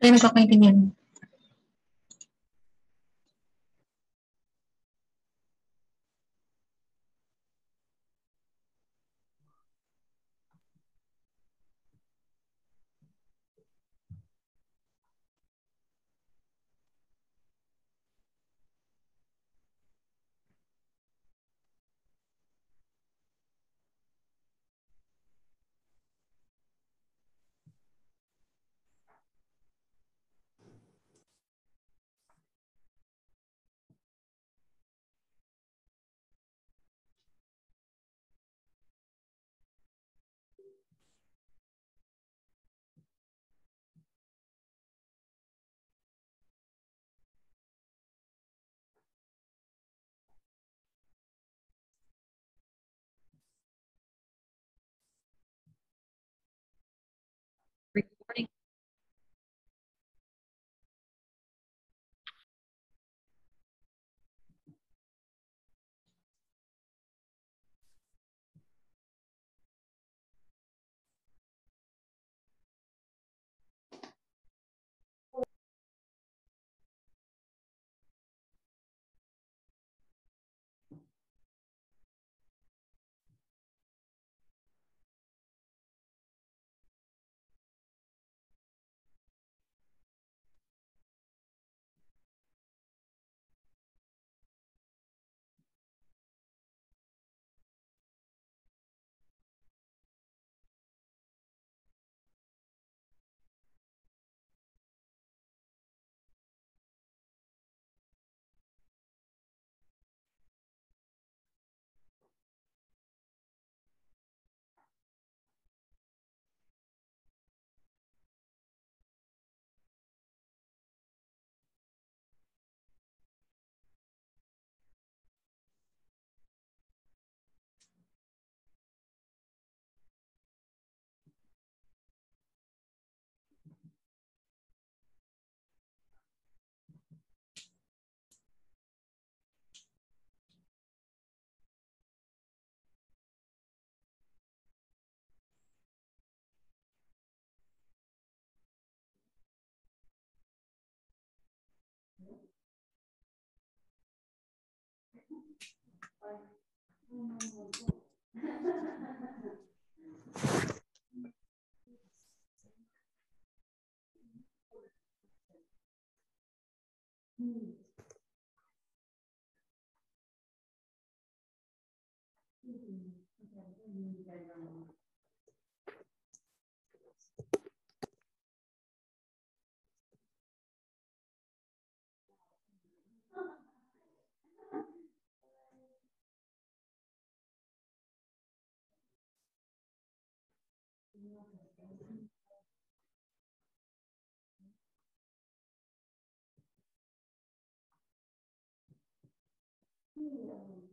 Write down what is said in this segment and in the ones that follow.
Hindi mas ako maintindihan. Recording.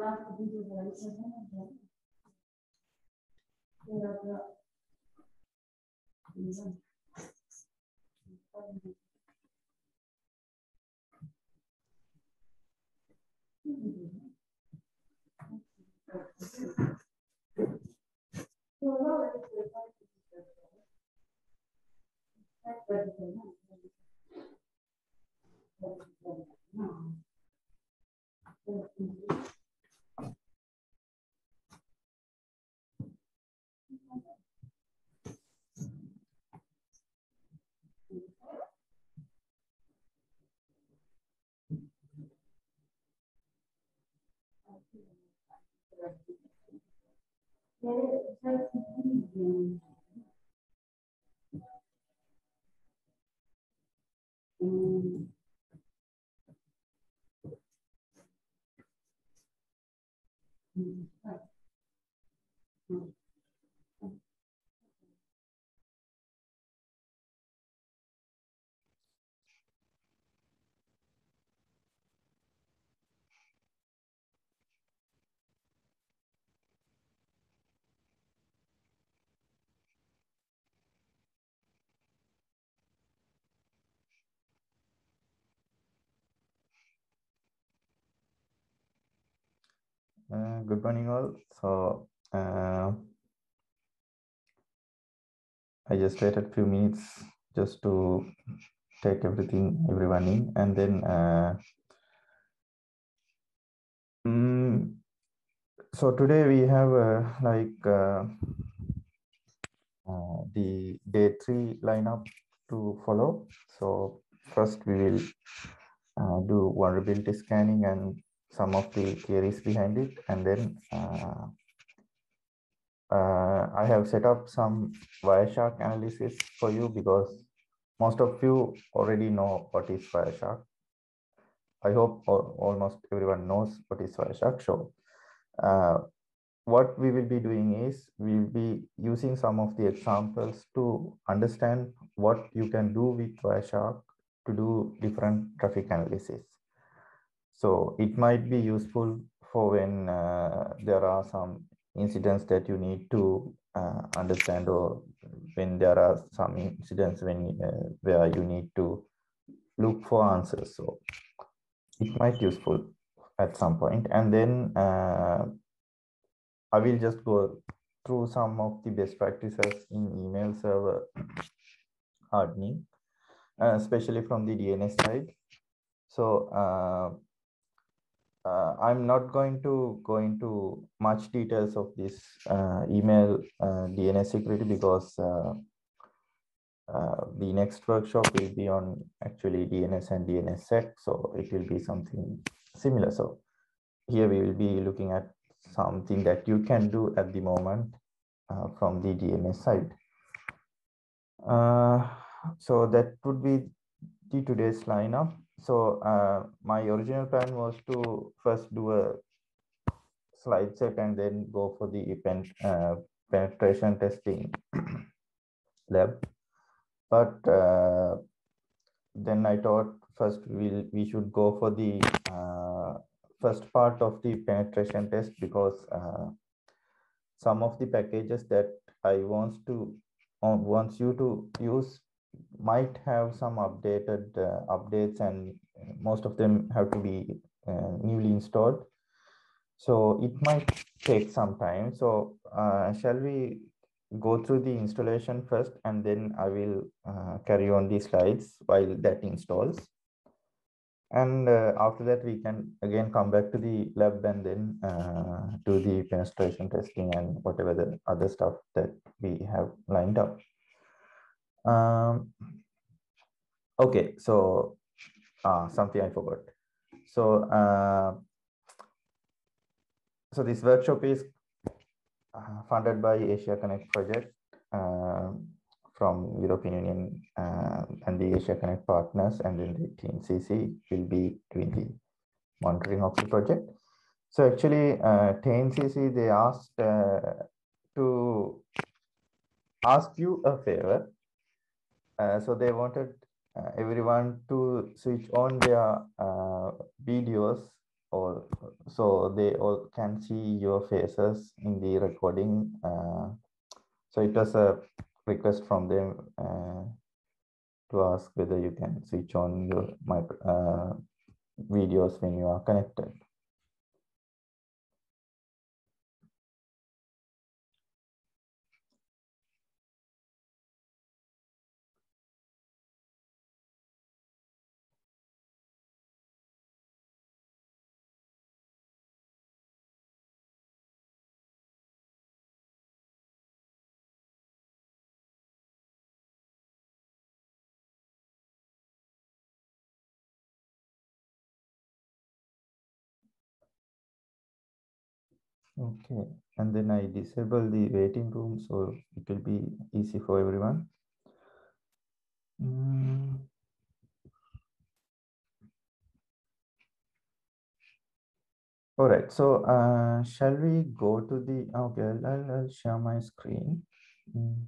l'altro video Thank you. Mm-hmm. Good morning all. So uh, I just waited a few minutes just to take everything, everyone in, and then uh, mm, so today we have uh, like uh, uh, the day three lineup to follow. So first we will do vulnerability scanning and some of the theories behind it, and then uh, uh, I have set up some Wireshark analysis for you because most of you already know what is Wireshark. I hope al- almost everyone knows what is Wireshark. So uh, what we will be doing is we will be using some of the examples to understand what you can do with Wireshark to do different traffic analysis. So it might be useful for when uh, there are some incidents that you need to uh, understand or when there are some incidents when uh, where you need to look for answers. So it might be useful at some point. And then uh, I will just go through some of the best practices in email server hardening, uh, especially from the DNS side. So uh, I'm not going to go into much details of this uh, email uh, DNS security because uh, uh, the next workshop will be on actually DNS and DNSSEC. So it will be something similar. So here we will be looking at something that you can do at the moment uh, from the DNS side. So that would be the today's lineup. So uh, my original plan was to first do a slide set and then go for the pen, uh, penetration testing lab. But uh, then I thought first we'll, we should go for the uh, first part of the penetration test because uh, some of the packages that I want to uh, wants you to use might have some updated uh, updates and most of them have to be uh, newly installed. So it might take some time. So uh, shall we go through the installation first and then I will uh, carry on the slides while that installs. And uh, after that, we can again come back to the lab and then uh, do the penetration testing and whatever the other stuff that we have lined up. Um, okay, so uh, something I forgot. So, uh, so this workshop is uh, funded by Asi@Connect project uh, from European Union uh, and the Asi@Connect partners, and then the TEIN*CC will be doing the monitoring of the project. So actually, uh, TEIN*CC, they asked uh, to ask you a favor. Uh, so they wanted uh, everyone to switch on their uh, videos or so they all can see your faces in the recording. So it was a request from them to ask whether you can switch on your micro, uh, videos when you are connected. Okay, and then I disable the waiting room so it will be easy for everyone. Mm. All right, so uh, shall we go to the, okay, I'll, I'll, share my screen. Mm.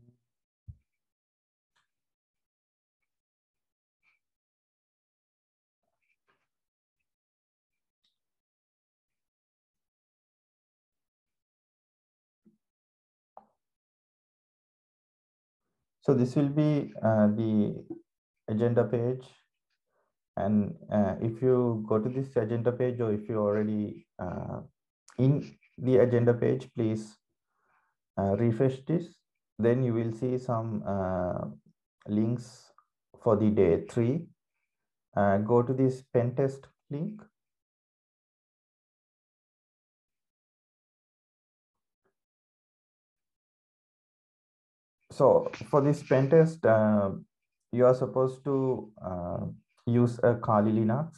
So this will be uh, the agenda page. And uh, if you go to this agenda page or if you already uh, in the agenda page, please uh, refresh this. Then you will see some uh, links for the day three. Uh, go to this pen test link. So for this pen test, uh, you are supposed to uh, use a Kali Linux.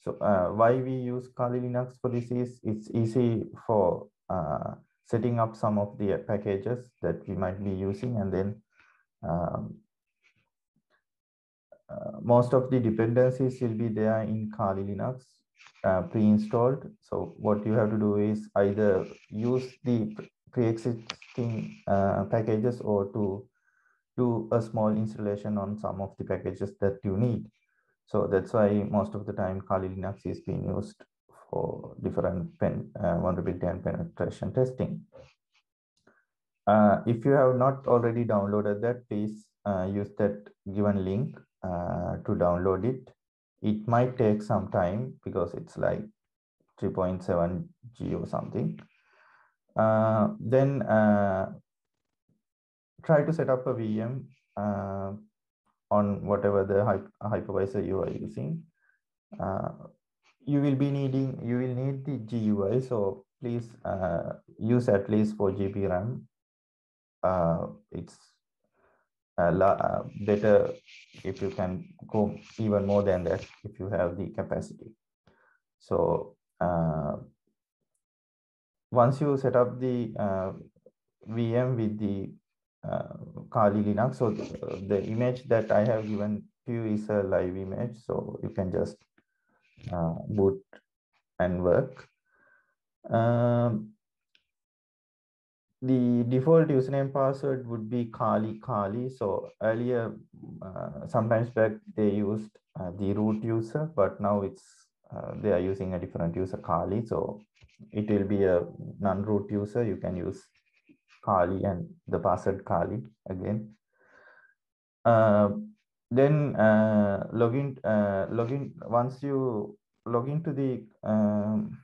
So uh, why we use Kali Linux for this is it's easy for uh, setting up some of the packages that we might be using and then um, uh, most of the dependencies will be there in Kali Linux uh, pre-installed. So what you have to do is either use the pre-existing uh, packages or to do a small installation on some of the packages that you need. So that's why most of the time Kali Linux is being used for different pen, uh, vulnerability and penetration testing. Uh, if you have not already downloaded that, please uh, use that given link uh, to download it. It might take some time because it's like 3.7 G or something. Uh, then uh, try to set up a VM uh, on whatever the hypervisor you are using. You will be needing, you will need the GUI. So please use at least 4 GB RAM. It's uh, better if you can go even more than that if you have the capacity. So uh, once you set up the uh, VM with the uh, Kali Linux. So the, the, image that I have given to you is a live image. So you can just uh, boot and work. Um, the default username password would be Kali Kali. So earlier, uh, sometimes back they used uh, the root user, but now it's uh, they are using a different user Kali. So it will be a non-root user. You can use Kali and the password Kali again. Uh, then uh, login, uh, login, once you log into the um,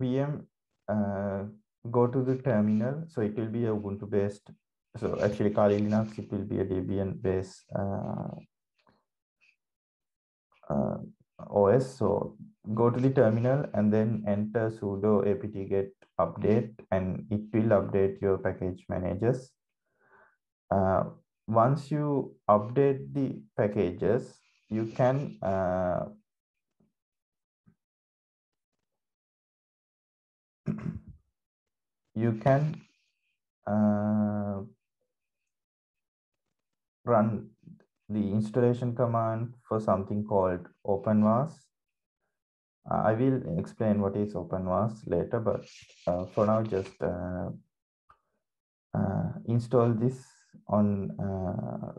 VM, uh, go to the terminal. So it will be a Ubuntu based. So actually Kali Linux, it will be a Debian based uh, uh, OS. So go to the terminal and then enter sudo apt-get update and it will update your package managers. Uh, once you update the packages, you can uh, you can uh, run the installation command for something called OpenVAS uh, I will explain what is OpenVAS later, but uh, for now, just uh, uh install this on uh,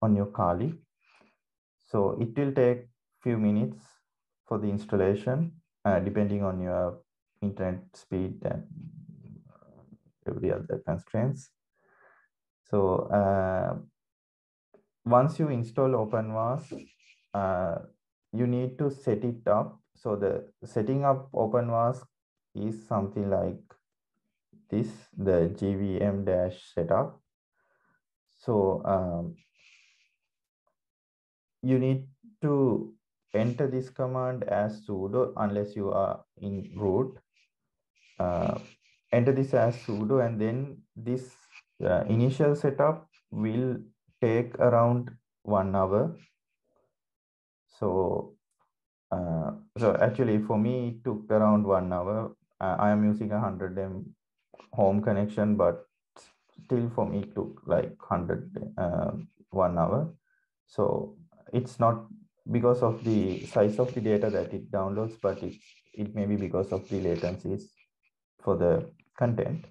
on your Kali. So it will take few minutes for the installation, uh, depending on your internet speed and every other constraints. So once you install OpenVAS, you need to set it up. So the setting up OpenVAS is something like this, the GVM dash setup. So um, you need to enter this command as sudo unless you are in root. Uh, enter this as sudo and then this uh, initial setup will take around one hour so, uh, so actually for me, it took around one hour. uh, I am using a hundred M home connection, but still for me it took like hundred uh, one hour. So it's not because of the size of the data that it downloads, but it it may be because of the latencies for the content.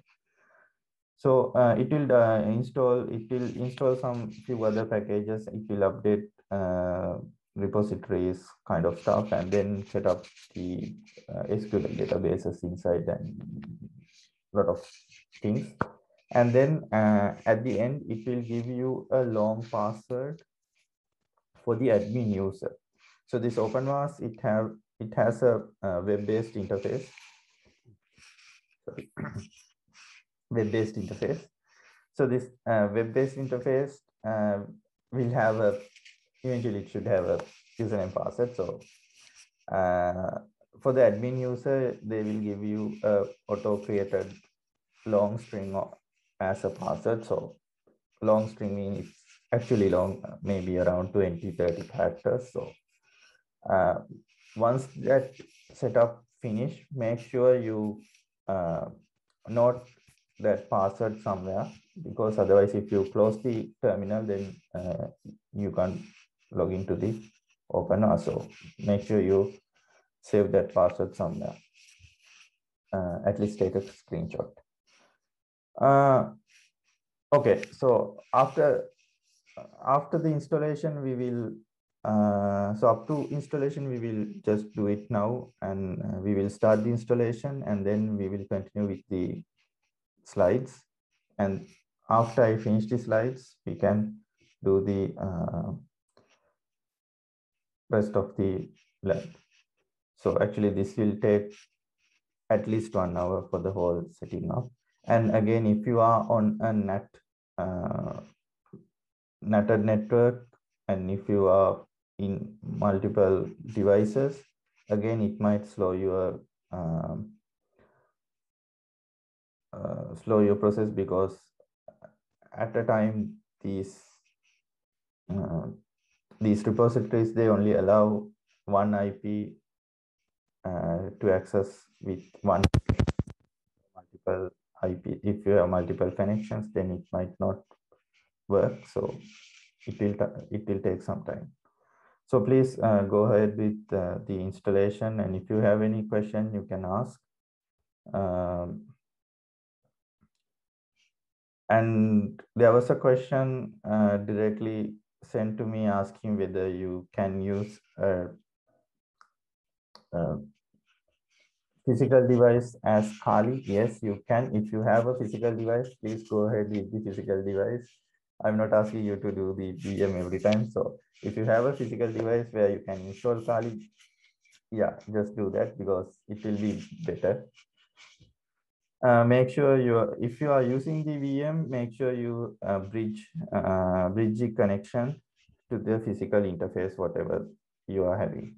So uh, it will uh, install, it will install some few other packages. It will update uh, repositories kind of stuff and then set up the uh, SQL databases inside and lot of things. And then uh, at the end, it will give you a long password for the admin user. So this OpenVAS, it have it has a, a web-based interface. Web-based interface. So this uh, web-based interface uh, will have a, eventually it should have a username password. So uh, for the admin user, they will give you a auto-created long string as a password. So long string means actually long, maybe around 20, 30 characters. So uh, once that setup finish, make sure you uh, note that password somewhere because otherwise if you close the terminal then uh, you can't log into the OpenVAS. So make sure you save that password somewhere. Uh, at least take a screenshot. Uh, okay, so after after the installation, we will uh, so up to installation, we will just do it now and uh, we will start the installation and then we will continue with the slides. And after I finish the slides, we can do the uh, rest of the lab. So actually this will take at least one hour for the whole setting up. And again, if you are on a net, uh, netted network, and if you are in multiple devices, again, it might slow your um, uh, slow your process because at a time these uh, these repositories they only allow one IP uh, to access with one multiple IP. If you have multiple connections, then it might not work. So it will it will take some time. So please uh, go ahead with uh, the installation. And if you have any question, you can ask. Um, and there was a question uh, directly sent to me asking whether you can use a, a physical device as Kali. Yes, you can. If you have a physical device, please go ahead with the physical device. I'm not asking you to do the VM every time. So if you have a physical device where you can install Kali, yeah, just do that because it will be better. Uh, make sure you are, if you are using the VM, make sure you uh, bridge uh, bridge the connection to the physical interface, whatever you are having.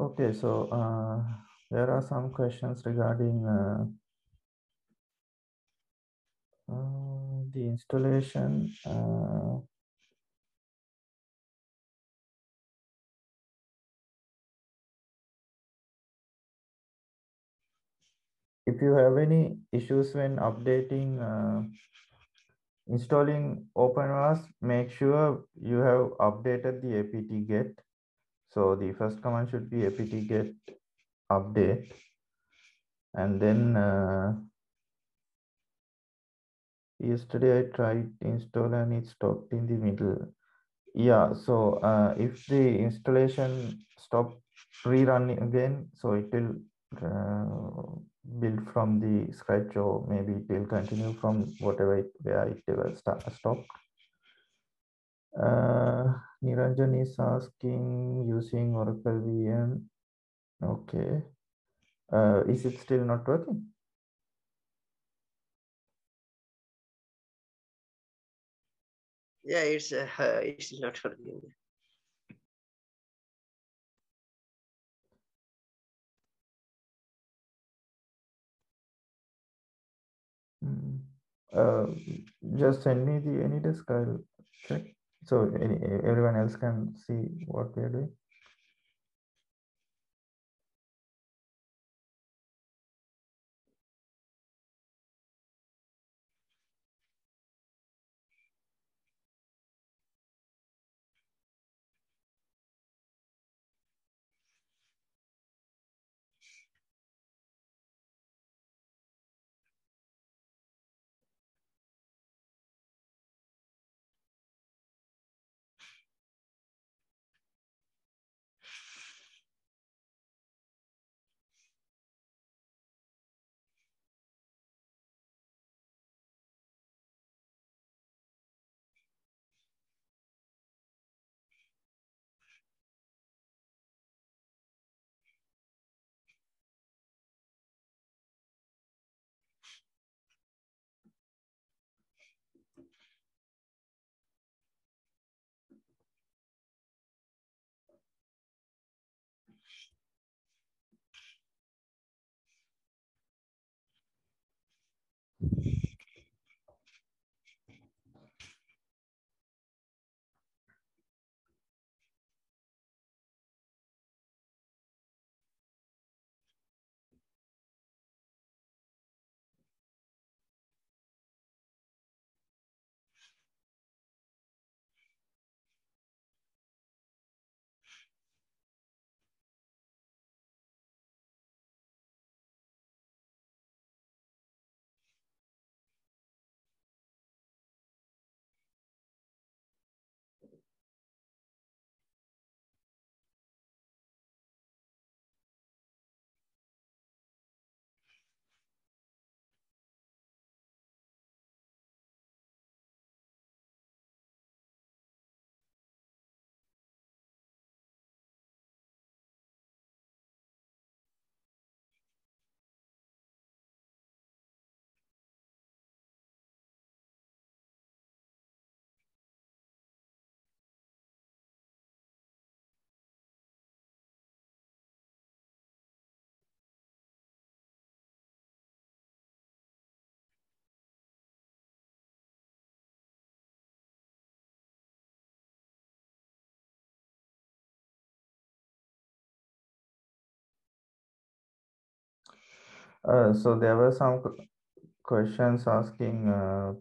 Okay, so uh, there are some questions regarding uh, uh, the installation. Uh, if you have any issues when updating, uh, installing OpenVAS, make sure you have updated the apt-get. So the first command should be apt-get update. And then uh, yesterday I tried install and it stopped in the middle. Yeah, so uh, if the installation stop rerunning again, so it will uh, build from the scratch or maybe it will continue from whatever it, where it was start, stopped. Uh, Niranjan is asking using Oracle VM. Okay. Uh, is it still not working? Yeah, it's uh, it's not working. Hmm. Uh, just send me the AnyDesk. I'll check. So any, everyone else can see what we are doing. Uh, so there were some qu- questions asking. Uh,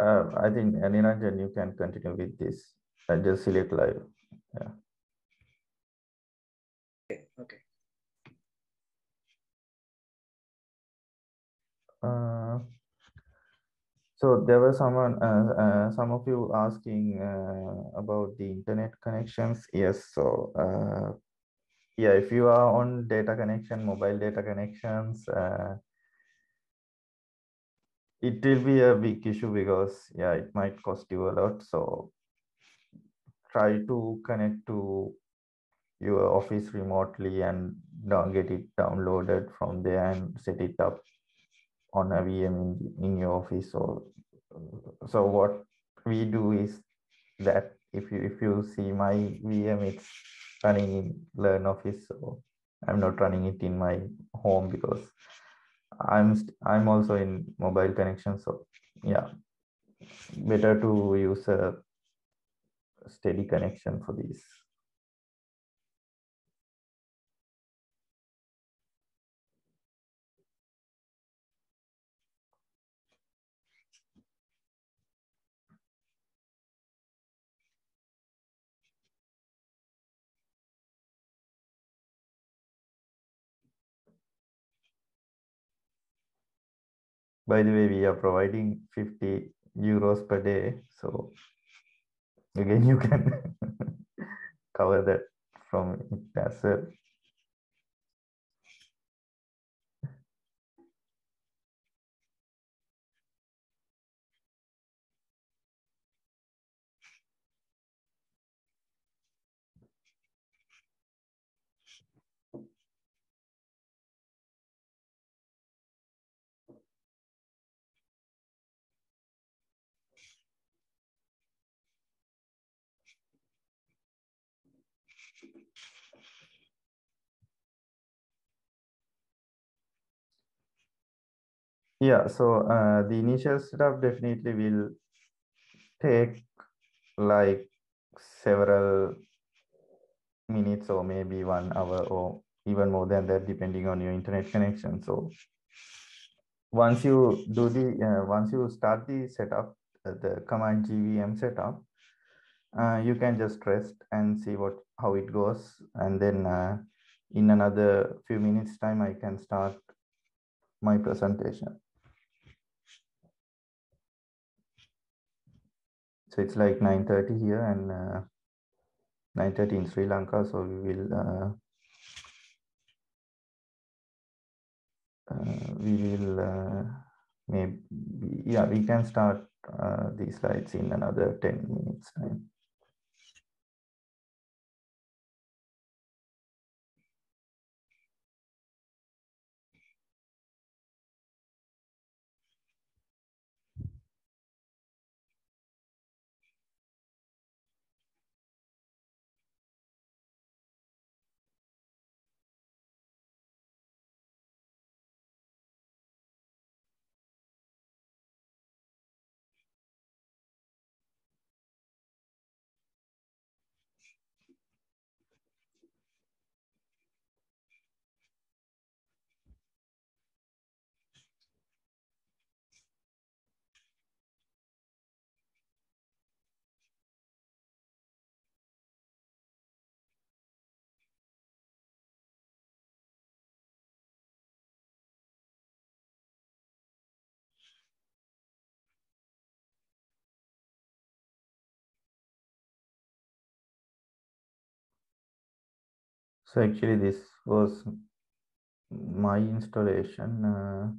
uh, I think uh, Niranjan, you can continue with this. I just select live. Yeah. Okay, okay. Uh, so there were someone, uh, uh, some of you asking uh, about the internet connections. Yes, so uh, yeah, if you are on data connection, mobile data connections, uh, it will be a big issue because yeah, it might cost you a lot. So try to connect to your office remotely and down, get it downloaded from there and set it up on a VM in, in your office. So, so what we do is that if you if you see my VM, it's running in Learn Office, so I'm not running it in my home because I'm I'm also in mobile connection. So yeah, better to use a steady connection for these. By the way, we are providing 50 euros per day. So again, you can cover that from it as well. Yeah, so uh, the initial setup definitely will take like several minutes or maybe one hour or even more than that, depending on your internet connection. So once you do the, uh, once you start the setup, uh, the command GVM setup, uh, you can just rest and see what how it goes. And then uh, in another few minutes time, I can start my presentation. So it's like 9.30 here and uh, 9.30 in Sri Lanka. So we will, uh, uh, we will uh, maybe, yeah, we can start uh, these slides in another 10 minutes time. So actually this was my installation. Uh,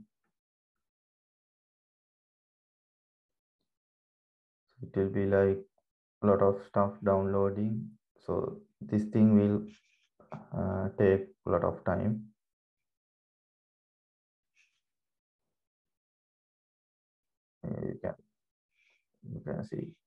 it will be like a lot of stuff downloading. So this thing will uh, take a lot of time. You can, you can see.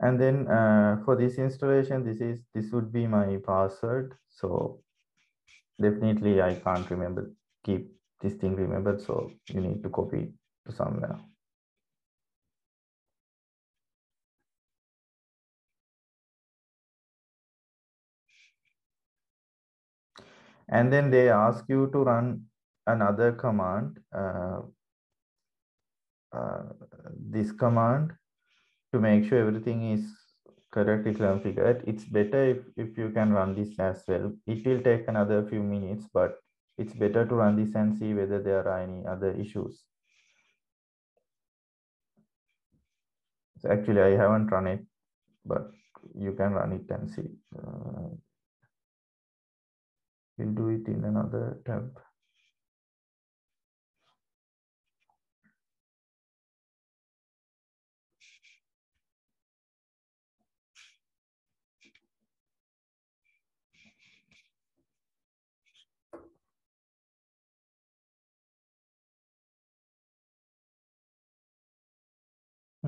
And then uh, for this installation, this is this would be my password. So definitely I can't remember, keep this thing remembered. So you need to copy it to somewhere. And then they ask you to run another command, uh, uh, this command to make sure everything is correctly configured. It's better if, if you can run this as well. It will take another few minutes, but it's better to run this and see whether there are any other issues. So actually, I haven't run it, but you can run it and see. Uh, we'll do it in another tab.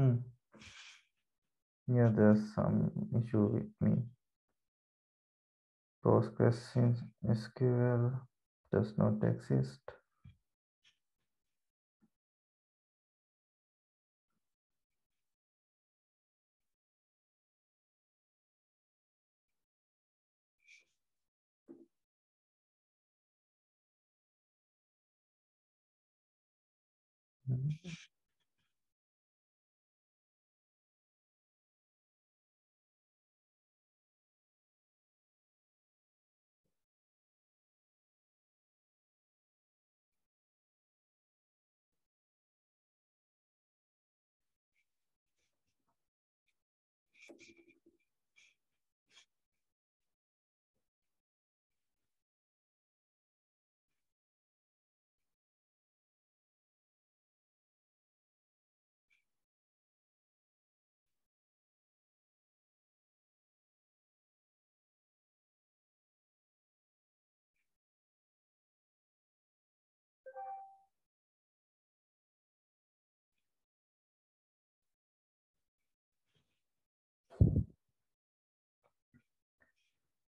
Hmm. Yeah, there's some issue with me. Postgres SQL does not exist. Mhm.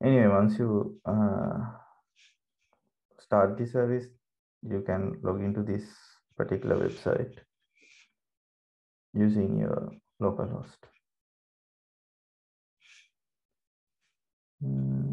Anyway, once you uh, start the service, you can log into this particular website using your localhost. Hmm.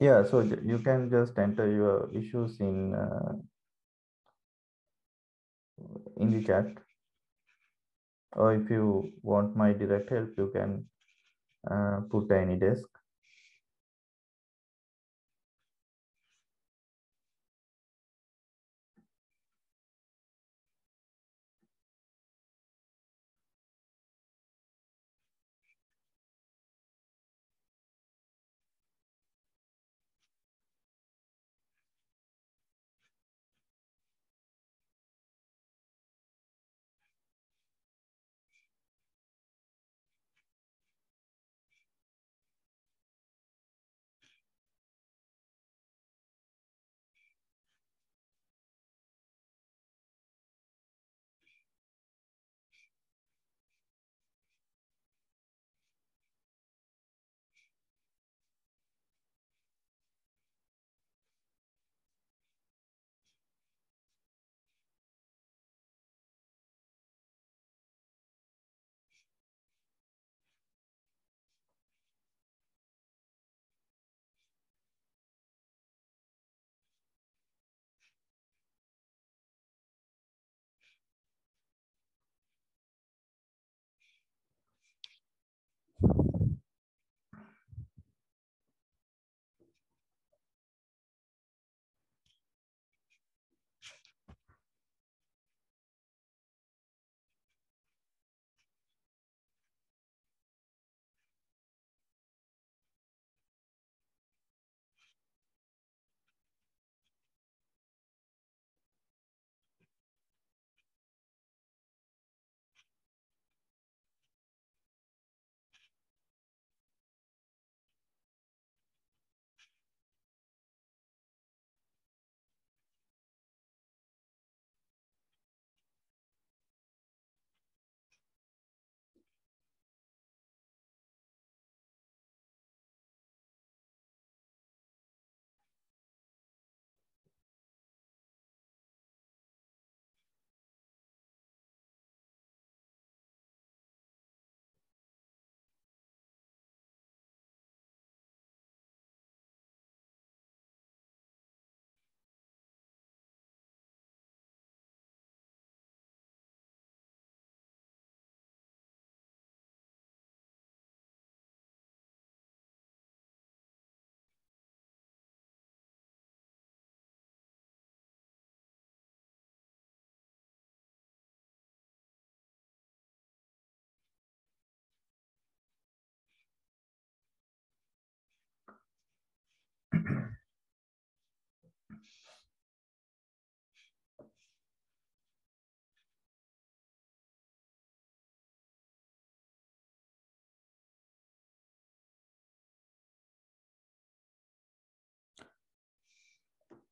Yeah, so you can just enter your issues in uh, in the chat. Or if you want my direct help, you can uh, put AnyDesk.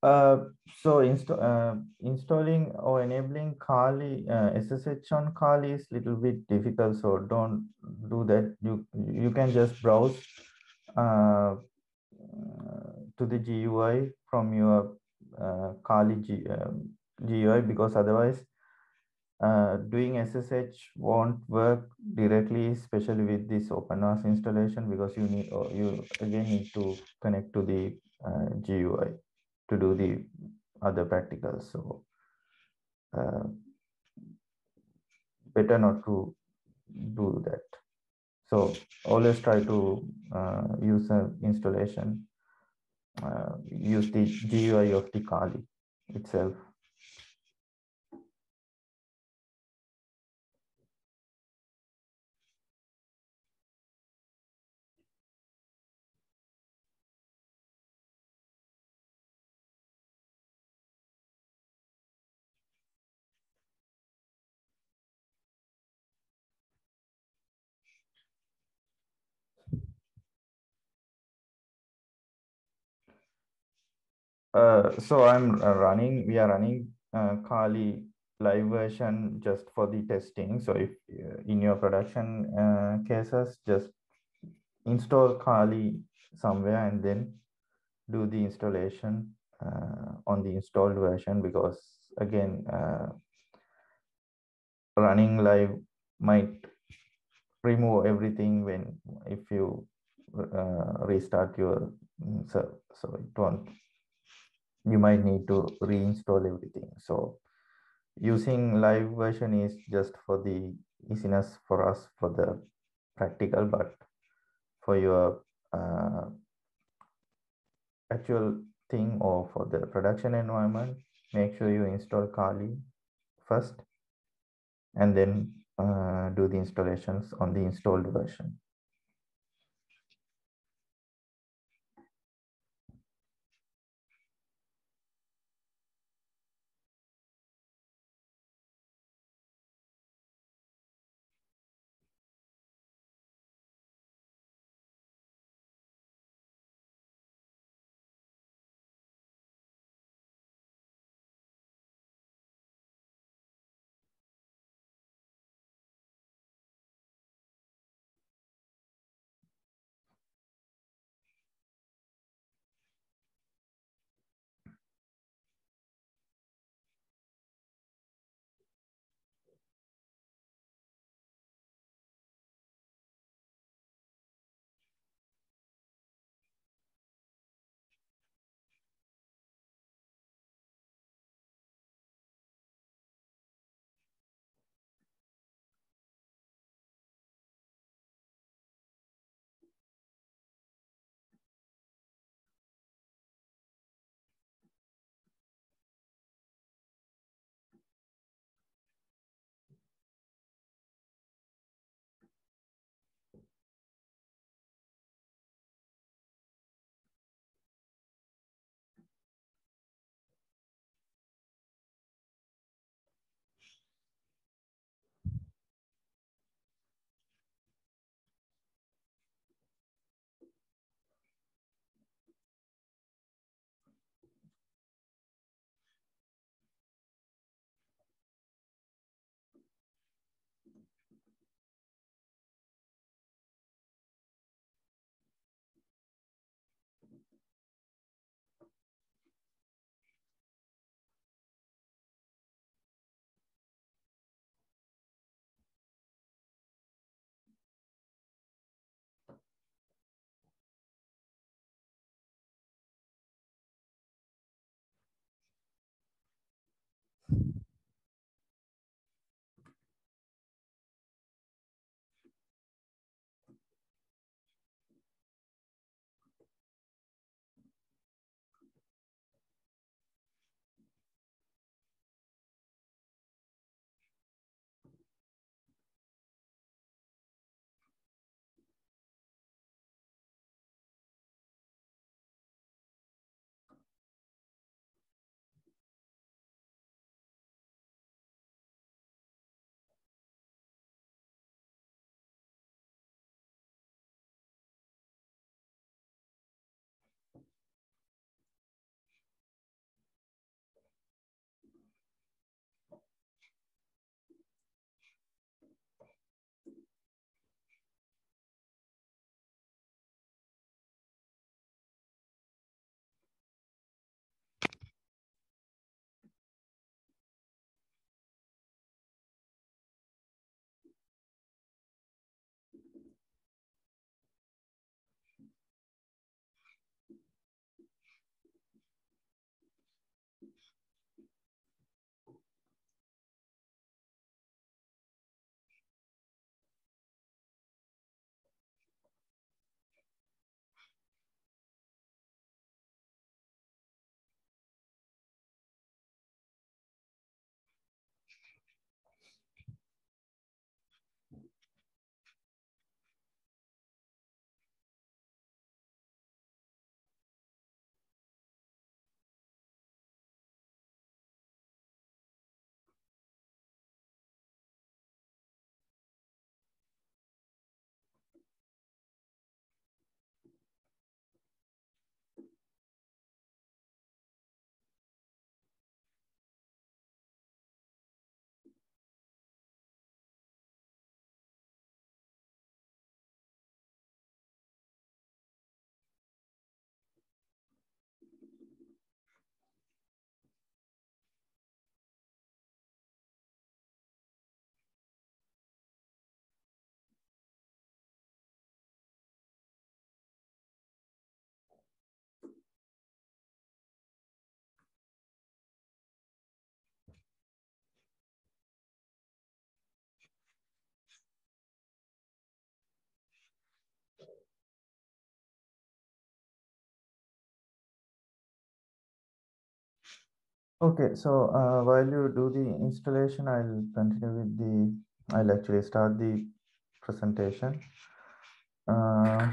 Uh, so insta- uh, installing or enabling Kali uh, SSH on Kali is little bit difficult. So don't do that. You you can just browse uh, to the GUI from your uh, Kali G, um, GUI because otherwise doing SSH won't work directly, especially with this OpenVAS installation because you need you again need to connect to the GUI to do the other practicals. So uh, better not to do that. So always try to uh, use an installation, uh, use the GUI of the Kali itself. Uh, so I'm uh, running, we are running uh, Kali live version just for the testing. So if uh, in your production uh, cases, just install Kali somewhere and then do the installation uh, on the installed version because again, running live might remove everything when if you restart your mm, so so it won't you might need to reinstall everything. So using live version is just for the easiness for us for the practical but for your uh, actual thing or for the production environment make sure you install kali first and then uh, do the installations on the installed version Okay, so uh, while you do the installation, I'll continue with the, I'll actually start the presentation. Uh,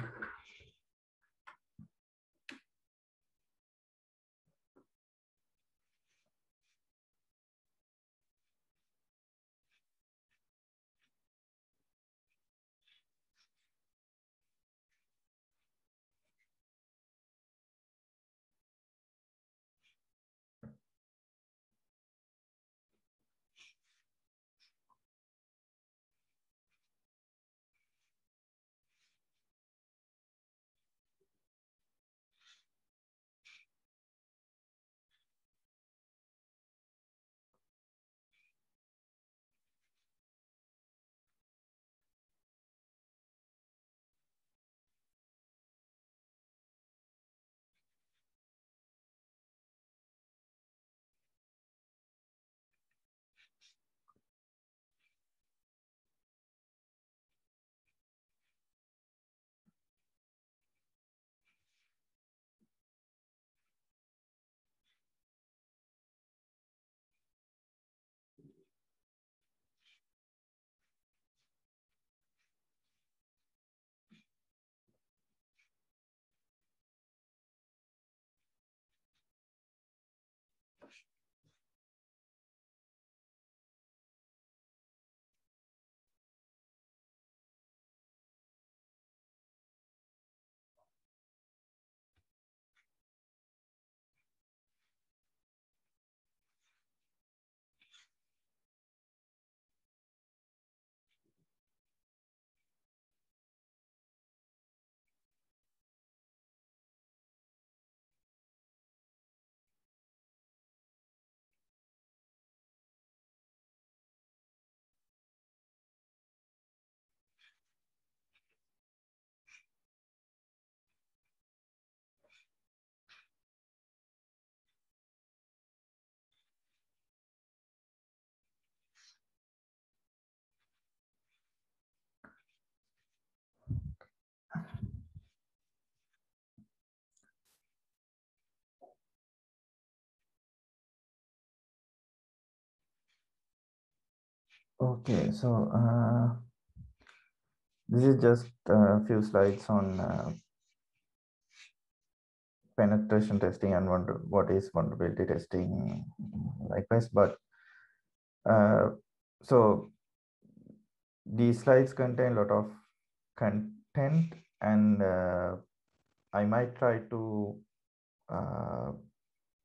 Okay, so uh, this is just a few slides on uh, penetration testing and what is vulnerability testing likewise. But uh, so these slides contain a lot of content and uh, I might try to uh,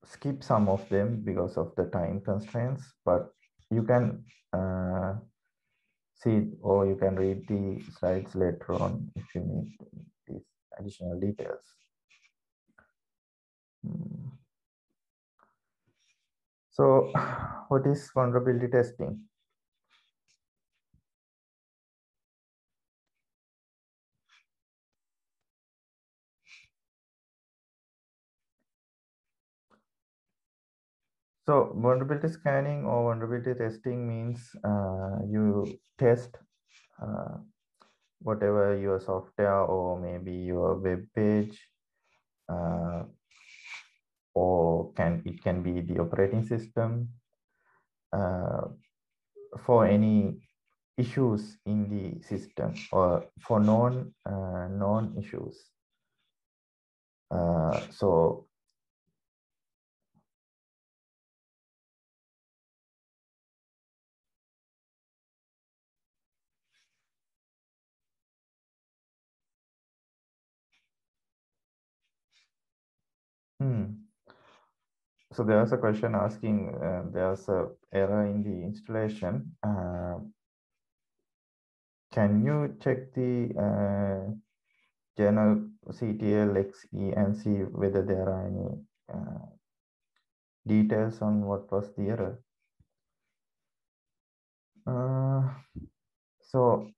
skip some of them because of the time constraints, but you can uh, see or you can read the slides later on if you need these additional details. Hmm. So what is vulnerability testing? So vulnerability scanning or vulnerability testing means uh, you test uh, whatever your software or maybe your web page uh, or can it can be the operating system uh, for any issues in the system or for known uh, known issues. Uh, so Hmm. So there's a question asking, uh, there's a error in the installation. Uh, can you check the uh, CTL XE and see whether there are any uh, details on what was the error? Uh, so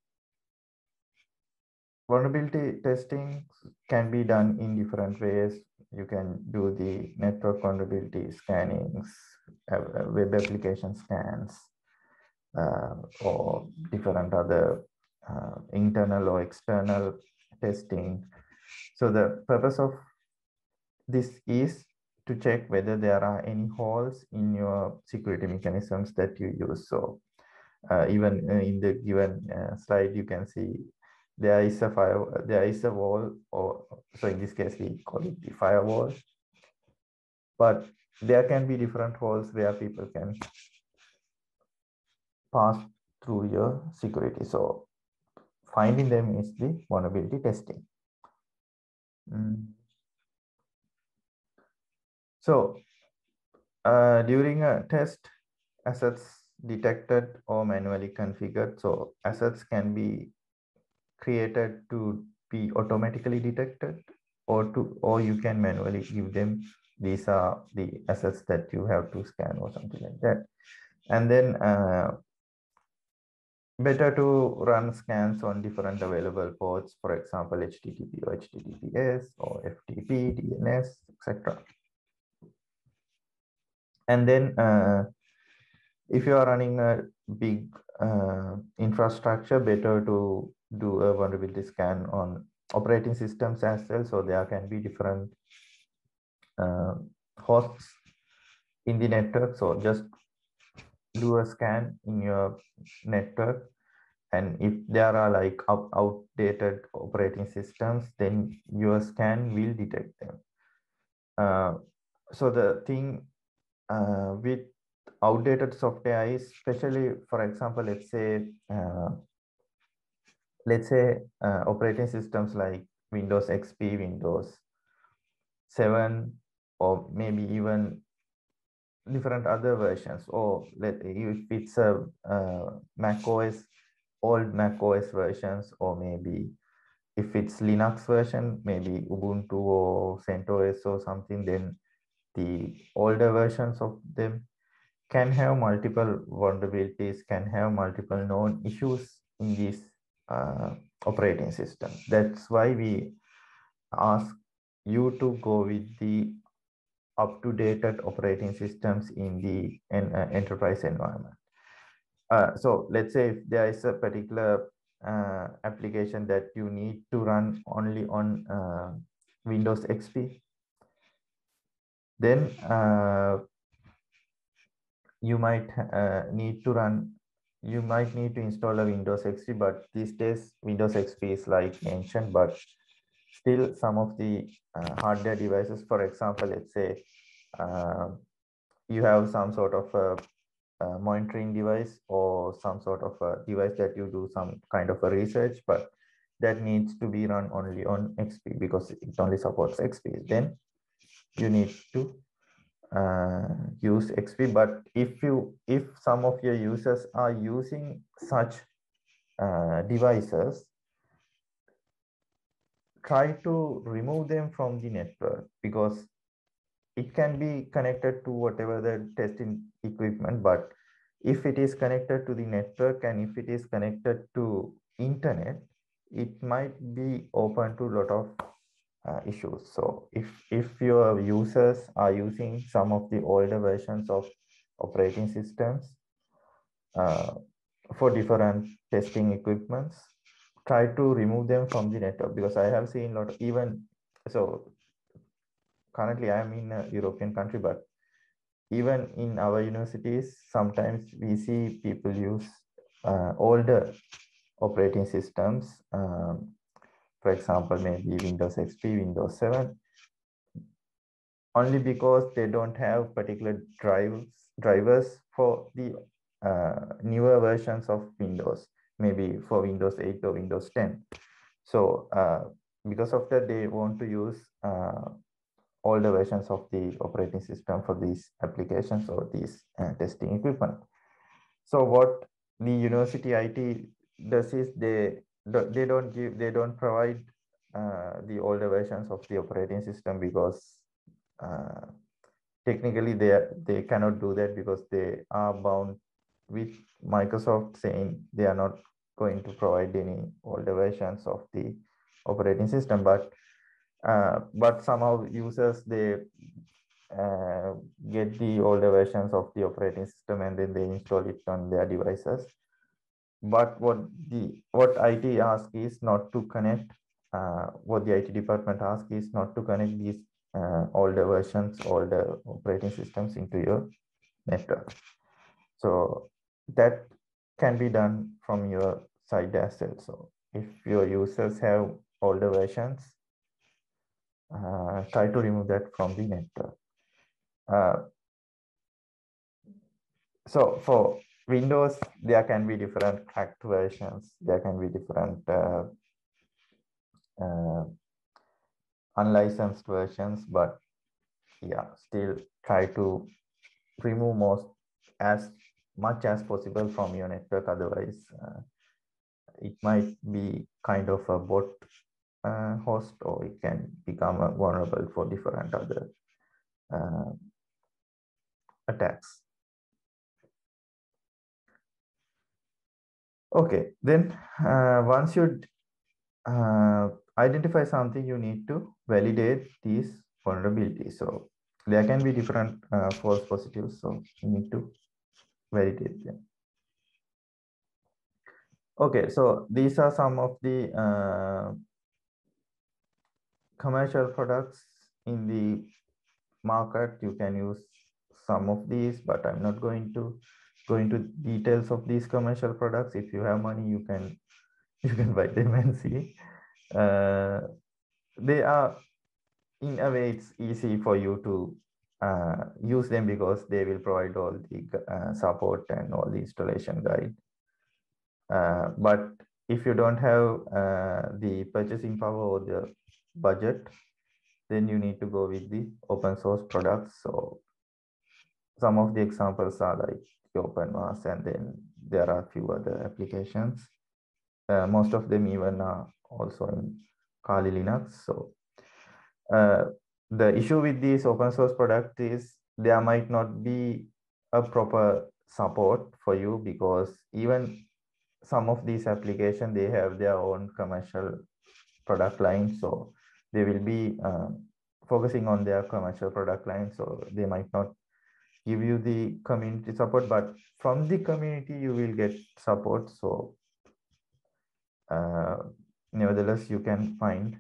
vulnerability testing can be done in different ways you can do the network vulnerability scannings, uh, web application scans, uh, or different other uh, internal or external testing. So the purpose of this is to check whether there are any holes in your security mechanisms that you use. So uh, even uh, in the given uh, slide, you can see there is a fire, there is a wall, or so in this case we call it the firewall. But there can be different walls where people can pass through your security. So finding them is the vulnerability testing. Mm. So uh, during a test, assets detected or manually configured. So assets can be created to be automatically detected or to or you can manually give them these are the assets that you have to scan or something like that. And then uh, better to run scans on different available ports for example http or https or ftp dns etc and then uh, if you are running a big uh, infrastructure better to do a vulnerability scan on operating systems as well. So there can be different uh, hosts in the network. So just do a scan in your network. And if there are like out outdated operating systems, then your scan will detect them. Uh, so the thing uh, with outdated software is especially, for example, let's say uh, let's say uh, operating systems like Windows XP, Windows 7, or maybe even different other versions, or let if it's a uh, Mac OS, old Mac OS versions, or maybe if it's Linux version, maybe Ubuntu or CentOS or something, then the older versions of them can have multiple vulnerabilities, can have multiple known issues in these uh, operating system. That's why we ask you to go with the up-to-date operating systems in the in, uh, enterprise environment. Uh, so let's say if there is a particular uh, application that you need to run only on uh, Windows XP, then uh, you might uh, need to run you might need to install a Windows XP, but these days Windows XP is like ancient, but still some of the uh, hardware devices, for example, let's say uh, you have some sort of a, a, monitoring device or some sort of a device that you do some kind of a research, but that needs to be run only on XP because it only supports XP. Then you need to uh, use XP, but if you if some of your users are using such uh, devices, try to remove them from the network because it can be connected to whatever the testing equipment, but if it is connected to the network and if it is connected to internet, it might be open to a lot of uh, issues. So if, if your users are using some of the older versions of operating systems uh, for different testing equipments, try to remove them from the network because I have seen lot of even, so currently I am in a European country, but even in our universities, sometimes we see people use uh, older operating systems um, for example, maybe Windows XP, Windows 7, only because they don't have particular drives, drivers for the uh, newer versions of Windows, maybe for Windows 8 or Windows 10. So uh, because of that, they want to use uh, older versions of the operating system for these applications or these uh, testing equipment. So what the university IT does is they they don't give they don't provide uh, the older versions of the operating system because uh, technically they they cannot do that because they are bound with Microsoft saying they are not going to provide any older versions of the operating system. But uh, but somehow users they uh, get the older versions of the operating system and then they install it on their devices but what the what IT asks is not to connect. Uh, what the IT department asks is not to connect these uh, older versions, older operating systems into your network. So that can be done from your side as well. So if your users have older versions, uh, try to remove that from the network. Uh, so for Windows, there can be different cracked versions. There can be different uh, uh, unlicensed versions, but yeah, still try to remove most as much as possible from your network. Otherwise, uh, it might be kind of a bot uh, host or it can become vulnerable for different other uh, attacks. Okay, then uh, once you uh, identify something, you need to validate these vulnerabilities. So there can be different uh, false positives, so you need to validate them. Okay, so these are some of the uh, commercial products in the market. You can use some of these, but I'm not going to go into details of these commercial products. If you have money, you can you can buy them and see. Uh, they are in a way it's easy for you to uh, use them because they will provide all the uh, support and all the installation guide. Uh, but if you don't have uh, the purchasing power or the budget, then you need to go with the open source products. So some of the examples are like OpenVAS, and then there are a few other applications. Uh, most of them even are also in Kali Linux. So uh, the issue with these open source product is there might not be a proper support for you because even some of these applications they have their own commercial product line so they will be uh, focusing on their commercial product line so they might not give you the community support but from the community you will get support. So uh, nevertheless you can find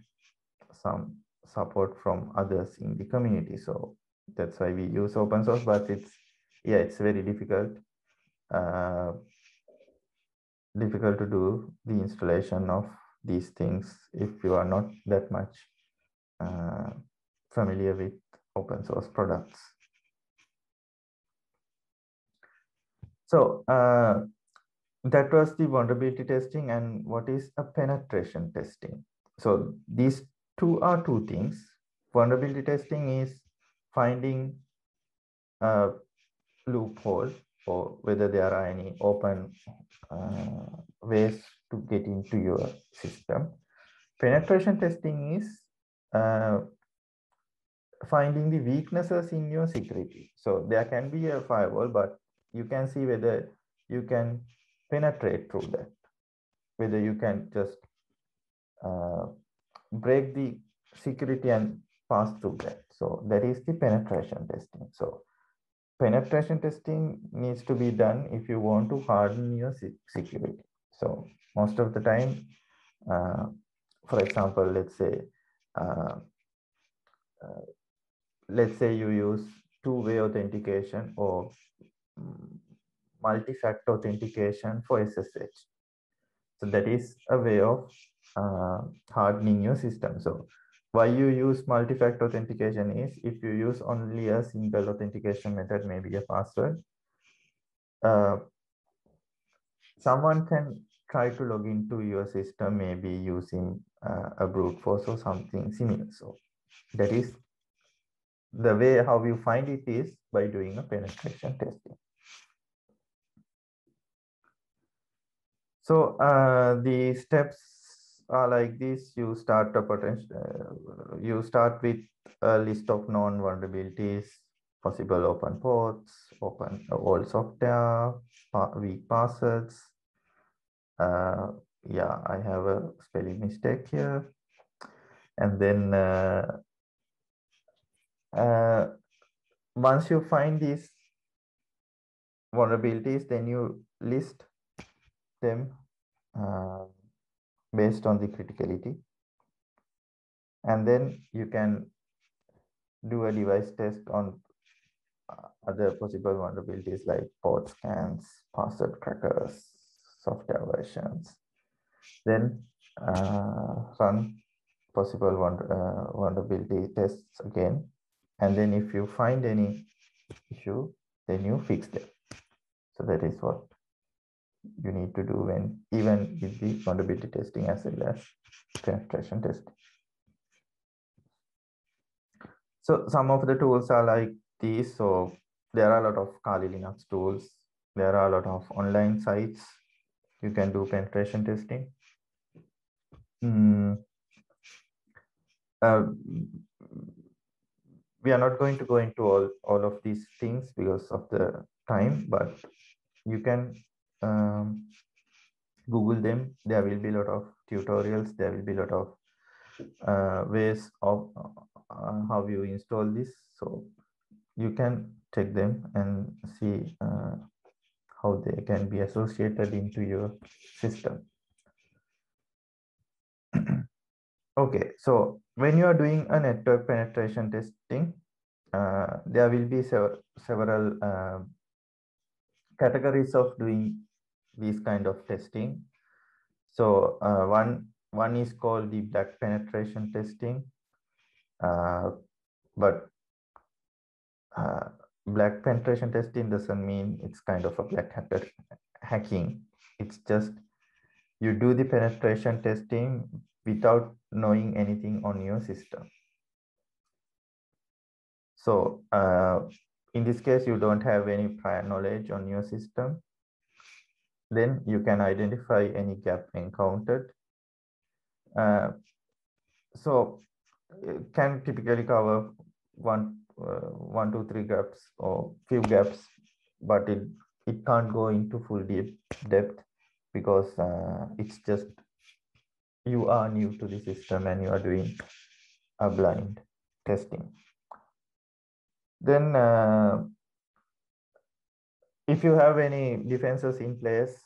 some support from others in the community. So that's why we use open source but it's yeah it's very difficult uh, difficult to do the installation of these things if you are not that much uh, familiar with open source products so uh, that was the vulnerability testing and what is a penetration testing. So these two are two things. Vulnerability testing is finding a loophole or whether there are any open uh, ways to get into your system. Penetration testing is uh, finding the weaknesses in your security. So there can be a firewall but you can see whether you can penetrate through that. Whether you can just uh, break the security and pass through that. So that is the penetration testing. So penetration testing needs to be done if you want to harden your security. So most of the time uh, for example let's say uh, uh, let's say you use two-way authentication or multi-factor authentication for SSH. So that is a way of uh, hardening your system. So why you use multi-factor authentication is if you use only a single authentication method, maybe a password, uh, someone can try to log into your system, maybe using uh, a brute force or something similar. So that is the way how you find it is by doing a penetration testing. So uh, the steps are like this. You start a potential. Uh, you start with a list of known vulnerabilities, possible open ports, open uh, old software, weak passwords. Uh, yeah, I have a spelling mistake here. And then uh, uh, once you find these vulnerabilities, then you list them uh, based on the criticality. And then you can do a device test on uh, other possible vulnerabilities like port scans, password crackers, software versions. Then uh, run possible uh, vulnerability tests again. And then if you find any issue, then you fix them. So that is what you need to do when even with the vulnerability testing as well as penetration testing. So some of the tools are like these. So there are a lot of Kali Linux tools. There are a lot of online sites. You can do penetration testing. Mm. Uh, we are not going to go into all, all of these things because of the time, but you can um, Google them. There will be a lot of tutorials. There will be a lot of uh, ways of uh, how you install this. So you can check them and see uh, how they can be associated into your system. okay, so when you are doing a network penetration testing, uh, there will be sev several uh, categories of doing these kind of testing. So uh, one one is called the black penetration testing, uh, but uh, black penetration testing doesn't mean it's kind of a black hat hacking. It's just you do the penetration testing without knowing anything on your system. So uh, in this case, you don't have any prior knowledge on your system. Then you can identify any gap encountered. Uh, so it can typically cover one, uh, one, two, three gaps or few gaps, but it, it can't go into full deep depth because uh, it's just you are new to the system and you are doing a blind testing. Then uh, if you have any defenses in place,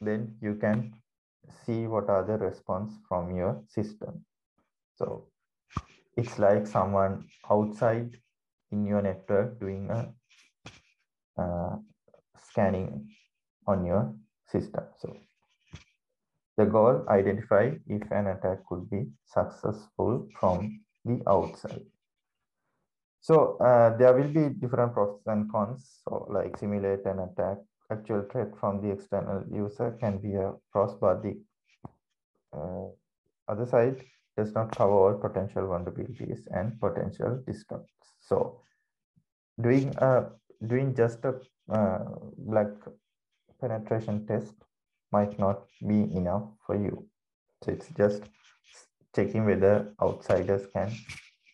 then you can see what are the response from your system. So it's like someone outside in your network doing a uh, scanning on your system. So the goal identify if an attack could be successful from the outside. So uh, there will be different pros and cons. So like simulate an attack, actual threat from the external user can be a pros, but the uh, other side does not cover all potential vulnerabilities and potential disrupts. So doing a doing just a uh, black penetration test might not be enough for you. So it's just checking whether outsiders can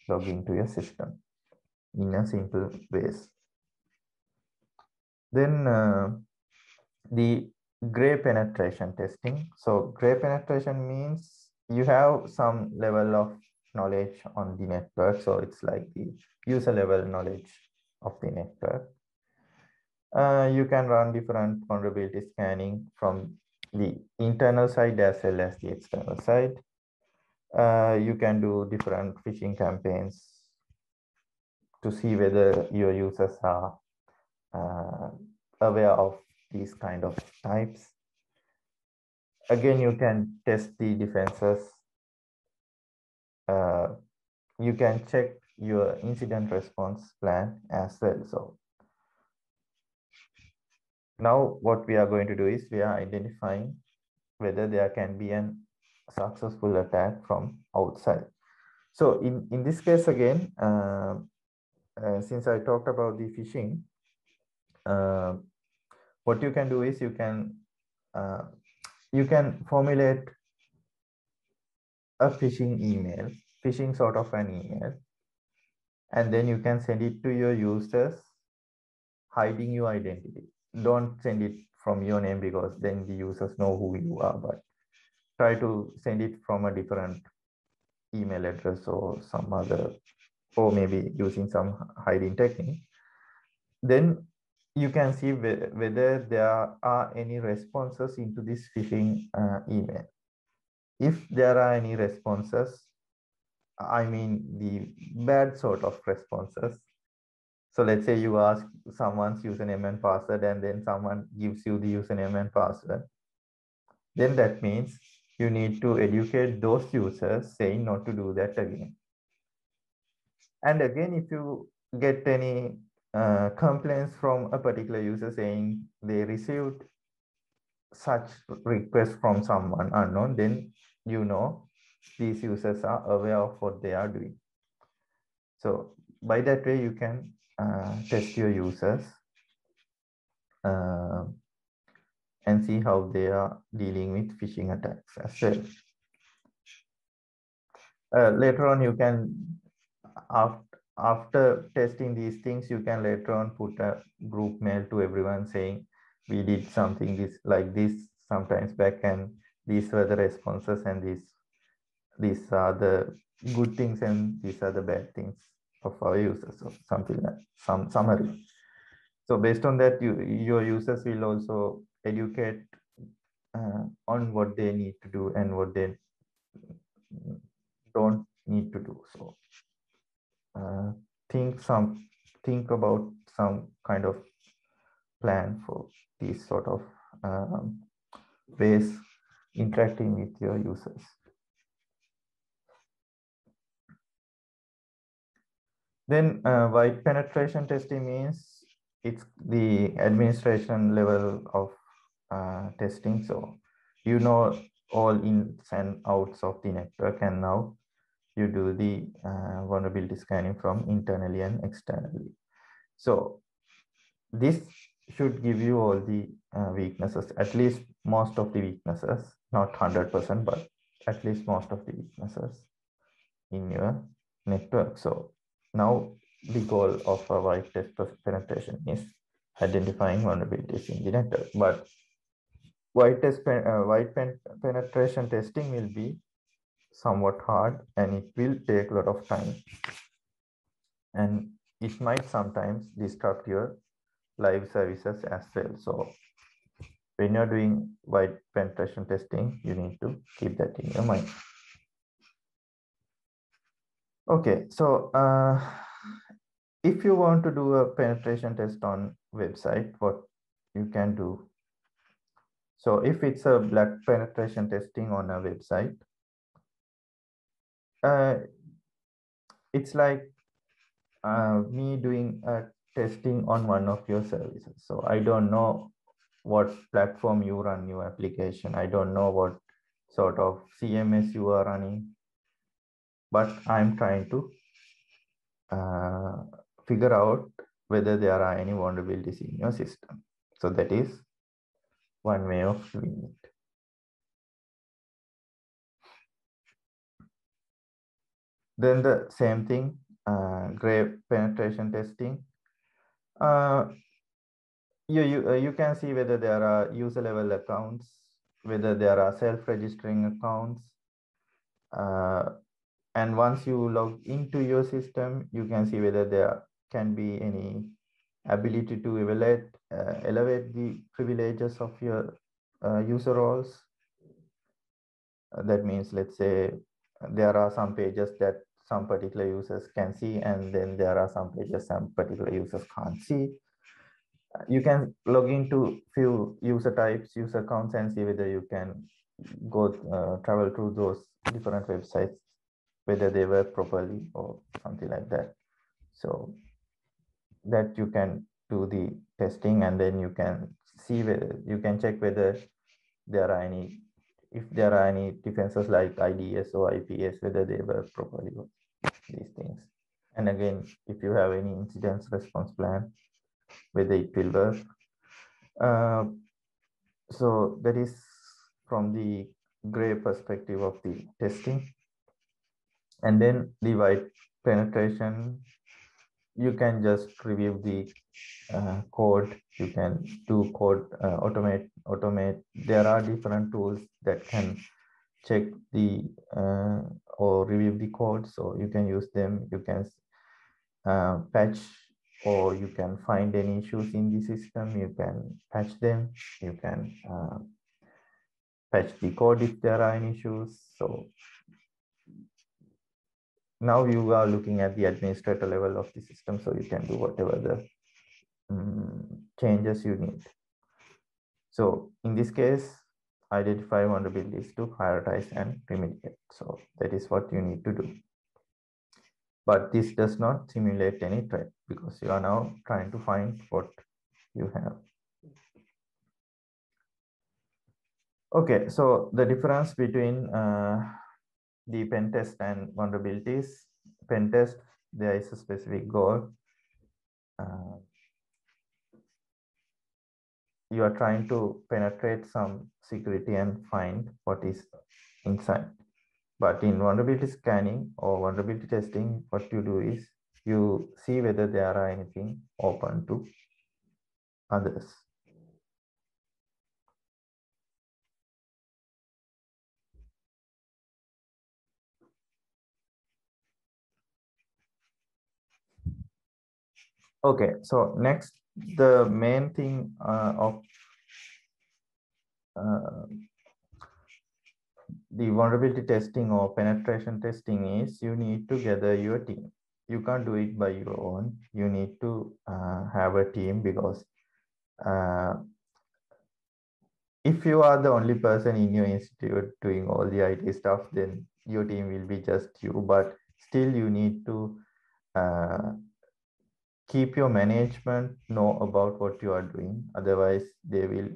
log into your system in a simple ways. Then uh, the gray penetration testing. So gray penetration means you have some level of knowledge on the network. So it's like the user level knowledge of the network. Uh, you can run different vulnerability scanning from the internal side as well as the external side. Uh, you can do different phishing campaigns to see whether your users are uh, aware of these kind of types. Again, you can test the defenses. Uh, you can check your incident response plan as well. So now what we are going to do is we are identifying whether there can be an successful attack from outside. So in, in this case again, uh, uh, since I talked about the phishing, uh, what you can do is you can uh, you can formulate a phishing email, phishing sort of an email, and then you can send it to your users, hiding your identity. Don't send it from your name because then the users know who you are, but try to send it from a different email address or some other or maybe using some hiding technique, then you can see whether there are any responses into this phishing uh, email. If there are any responses, I mean the bad sort of responses. So let's say you ask someone's username and password and then someone gives you the username and password. Then that means you need to educate those users saying not to do that again. And again, if you get any uh, complaints from a particular user saying they received such request from someone unknown, then you know these users are aware of what they are doing. So by that way, you can uh, test your users uh, and see how they are dealing with phishing attacks as well. Uh, later on, you can, after, after testing these things, you can later on put a group mail to everyone saying, we did something this like this sometimes back and these were the responses and these these are the good things and these are the bad things of our users or something like some summary. So based on that you your users will also educate uh, on what they need to do and what they don't need to do. So uh, think some think about some kind of plan for these sort of um, ways interacting with your users. Then uh, white penetration testing means it's the administration level of uh, testing. So you know all ins and outs of the network and now you do the uh, vulnerability scanning from internally and externally. So this should give you all the uh, weaknesses, at least most of the weaknesses, not 100%, but at least most of the weaknesses in your network. So now the goal of a white test penetration is identifying vulnerabilities in the network. But white test uh, white pen penetration testing will be somewhat hard and it will take a lot of time. And it might sometimes disrupt your live services as well. So when you're doing white penetration testing, you need to keep that in your mind. Okay, so uh, if you want to do a penetration test on website, what you can do. So if it's a black penetration testing on a website, uh, it's like uh, me doing a testing on one of your services. So I don't know what platform you run your application. I don't know what sort of CMS you are running, but I'm trying to uh, figure out whether there are any vulnerabilities in your system. So that is one way of doing it. Then the same thing, uh, gray penetration testing uh, you you, uh, you can see whether there are user level accounts, whether there are self-registering accounts. Uh, and once you log into your system, you can see whether there can be any ability to evaluate, uh, elevate the privileges of your uh, user roles. That means, let's say, there are some pages that some particular users can see, and then there are some pages some particular users can't see. You can log into few user types, user accounts, and see whether you can go uh, travel through those different websites, whether they work properly or something like that. So that you can do the testing, and then you can see whether you can check whether there are any if there are any defenses like IDS or IPS, whether they work properly, these things. And again, if you have any incidents response plan, whether it will work. Uh, so that is from the gray perspective of the testing. And then the white penetration, you can just review the uh, code. You can do code uh, automate automate. There are different tools that can check the uh, or review the code. So you can use them. You can uh, patch or you can find any issues in the system. You can patch them. You can uh, patch the code if there are any issues. So now you are looking at the administrator level of the system, so you can do whatever the um, changes you need. So in this case, identify vulnerabilities to prioritize and remediate. So that is what you need to do. But this does not simulate any threat because you are now trying to find what you have. Okay, so the difference between uh, the pen test and vulnerabilities, pen test, there is a specific goal. Uh, you are trying to penetrate some security and find what is inside. But in vulnerability scanning or vulnerability testing, what you do is you see whether there are anything open to others. Okay, so next, the main thing uh, of uh, the vulnerability testing or penetration testing is you need to gather your team. You can't do it by your own. You need to uh, have a team because uh, if you are the only person in your institute doing all the IT stuff, then your team will be just you. But still, you need to uh, keep your management know about what you are doing. Otherwise, they will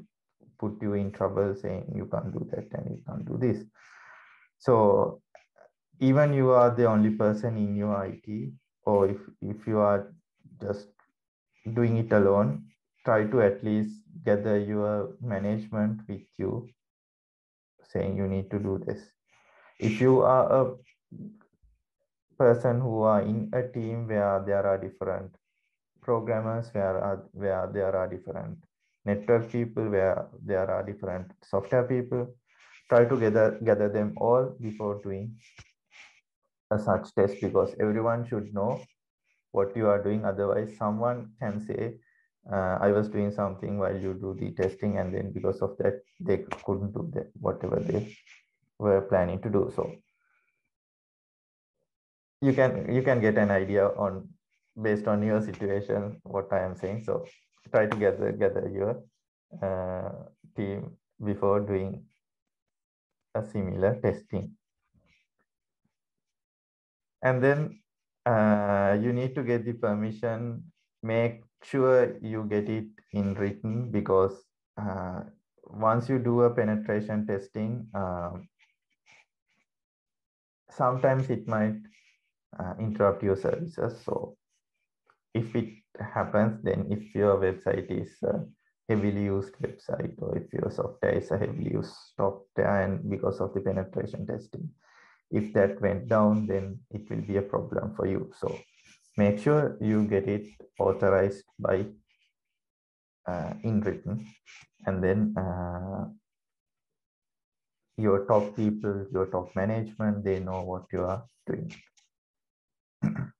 put you in trouble saying you can't do that and you can't do this. So even you are the only person in your IT, or if, if you are just doing it alone, try to at least gather your management with you saying you need to do this. If you are a person who are in a team where there are different programmers, where, where there are different network people, where there are different software people, try to gather, gather them all before doing a such test because everyone should know what you are doing. Otherwise, someone can say, uh, I was doing something while you do the testing, and then because of that, they couldn't do that, whatever they were planning to do. So you can you can get an idea on based on your situation what I am saying. So try to gather gather your uh, team before doing a similar testing. And then uh, you need to get the permission, make sure you get it in written because uh, once you do a penetration testing, uh, sometimes it might uh, interrupt your services. So if it happens, then if your website is a heavily used website or if your software is a heavily used software and because of the penetration testing, if that went down, then it will be a problem for you. So make sure you get it authorized by uh, in written and then uh, your top people, your top management, they know what you are doing.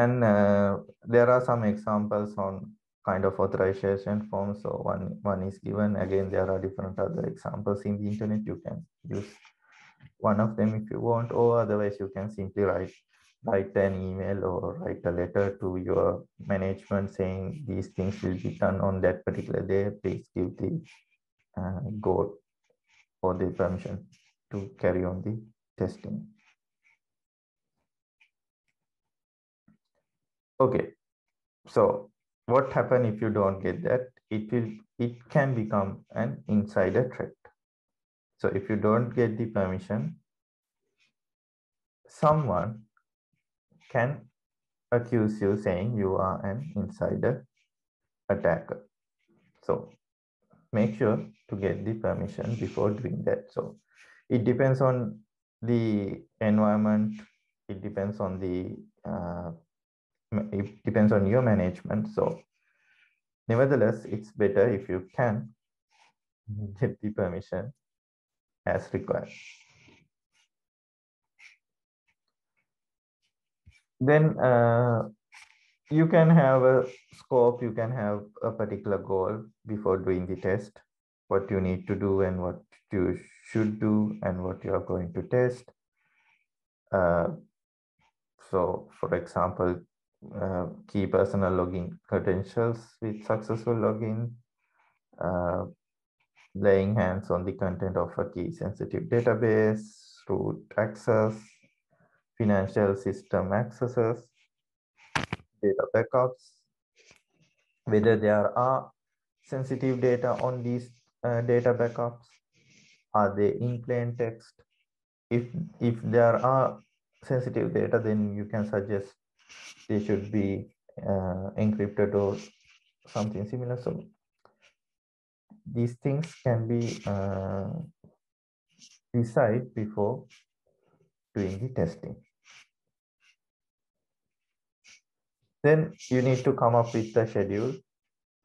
and uh, there are some examples on kind of authorization forms. So one, one is given. Again, there are different other examples in the internet. You can use one of them if you want, or otherwise you can simply write write an email or write a letter to your management saying these things will be done on that particular day. Please give the uh, go or the permission to carry on the testing. Okay, so what happen if you don't get that? It will it can become an insider threat. So if you don't get the permission, someone can accuse you saying you are an insider attacker. So make sure to get the permission before doing that. So it depends on the environment. It depends on the uh, it depends on your management. So nevertheless, it's better if you can get the permission as required. Then uh, you can have a scope, you can have a particular goal before doing the test, what you need to do and what you should do and what you are going to test. Uh, so for example, uh, key personal login credentials with successful login, uh, laying hands on the content of a key sensitive database, root access, financial system accesses, data backups, whether there are sensitive data on these uh, data backups, are they in plain text? If, if there are sensitive data, then you can suggest they should be uh, encrypted or something similar. So these things can be uh, decided before doing the testing. Then you need to come up with the schedule,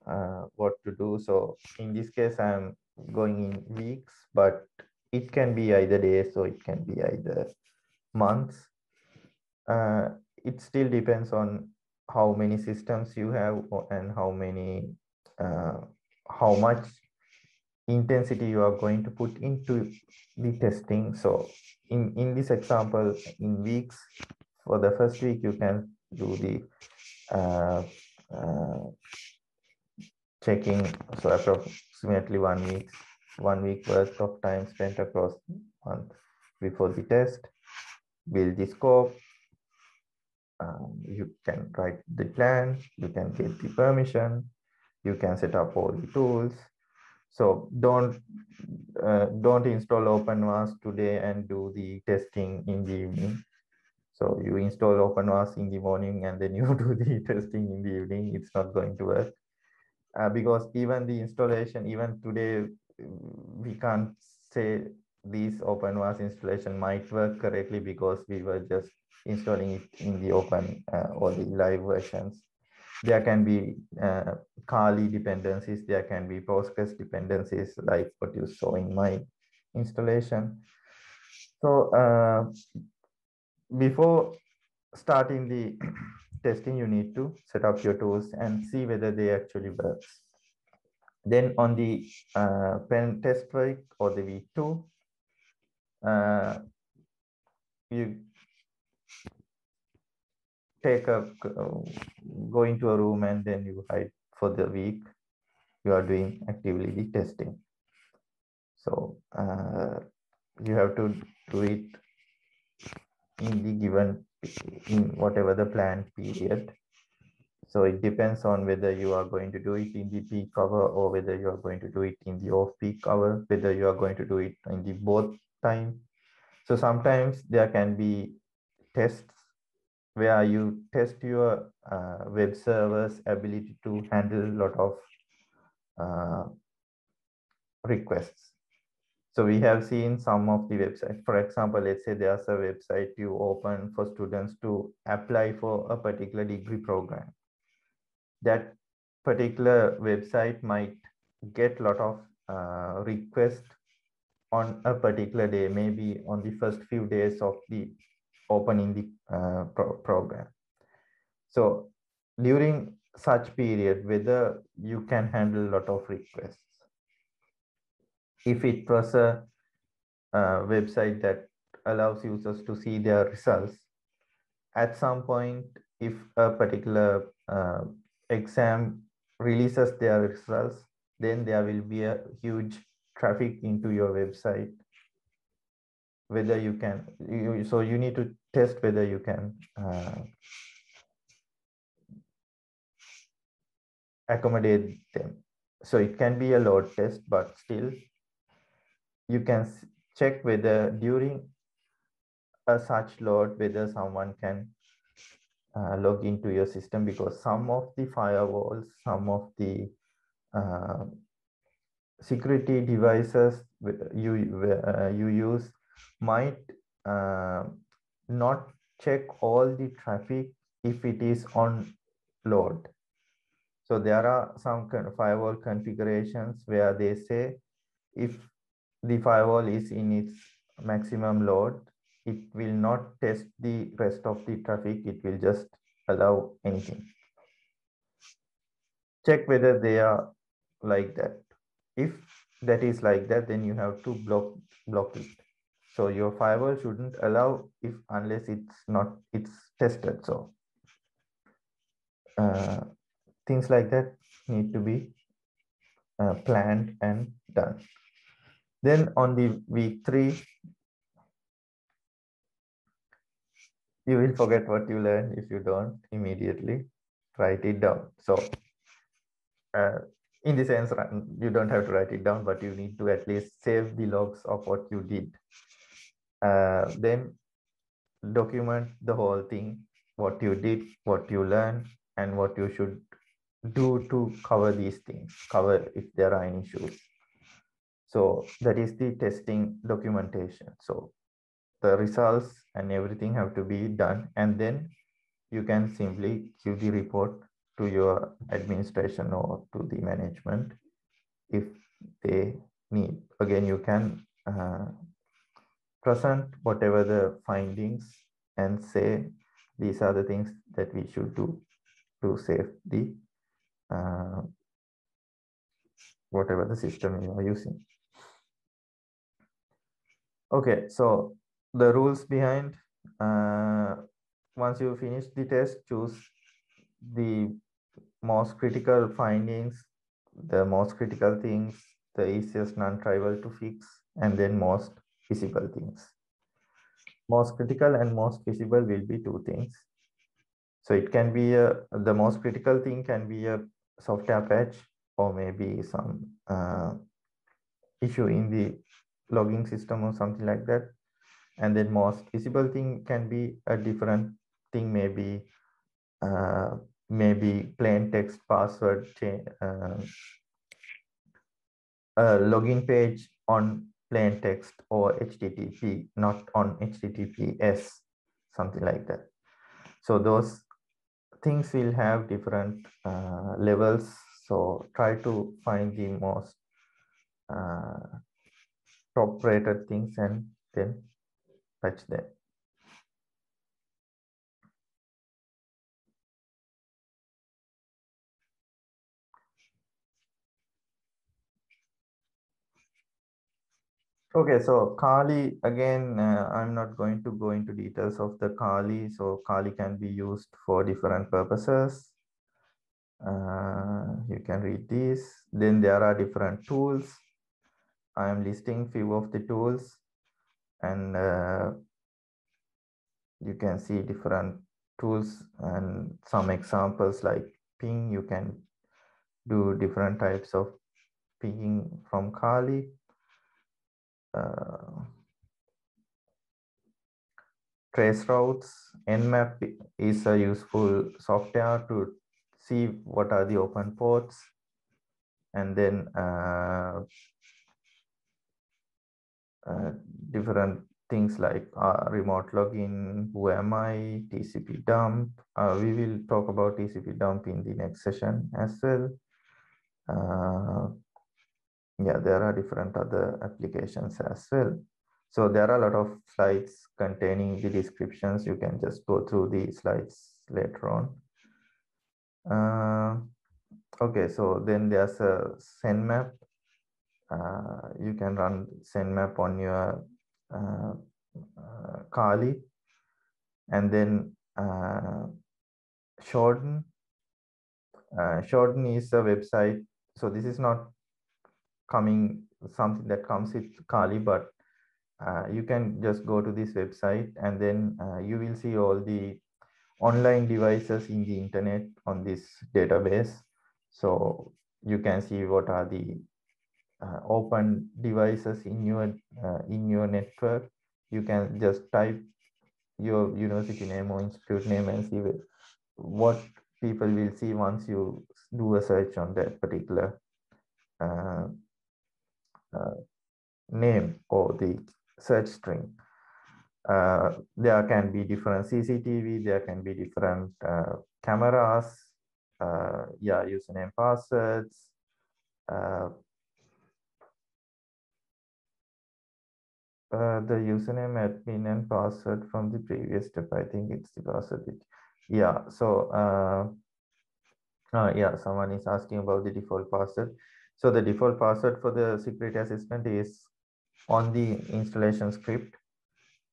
uh, what to do. So in this case, I'm going in weeks, but it can be either days or it can be either months. Uh, it still depends on how many systems you have and how many, uh, how much intensity you are going to put into the testing. So in, in this example, in weeks, for the first week, you can do the uh, uh, checking. So approximately one week, one week worth of time spent across month before the test, build the scope. Um, you can write the plan, you can get the permission, you can set up all the tools. So don't uh, don't install OpenVAS today and do the testing in the evening. So you install OpenVAS in the morning and then you do the testing in the evening. It's not going to work uh, because even the installation, even today, we can't say these OpenVAS installation might work correctly because we were just installing it in the open uh, or the live versions. There can be uh, Kali dependencies, there can be Postgres dependencies like what you saw in my installation. So uh, before starting the testing, you need to set up your tools and see whether they actually work. Then on the uh, pen test week or the week two, uh, you take a go into a room and then you hide for the week. You are doing actively the testing. So uh, you have to do it in the given in whatever the planned period. So it depends on whether you are going to do it in the peak hour or whether you are going to do it in the off peak hour, whether you are going to do it in the both time. So sometimes there can be tests where you test your uh, web server's ability to handle a lot of uh, requests. So we have seen some of the websites. For example, let's say there's a website you open for students to apply for a particular degree program. That particular website might get a lot of uh, requests on a particular day, maybe on the first few days of the opening the uh, pro program. So during such period, whether you can handle a lot of requests if it was a, a website that allows users to see their results, at some point, if a particular uh, exam releases their results, then there will be a huge traffic into your website. Whether you can, you, so you need to test whether you can uh, accommodate them. So it can be a load test, but still you can check whether during a such load whether someone can uh, log into your system because some of the firewalls some of the uh, security devices you uh, you use might uh, not check all the traffic if it is on load so there are some kind of firewall configurations where they say if the firewall is in its maximum load, it will not test the rest of the traffic. It will just allow anything. Check whether they are like that. If that is like that, then you have to block, block it. So your firewall shouldn't allow if unless it's not it's tested. So uh, things like that need to be uh, planned and done. Then on the week three, you will forget what you learned if you don't immediately write it down. So uh, in the sense, you don't have to write it down, but you need to at least save the logs of what you did. Uh, then document the whole thing, what you did, what you learned, and what you should do to cover these things, cover if there are any issues. So that is the testing documentation. So the results and everything have to be done and then you can simply give the report to your administration or to the management if they need. Again, you can uh, present whatever the findings and say these are the things that we should do to save the uh, whatever the system you are using. Okay, so the rules behind uh, once you finish the test, choose the most critical findings, the most critical things, the easiest non-trivial to fix, and then most visible things. Most critical and most visible will be two things. So it can be a, the most critical thing can be a software patch or maybe some uh, issue in the logging system or something like that. And then most visible thing can be a different thing, maybe uh, maybe plain text password uh, login page on plain text or HTTP, not on HTTPS, something like that. So those things will have different uh, levels. So try to find the most uh, top rated things and then patch them. Okay, so Kali, again, uh, I'm not going to go into details of the Kali. So Kali can be used for different purposes. Uh, you can read this. Then there are different tools. I am listing few of the tools and uh, you can see different tools and some examples like ping. You can do different types of pinging from Kali uh, trace routes. Nmap is a useful software to see what are the open ports and then uh, uh, different things like uh, remote login, who am I, TCP dump. Uh, we will talk about TCP dump in the next session as well. Yeah, there are different other applications as well. So there are a lot of slides containing the descriptions. You can just go through the slides later on. Uh, okay, so then there's a Zenmap. Uh, you can run Zenmap on your uh, uh, Kali. And then uh, Shodan. Uh, Shodan is a website. So this is not coming something that comes with Kali, but uh, you can just go to this website and then uh, you will see all the online devices in the internet on this database. So you can see what are the uh, open devices in your uh, in your network. You can just type your university name or institute name and see what people will see once you do a search on that particular uh, name or the search string. Uh, there can be different CCTV, there can be different uh, cameras, uh, yeah, username passwords. Uh, uh, the username admin and password from the previous step, I think it's the password. Yeah, so yeah, someone is asking about the default password. So the default password for the security assessment is on the installation script.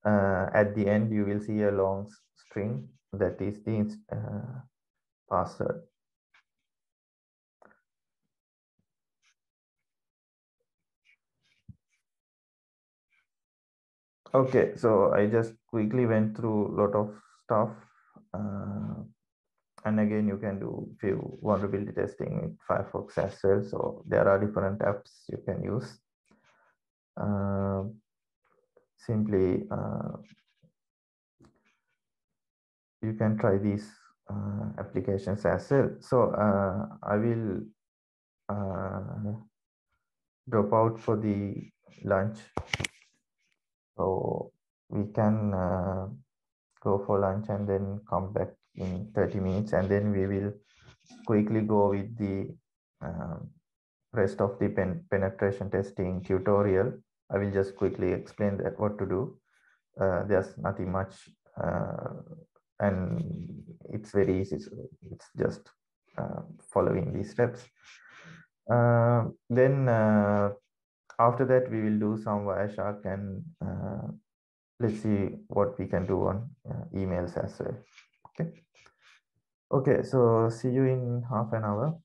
uh, at the end, you will see a long string that is the uh, password. Okay, so I just quickly went through a lot of stuff. Uh, and again, you can do few vulnerability testing with Firefox as well. So there are different apps you can use. Uh, simply, uh, you can try these uh, applications as well. So uh, I will uh, drop out for the lunch. So we can uh, go for lunch and then come back in 30 minutes and then we will quickly go with the um, rest of the pen penetration testing tutorial. I will just quickly explain that what to do. Uh, there's nothing much uh, and it's very easy. So it's just uh, following these steps. Uh, then uh, after that, we will do some Wireshark and uh, let's see what we can do on emails as well. Okay. Okay, so see you in half an hour.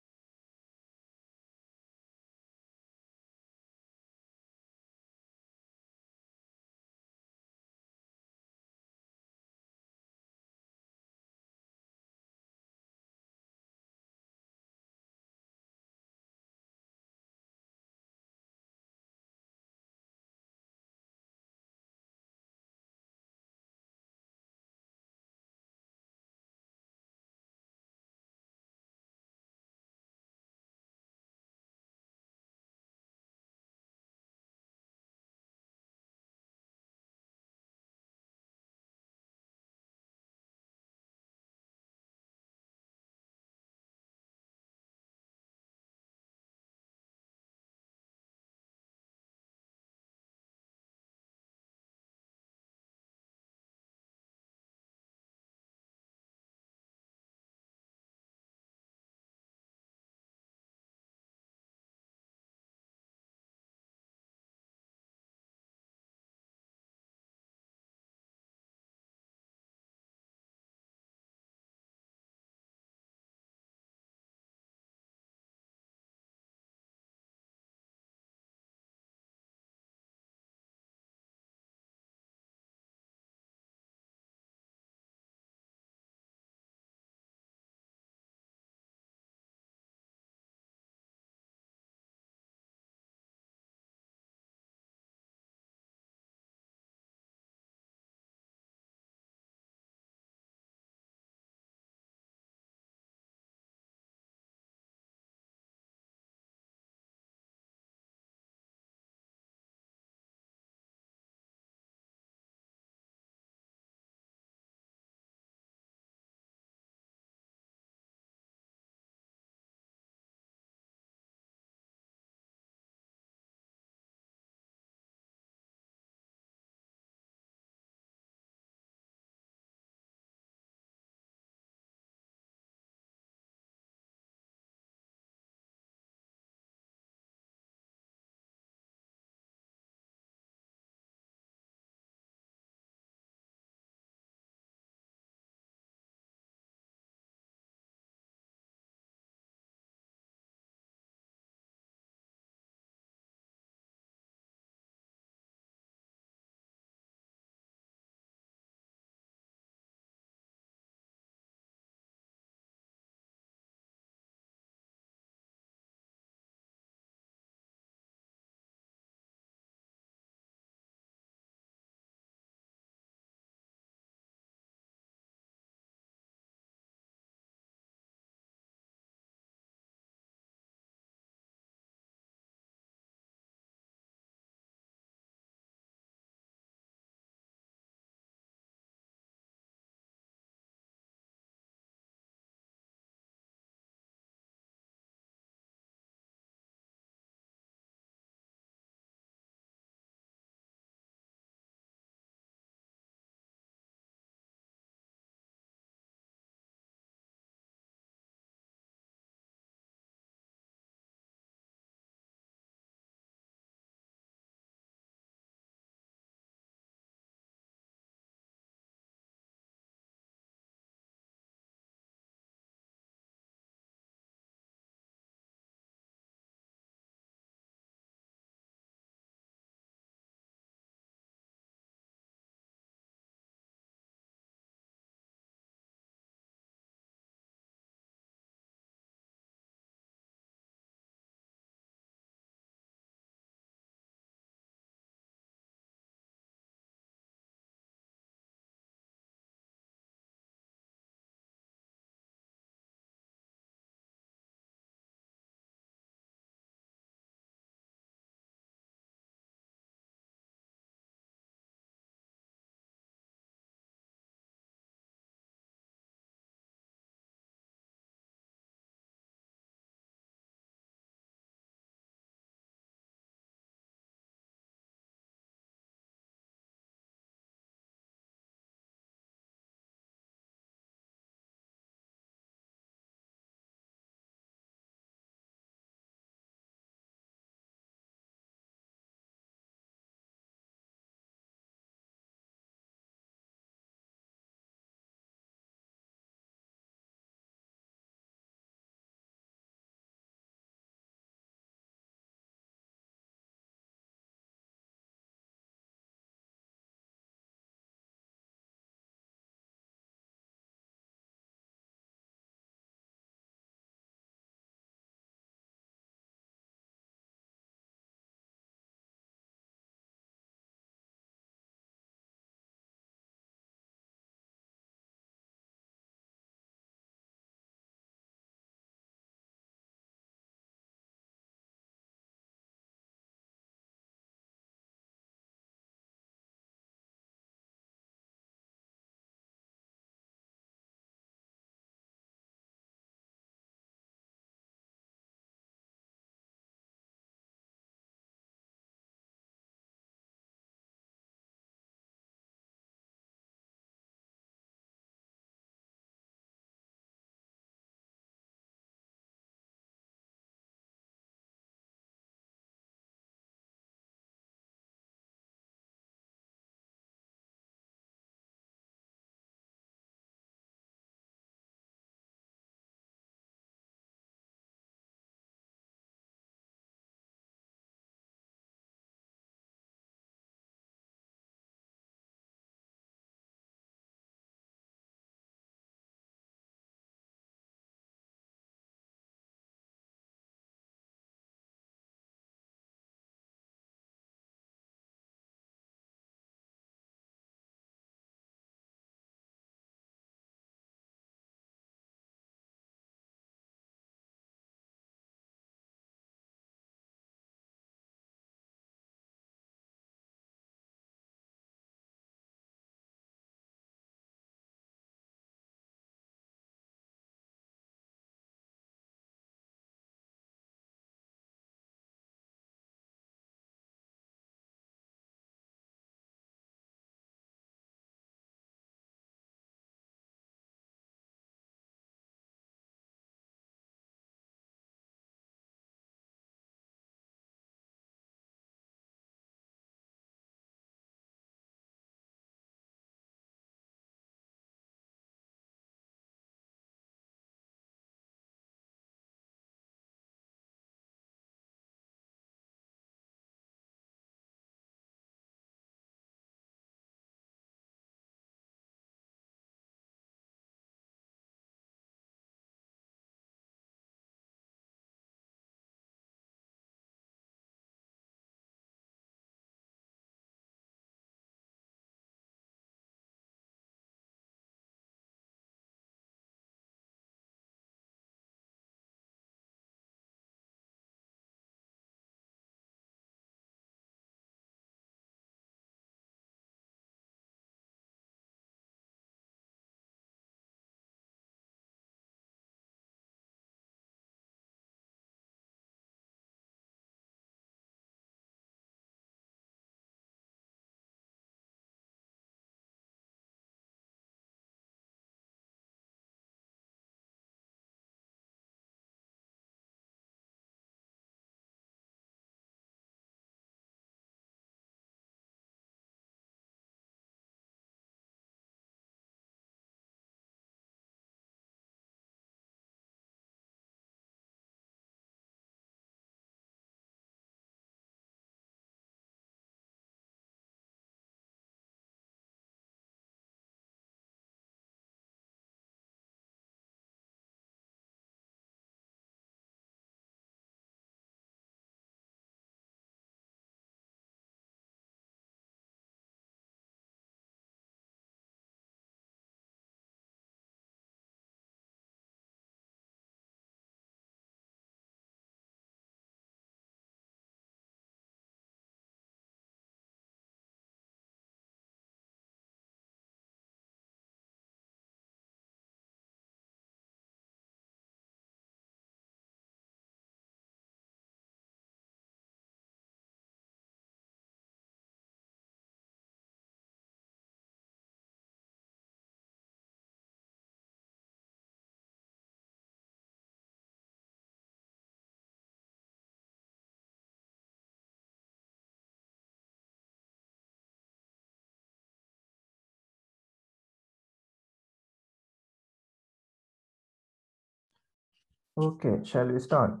Okay, shall we start?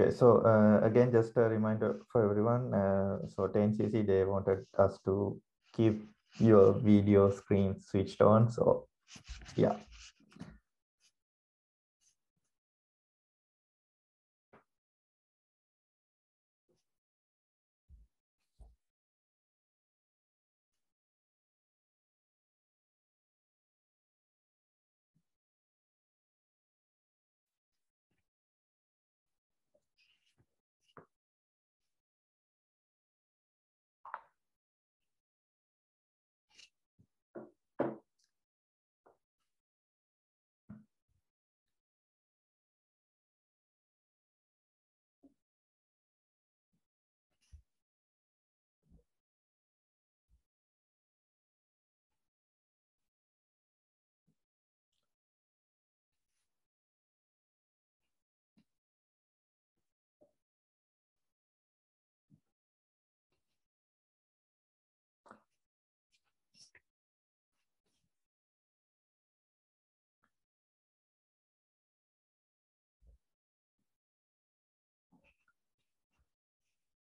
Okay, so uh, again, just a reminder for everyone. Uh, so TEIN*CC, they wanted us to keep your video screen switched on. So yeah.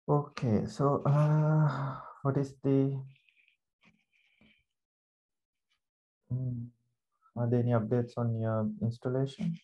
Okay, so uh, what is the Mm, are there any updates on your installation?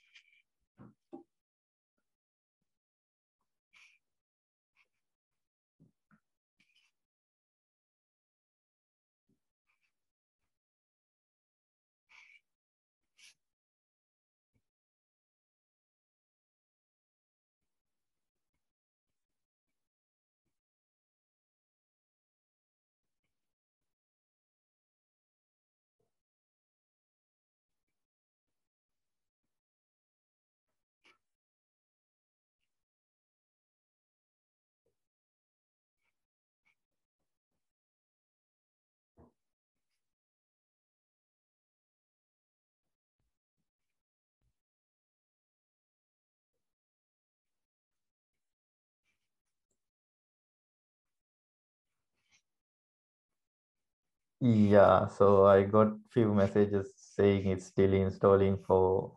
Yeah, so I got few messages saying it's still installing for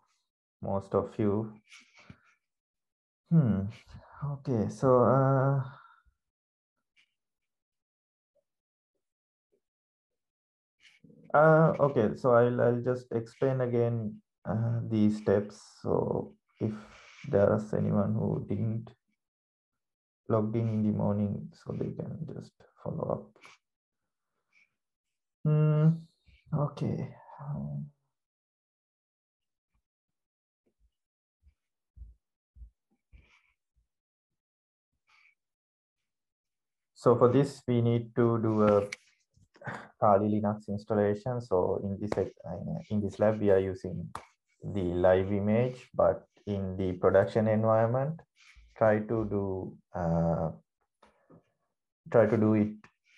most of you. Hmm. Okay, so uh, uh okay, so I'll I'll just explain again uh, these steps. So if there is anyone who didn't logged in in the morning, so they can just follow up. Hmm. Okay. Um, So for this, we need to do a Kali Linux installation. So in this uh, in this lab, we are using the live image, but in the production environment, try to do uh, try to do it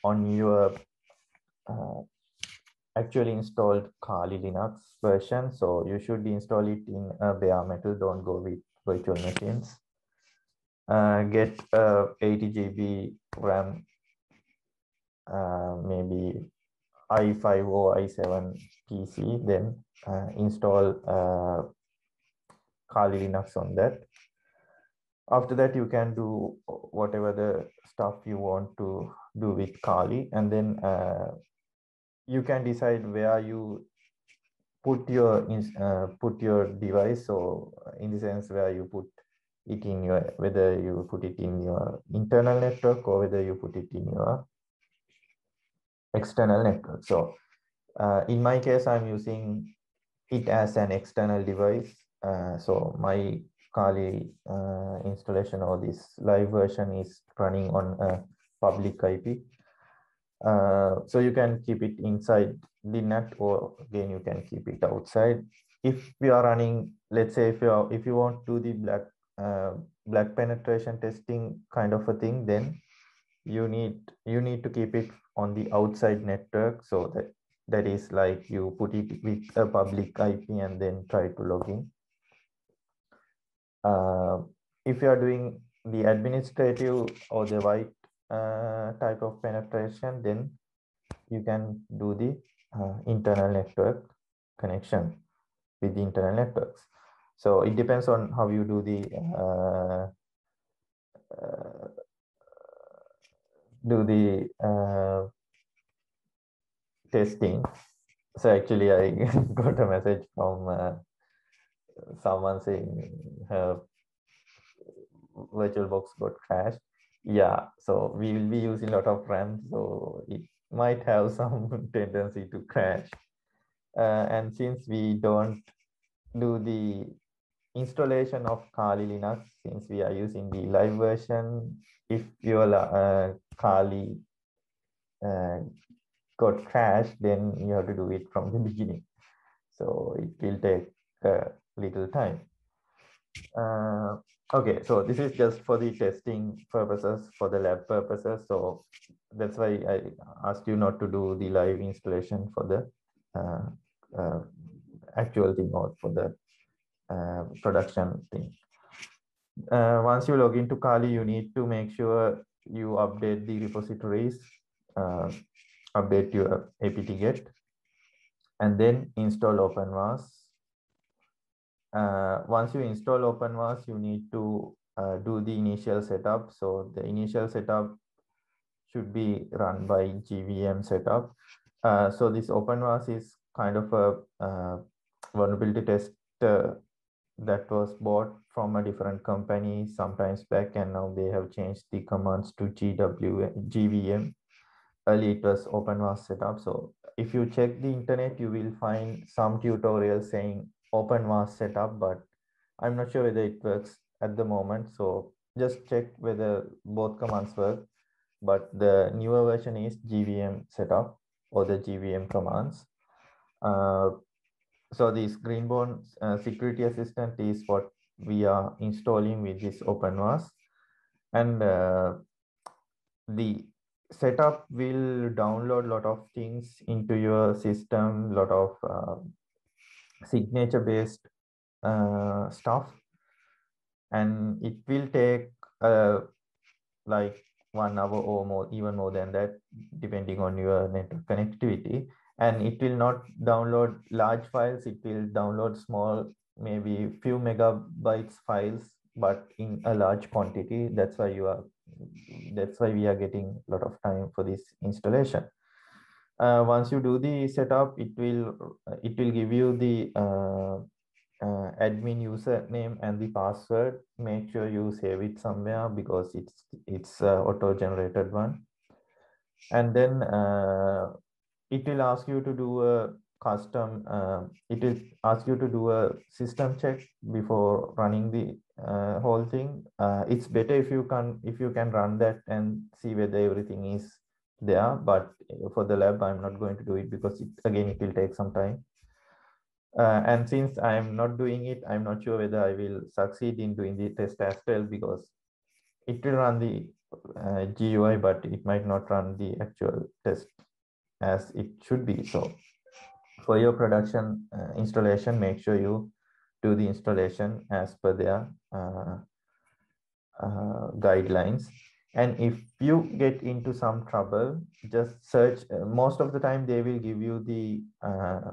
on your uh, actually installed Kali Linux version. So you should install it in a bare metal. Don't go with virtual machines. Uh, get uh, 80 GB RAM, uh, maybe i5 or i7 PC, then uh, install uh, Kali Linux on that. After that, you can do whatever the stuff you want to do with Kali, and then uh, you can decide where you put your uh, put your device. So in the sense where you put it in your whether you put it in your internal network or whether you put it in your external network. So uh, in my case, I'm using it as an external device. Uh, so my Kali uh, installation or this live version is running on a public IP. Uh, so you can keep it inside the net or again you can keep it outside. If you are running, let's say if you are, if you want to do the black uh, black penetration testing kind of a thing, then you need you need to keep it on the outside network so that that is like you put it with a public IP and then try to log in. Uh, if you are doing the administrative or the white uh, type of penetration, then you can do the uh, internal network connection with the internal networks. So it depends on how you do the uh, uh, do the uh, testing. So actually, I got a message from uh, someone saying her virtual box got crashed. Yeah, so we will be using a lot of RAM, so it might have some tendency to crash. Uh, and since we don't do the installation of Kali Linux, since we are using the live version, if your uh, Kali uh, got crashed, then you have to do it from the beginning. So it will take a little time. Okay, so this is just for the testing purposes, for the lab purposes. So that's why I asked you not to do the live installation for the uh, uh, actual thing or for the uh, production thing. Uh, once you log into Kali, you need to make sure you update the repositories, uh, update your apt-get, and then install OpenVAS. Uh, once you install OpenVAS, you need to uh, do the initial setup. So the initial setup should be run by GVM setup. Uh, so this OpenVAS is kind of a uh, vulnerability test that was bought from a different company sometimes back and now they have changed the commands to GW, GVM. Early it was OpenVAS setup. So if you check the internet, you will find some tutorials saying OpenVAS setup, but I'm not sure whether it works at the moment. So just check whether both commands work. But the newer version is GVM setup or the GVM commands. Uh, so this Greenbone uh, security assistant is what we are installing with this OpenVAS. And uh, the setup will download a lot of things into your system, lot of uh, signature based uh, stuff. And it will take uh, like one hour or more, even more than that, depending on your network connectivity. And it will not download large files. It will download small maybe few megabytes files but in a large quantity. That's why you are that's why we are getting a lot of time for this installation uh, once you do the setup it will it will give you the uh, uh, admin username and the password. Make sure you save it somewhere because it's it's auto generated one. And then uh, it will ask you to do a custom uh, it will ask you to do a system check before running the uh, whole thing. Uh, it's better if you can if you can run that and see whether everything is there but for the lab i'm not going to do it because it, again it will take some time uh, and since i'm not doing it i'm not sure whether i will succeed in doing the test as well because it will run the uh, gui but it might not run the actual test as it should be. So for your production uh, installation, make sure you do the installation as per their uh, uh, guidelines. And if you get into some trouble, just search. Uh, most of the time, they will give you the uh,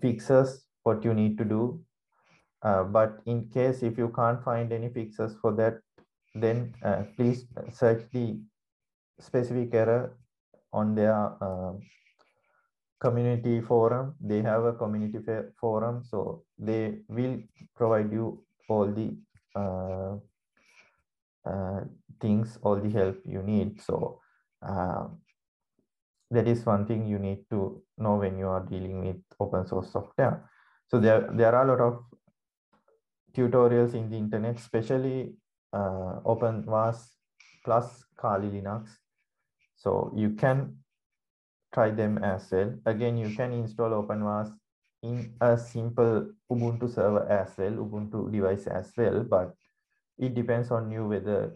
fixes, what you need to do. Uh, but in case if you can't find any fixes for that, then please search the specific error on their uh, community forum. They have a community forum, so they will provide you all the uh, uh, things, all the help you need. So um, that is one thing you need to know when you are dealing with open source software. So there, there are a lot of tutorials in the internet, especially uh, OpenVAS plus Kali Linux So you can try them as well. Again, you can install OpenVAS in a simple Ubuntu server as well, Ubuntu device as well, but it depends on you whether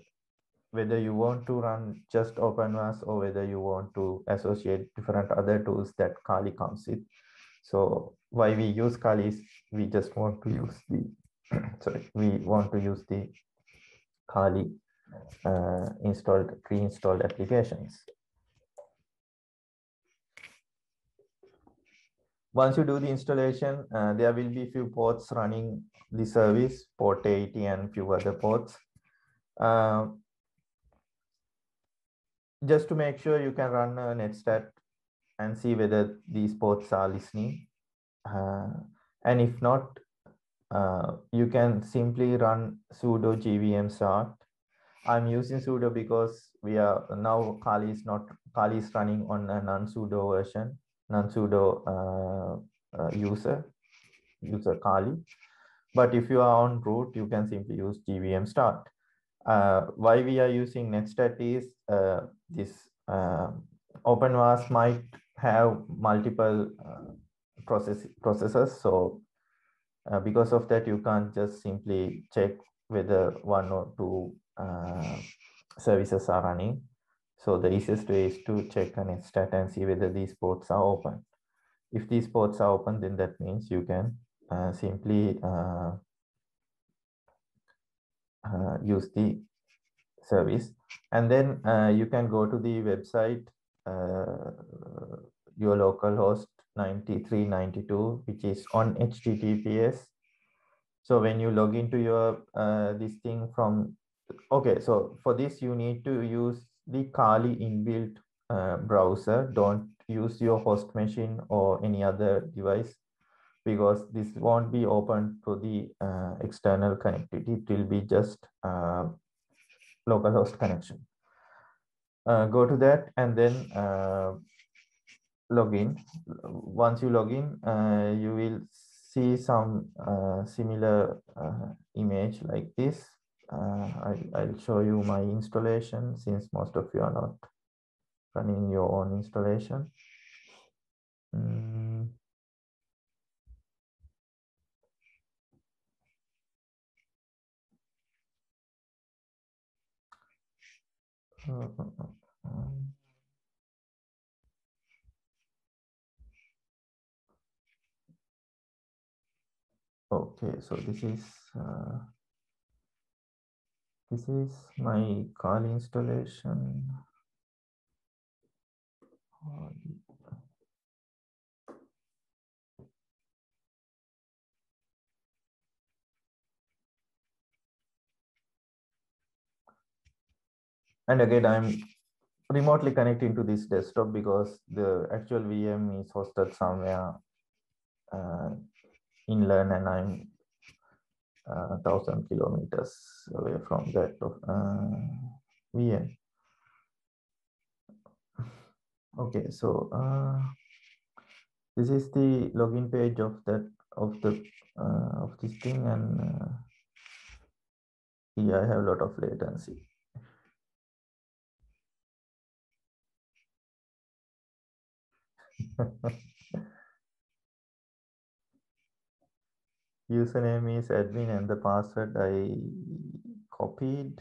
whether you want to run just OpenVAS or whether you want to associate different other tools that Kali comes with. So why we use Kali is we just want to use the, sorry, we want to use the Kali uh, installed, pre-installed applications. Once you do the installation, uh, there will be few ports running the service, port 80 and few other ports. Uh, just to make sure you can run a netstat and see whether these ports are listening. Uh, and if not, uh, you can simply run sudo gvm start. I'm using sudo because we are now Kali is not Kali is running on a non-sudo version, non-sudo uh, uh, user, user Kali. But if you are on root, you can simply use gvm start. Uh, why we are using netstat is uh, this uh, OpenVAS might have multiple uh, process processes. So uh, because of that, you can't just simply check whether one or two uh, services are running. So the easiest way is to check an netstat and see whether these ports are open. If these ports are open, then that means you can simply uh, uh, use the service. And then uh, you can go to the website uh, your local host 9392 which is on https so when you log into your uh, this thing from okay so for this you need to use the kali inbuilt uh, browser. Don't use your host machine or any other device because this won't be open to the uh, external connectivity. It will be just uh, localhost connection. Uh, go to that and then uh, log in. Once you log in, uh, you will see some uh, similar image like this. I, I'll show you my installation since most of you are not running your own installation. Mm. Okay, so this is uh, this is my Kali installation. And again, I'm remotely connecting to this desktop because the actual VM is hosted somewhere uh, inland and I'm uh, thousand kilometers away from that uh, VM. Okay, so uh, this is the login page of that of the uh, of this thing, and uh, here I have a lot of latency. Username is admin and the password I copied.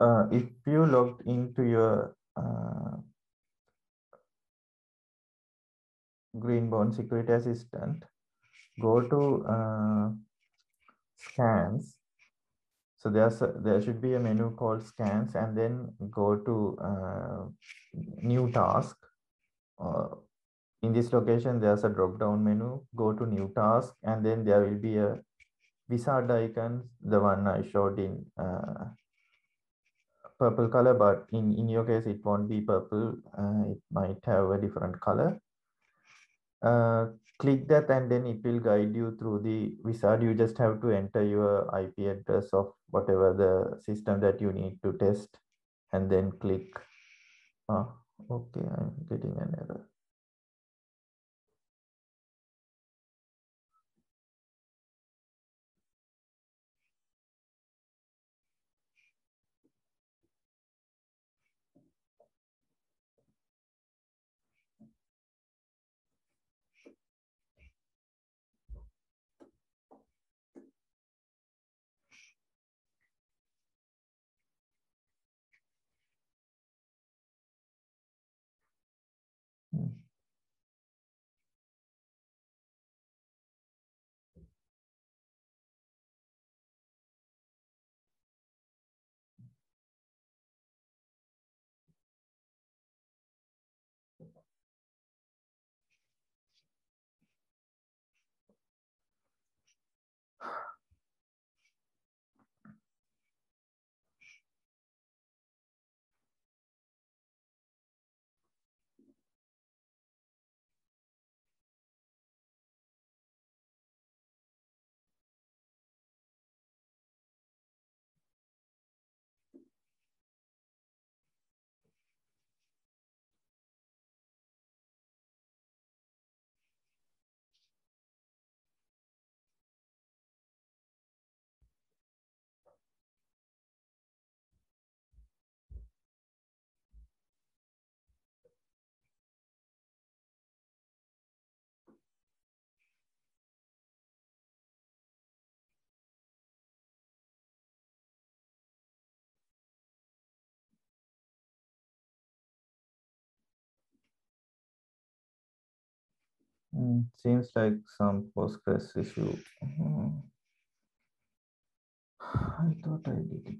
uh, if you logged into your uh, Greenbone Security Assistant, go to uh, scans. So there's a, there should be a menu called scans and then go to uh, new task. Uh, in this location, there's a drop down menu, go to new task and then there will be a wizard icon, the one I showed in uh, purple color, but in, in your case, it won't be purple. Uh, it might have a different color. Uh, click that and then it will guide you through the wizard. You just have to enter your IP address of whatever the system that you need to test and then click. Ah, okay, I'm getting an error. Hmm, Seems like some Postgres issue. Hmm. I thought I did it.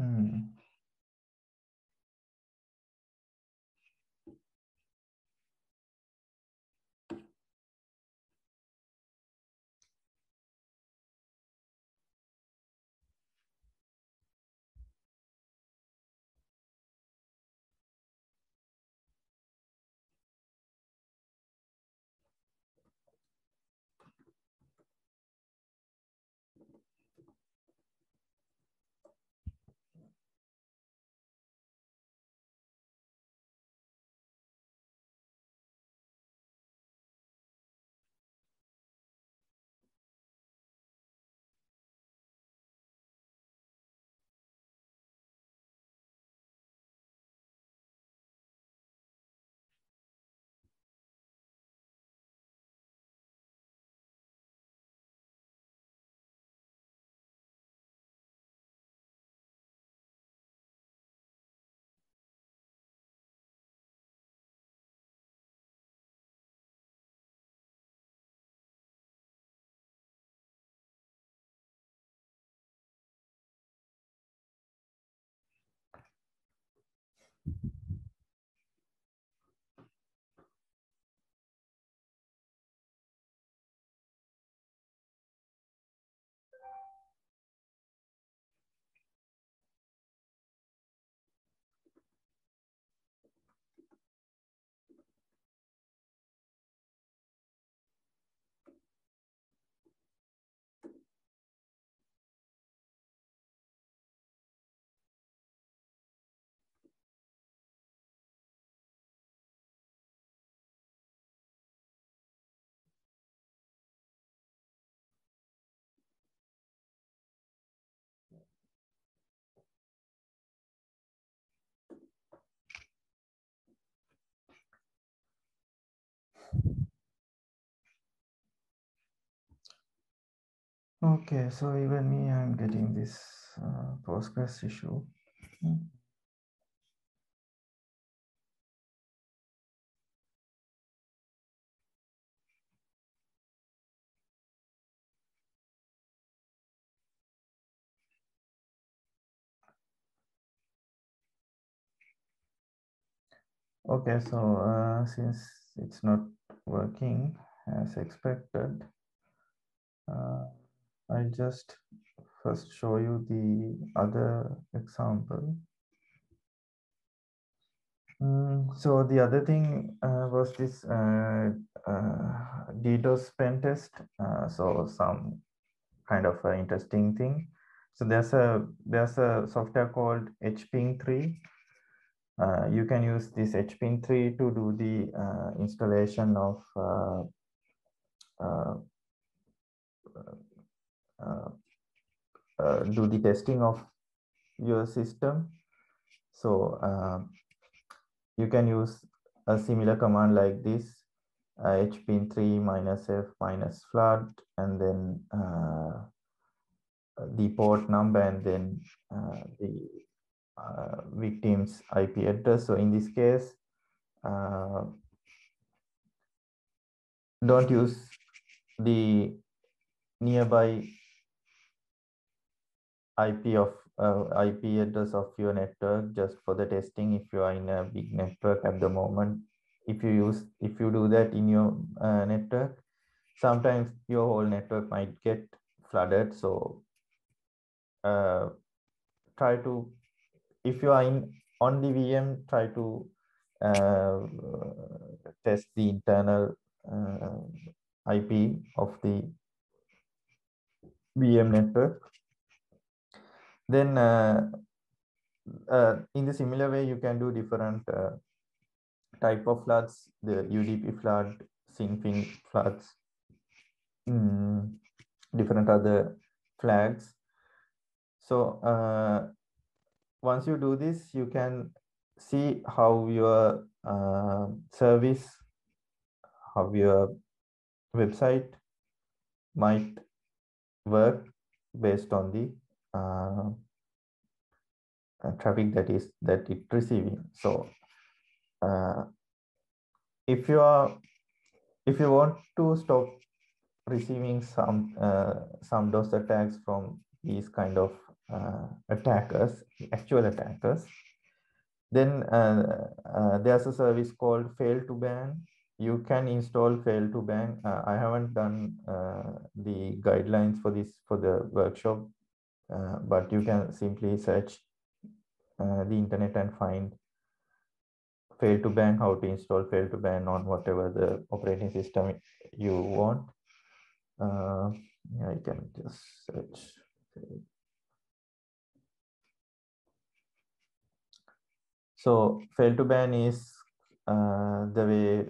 Hmm. Okay, so even me, I'm getting this uh, Postgres issue. Okay, so uh, since it's not working as expected, uh, I just first show you the other example. Mm, so the other thing uh, was this uh, uh, DDoS pen test. Uh, so some kind of interesting thing. So there's a there's a software called HPing3. Uh, you can use this HPing3 to do the uh, installation of do the testing of your system. So uh, you can use a similar command like this uh, hping3 minus f minus flood and then uh, the port number and then uh, the uh, victim's IP address. So in this case, uh, don't use the nearby IP of uh, IP address of your network just for the testing if you are in a big network at the moment. If you use if you do that in your uh, network, sometimes your whole network might get flooded. So uh, try to if you are in on the VM, try to uh, test the internal uh, IP of the VM network then uh, uh, in the similar way, you can do different uh, type of floods, the UDP flood, SYNFIN floods, mm, different other flags. So uh, once you do this, you can see how your uh, service, how your website might work based on the uh, uh, traffic that is that it receiving. So uh, if you are if you want to stop receiving some uh, some DOS attacks from these kind of uh, attackers, actual attackers, then uh, uh, there's a service called fail2ban. You can install fail2ban. I haven't done the guidelines for this for the workshop uh, but you can simply search uh, the internet and find fail2ban how to install fail2ban on whatever the operating system you want. Uh, you can just search. So fail2ban is uh, the way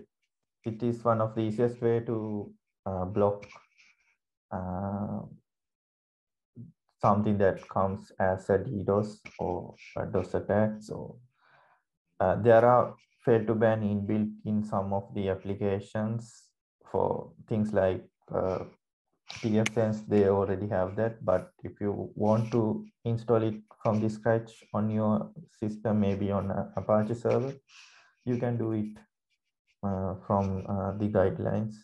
it is one of the easiest way to uh, block uh, something that comes as a DDoS or a DOS attack. So uh, there are fail2ban inbuilt in some of the applications for things like uh, pfSense, they already have that. But if you want to install it from the scratch on your system, maybe on Apache server, you can do it uh, from uh, the guidelines.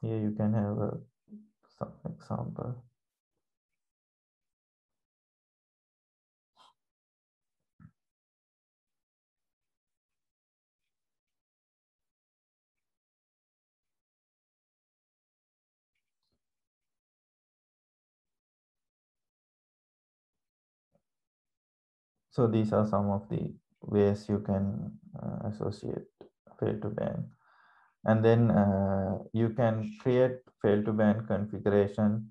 Here you can have a some example. So these are some of the ways you can uh, associate fail2ban. And then uh, you can create fail2ban configuration.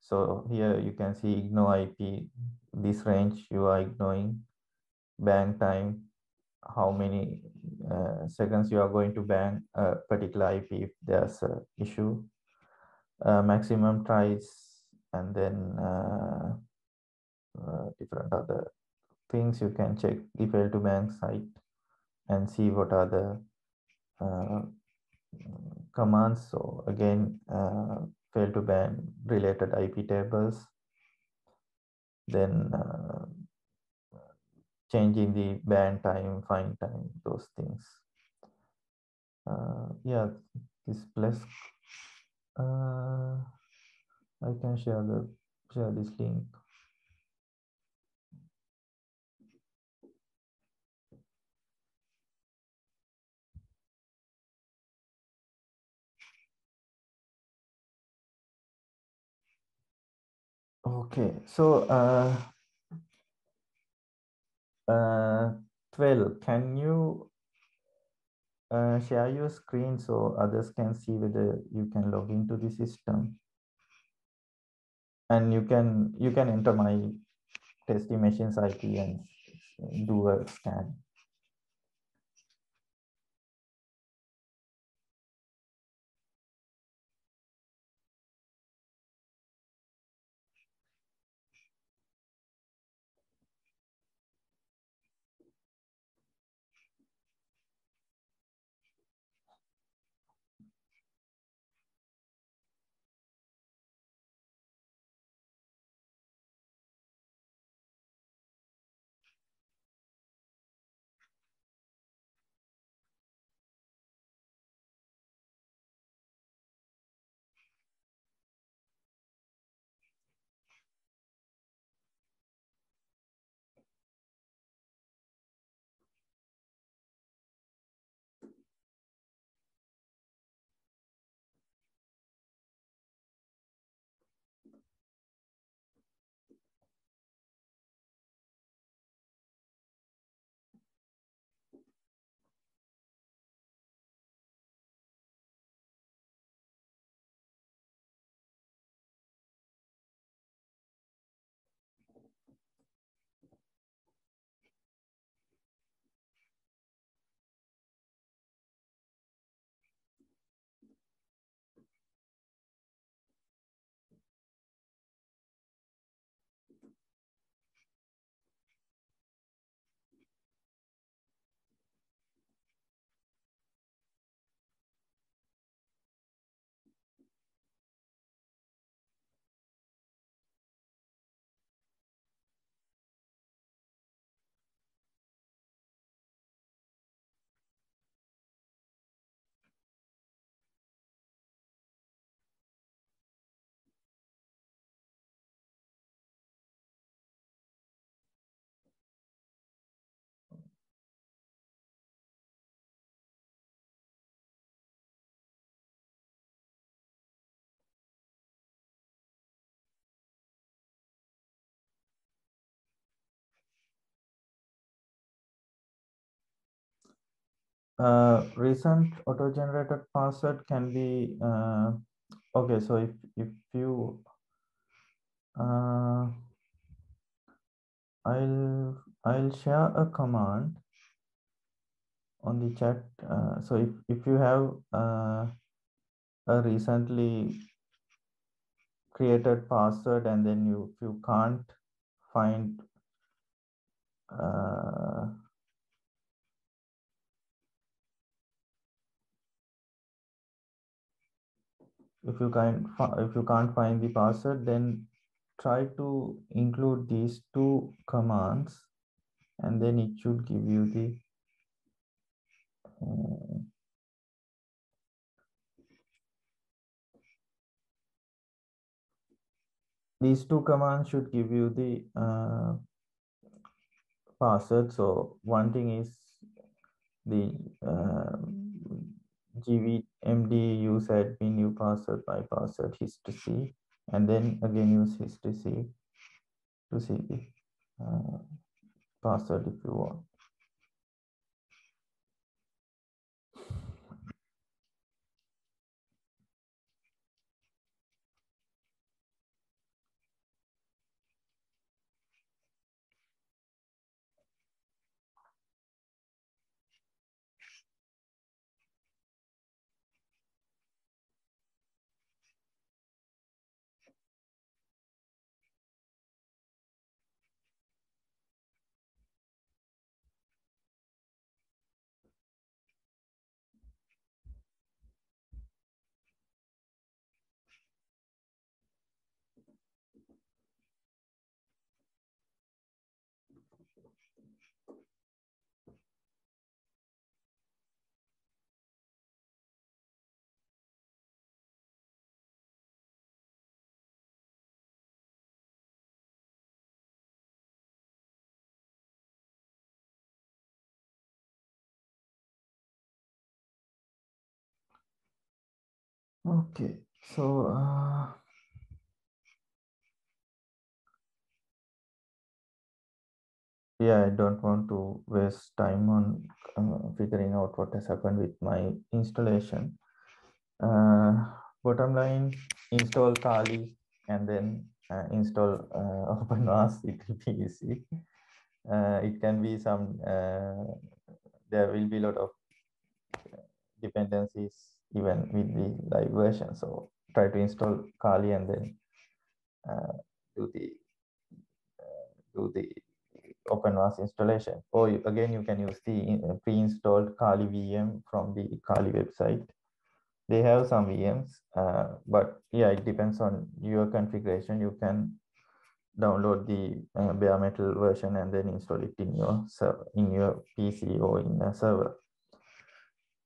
So here you can see ignore IP, this range you are ignoring, ban time, how many uh, seconds you are going to ban a particular IP if there's a issue, uh, maximum tries, and then uh, uh, different other things you can check. The fail2ban site and see what are the uh, commands. So again, uh, fail2ban related IP tables. Then uh, changing the ban time, fine time, those things. Uh, yeah, this plus. Uh, I can share the share this link. Okay, so uh, uh, 12, can you uh, share your screen so others can see whether you can log into the system? And you can you can enter my testing machines IP and do a scan. Uh, recent auto-generated password can be uh, okay so if if you uh, i'll i'll share a command on the chat uh, so if if you have uh, a recently created password and then you you can't find uh, if you can't if you can't find the password then try to include these two commands and then it should give you the uh, these two commands should give you the uh, password. So one thing is the uh, gvmd use admin new password by password history and then again use history to see the uh, password if you want Okay, so uh, yeah, I don't want to waste time on uh, figuring out what has happened with my installation. Uh, bottom line, install Kali and then uh, install uh, OpenVAS. It will be easy. Uh, it can be some. Uh, there will be a lot of dependencies even with the live version. So try to install Kali and then uh, do the uh, do the OpenVAS installation. Or you, again, you can use the uh, pre-installed Kali VM from the Kali website. They have some VMs, uh, but yeah, it depends on your configuration. You can download the uh, bare metal version and then install it in your in your PC or in a server.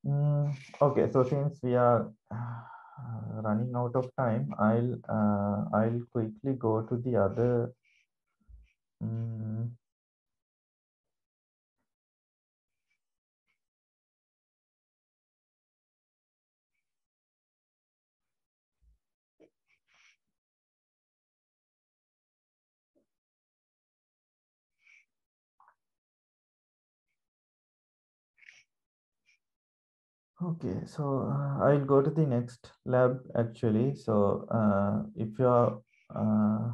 Mm, okay, so since we are uh, running out of time, I'll uh, I'll quickly go to the other. mm, Okay, so uh, I'll go to the next lab actually. So uh, if you're uh,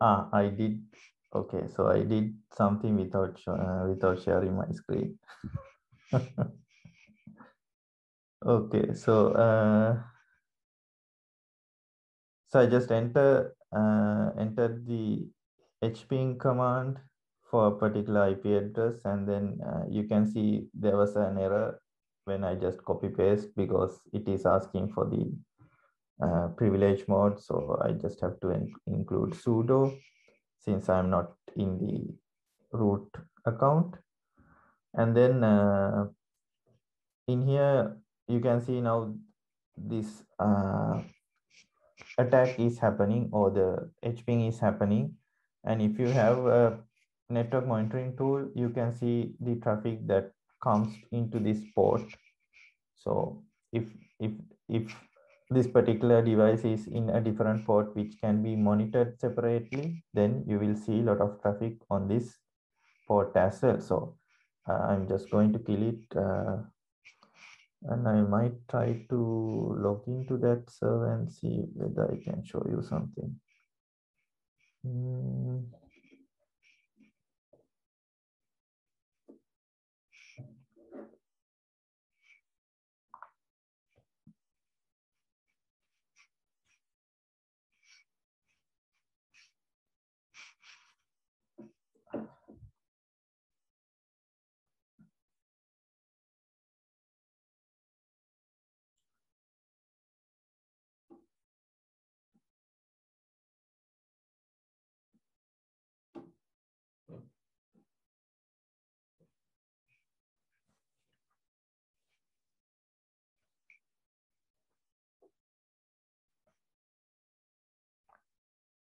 ah I did okay, so I did something without uh, without sharing my screen. okay, so uh, so I just enter uh, entered the hping command for a particular IP address, and then uh, you can see there was an error when I just copy paste because it is asking for the uh, privilege mode. So I just have to in- include sudo since I'm not in the root account. And then uh, in here, you can see now this uh, attack is happening or the hping is happening. And if you have a network monitoring tool, you can see the traffic that comes into this port. So if if if this particular device is in a different port which can be monitored separately, then you will see a lot of traffic on this port as well. So uh, I'm just going to kill it. Uh, and I might try to log into that server and see whether I can show you something. Hmm.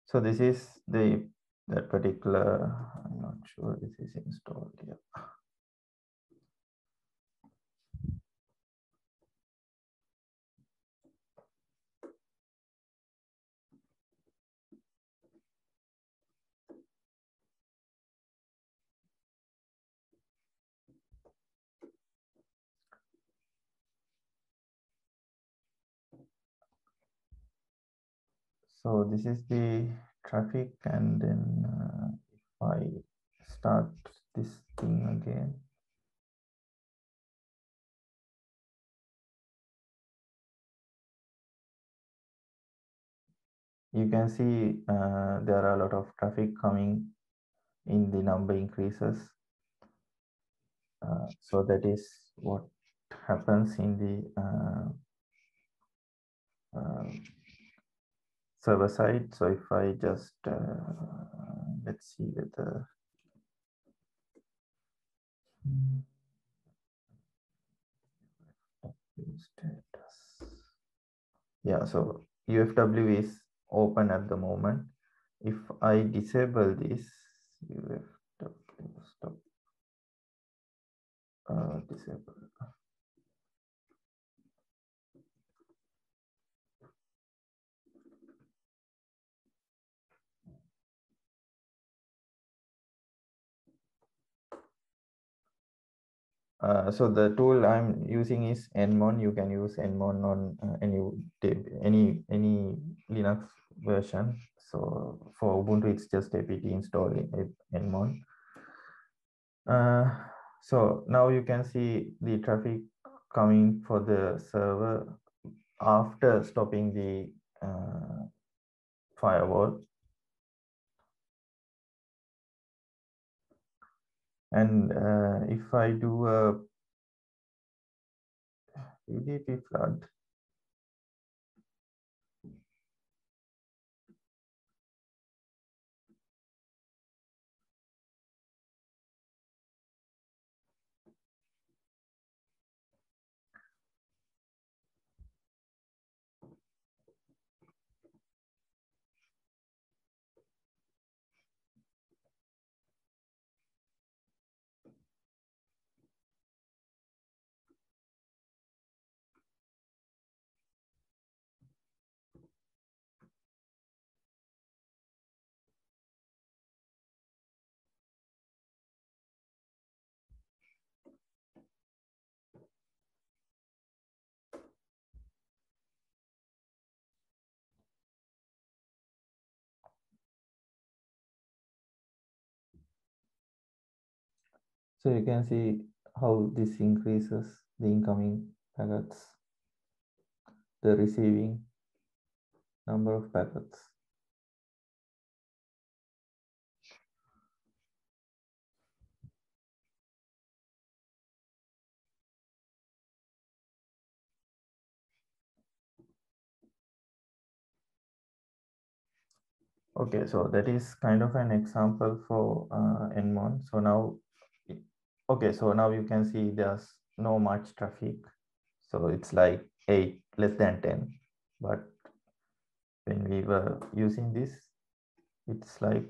So this is the that particular, I'm not sure this is installed here. So this is the traffic and then uh, if I start this thing again. You can see uh, there are a lot of traffic coming in the number increases. Uh, so that is what happens in the uh, uh, server side. So if I just uh, let's see whether status. Yeah, so UFW is open at the moment. If I disable this UFW stop uh, disable. Uh, so the tool I'm using is Nmon. You can use Nmon on uh, any any any Linux version. So for Ubuntu, it's just apt installing Nmon. Uh, so now you can see the traffic coming for the server after stopping the uh, firewall. And uh, if I do a UDP flood, So you can see how this increases the incoming packets, the receiving number of packets. Okay, so that is kind of an example for uh, Nmon. So now, okay, so now you can see there's no much traffic. So it's like eight, less than 10. But when we were using this, it's like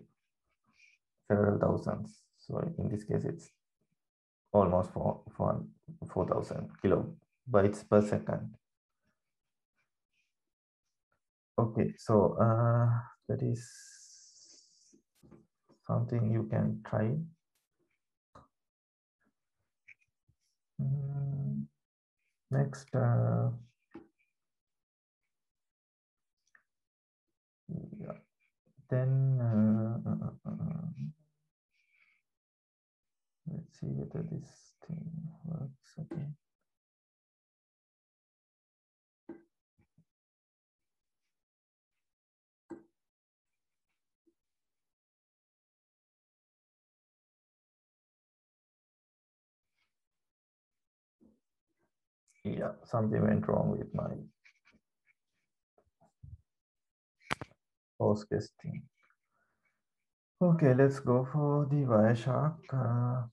several thousands. So in this case, it's almost four, four, 4,000 kilobytes per second. Okay, so uh, that is something you can try. Mm, Next, uh, yeah, then uh, uh, let's see whether this thing works again. Yeah, something went wrong with my host guesting. Okay, let's go for the Wireshark. Uh,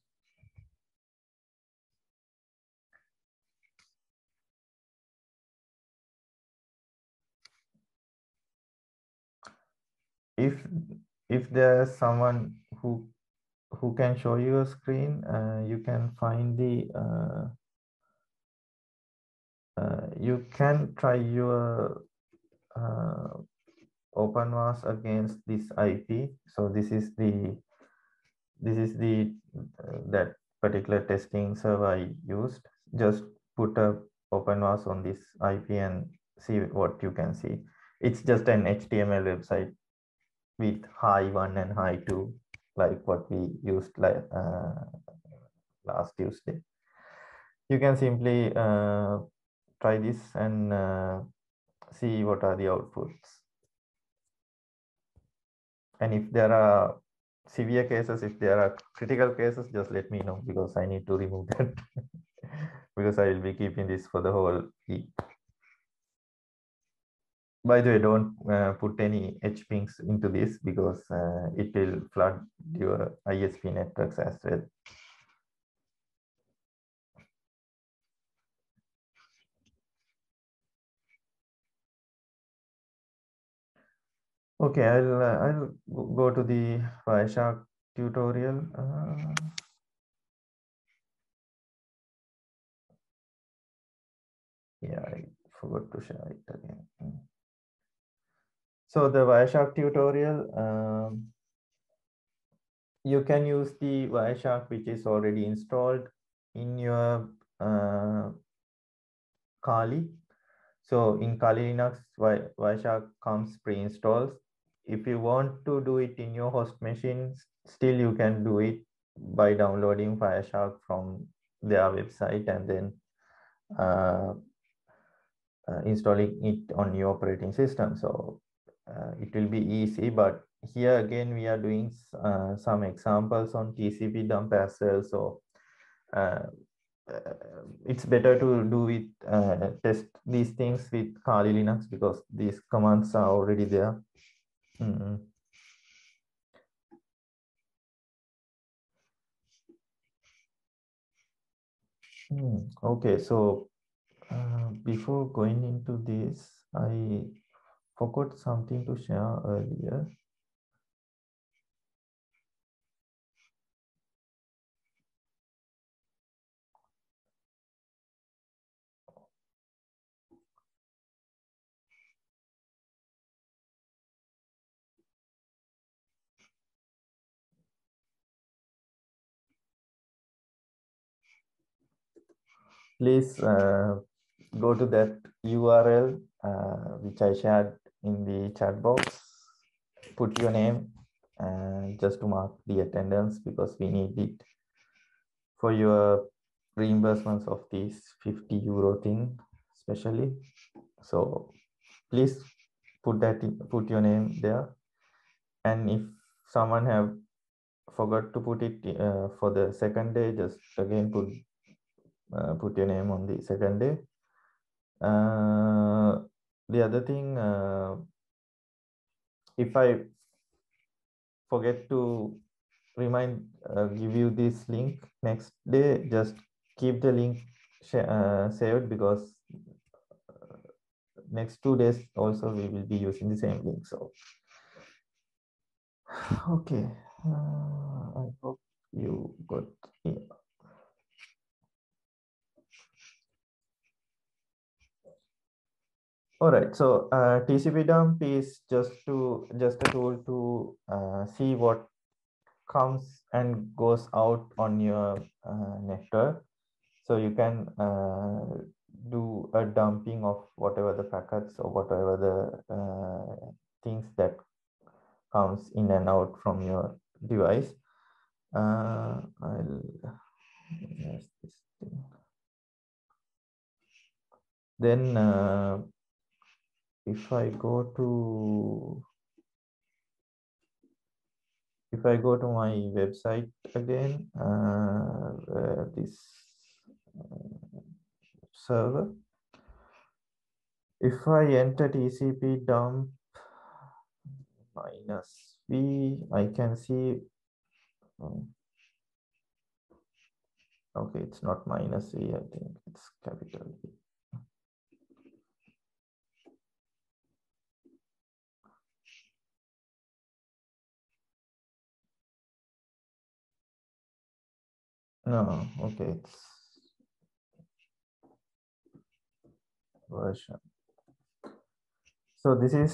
if if there's someone who who can show you a screen, uh, you can find the uh, uh, you can try your uh, OpenVAS against this IP. So this is the this is the uh, that particular testing server I used. Just put a OpenVAS on this IP and see what you can see. It's just an HTML website with high one and high two, like what we used like uh, last Tuesday. You can simply uh, try this and uh, see what are the outputs. And if there are severe cases, if there are critical cases, just let me know because I need to remove that because I will be keeping this for the whole week. By the way, don't uh, put any hpings into this because uh, it will flood your ISP networks as well. Okay, I'll uh, I'll go to the Wireshark tutorial. Uh, yeah, I forgot to share it again. So the Wireshark tutorial, um, you can use the Wireshark which is already installed in your uh, Kali. So in Kali Linux, Wireshark comes pre-installed. If you want to do it in your host machine, still you can do it by downloading Wireshark from their website and then uh, uh, installing it on your operating system. So uh, it will be easy, but here again, we are doing uh, some examples on TCP dump as well. So uh, it's better to do it, uh, test these things with Kali Linux because these commands are already there. Mm -hmm. Hmm. Okay, so uh, before going into this, I forgot something to share earlier. Please uh, go to that URL uh, which I shared in the chat box. Put your name uh, just to mark the attendance because we need it for your reimbursements of this 50 euro thing, especially. So please put that in, put your name there. And if someone have forgot to put it uh, for the second day, just again put uh, put your name on the second day. Uh, the other thing, uh, if I forget to remind, uh, give you this link next day, just keep the link uh, saved because uh, next two days also we will be using the same link. So, okay, I hope you got yeah. All right, so uh, TCP dump is just to just a tool to uh, see what comes and goes out on your uh, network. So you can uh, do a dumping of whatever the packets or whatever the uh, things that comes in and out from your device. Uh, I'll this thing. Then if I go to if I go to my website again, uh, uh, this uh, server, if I enter TCP dump minus v, I can see, um, okay, it's not minus v, I think it's capital V. No, okay, it's version. So this is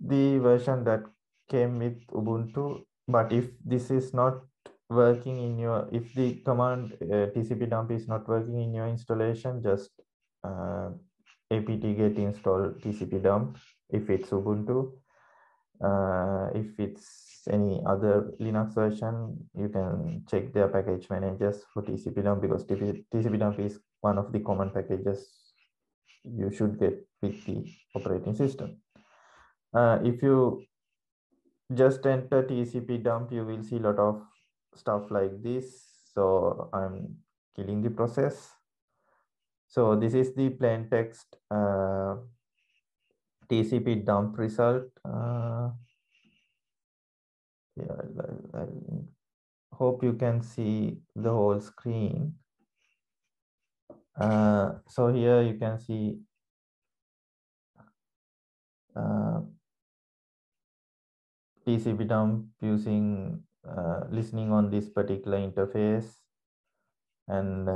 the version that came with Ubuntu, but if this is not working in your, if the command uh, tcp dump is not working in your installation, just uh, apt get install tcp dump if it's Ubuntu. Uh, if it's any other Linux version, you can check their package managers for TCP dump because TCP, TCP dump is one of the common packages you should get with the operating system. Uh, if you just enter TCP dump, you will see a lot of stuff like this. So I'm killing the process. So this is the plain text uh, TCP dump result. Uh, yeah, I, I hope you can see the whole screen. Uh, so here you can see uh, TCP dump using uh, listening on this particular interface and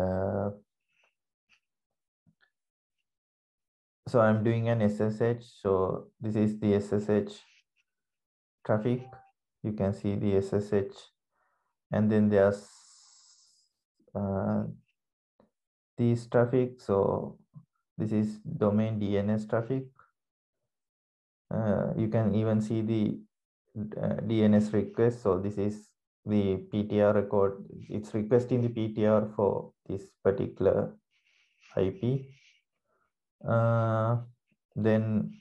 so I'm doing an SSH. So this is the SSH traffic. You can see the SSH and then there's uh, this traffic. So this is domain DNS traffic. Uh, you can even see the uh, DNS request. So this is the PTR record. It's requesting the PTR for this particular IP. Uh, then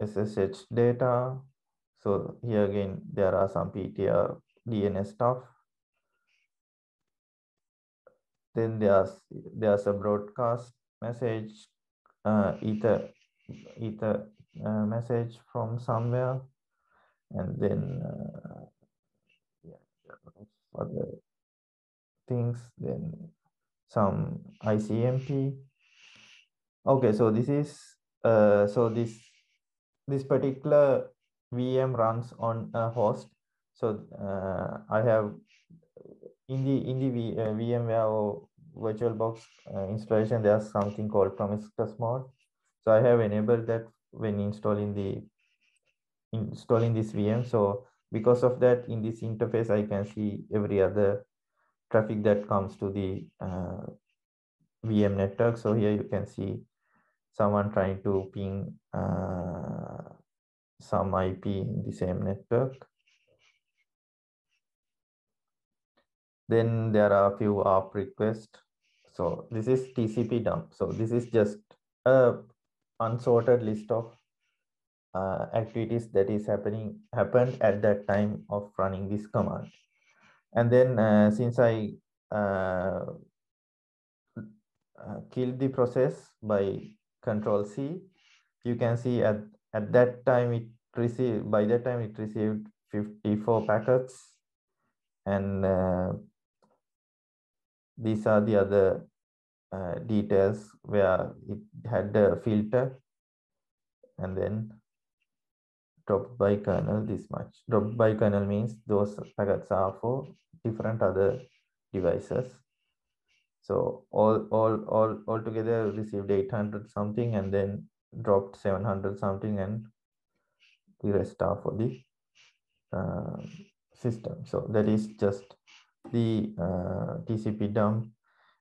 SSH data. So here again, there are some PTR DNS stuff. Then there's there's a broadcast message, uh, ether ether uh, message from somewhere, and then uh, yeah, other things. Then some ICMP. Okay, so this is uh, so this this particular VM runs on a host. So uh, I have in the in the v, uh, VMware or VirtualBox uh, installation, there's something called promiscuous mode. So I have enabled that when installing the installing this VM. So because of that, in this interface, I can see every other traffic that comes to the uh, VM network. So here you can see someone trying to ping uh, some IP in the same network. Then there are a few ARP requests. So this is TCP dump. So this is just a unsorted list of uh, activities that is happening happened at that time of running this command. And then uh, since I uh, uh killed the process by control C, you can see at, at that time it received, by that time it received 54 packets. And uh, these are the other uh, details where it had a filter. And then dropped by kernel this much. Dropped by kernel means those packets are for different other devices. So all all all all together received 800 something and then dropped 700 something and the rest are for the uh, system. So that is just the uh, TCP dump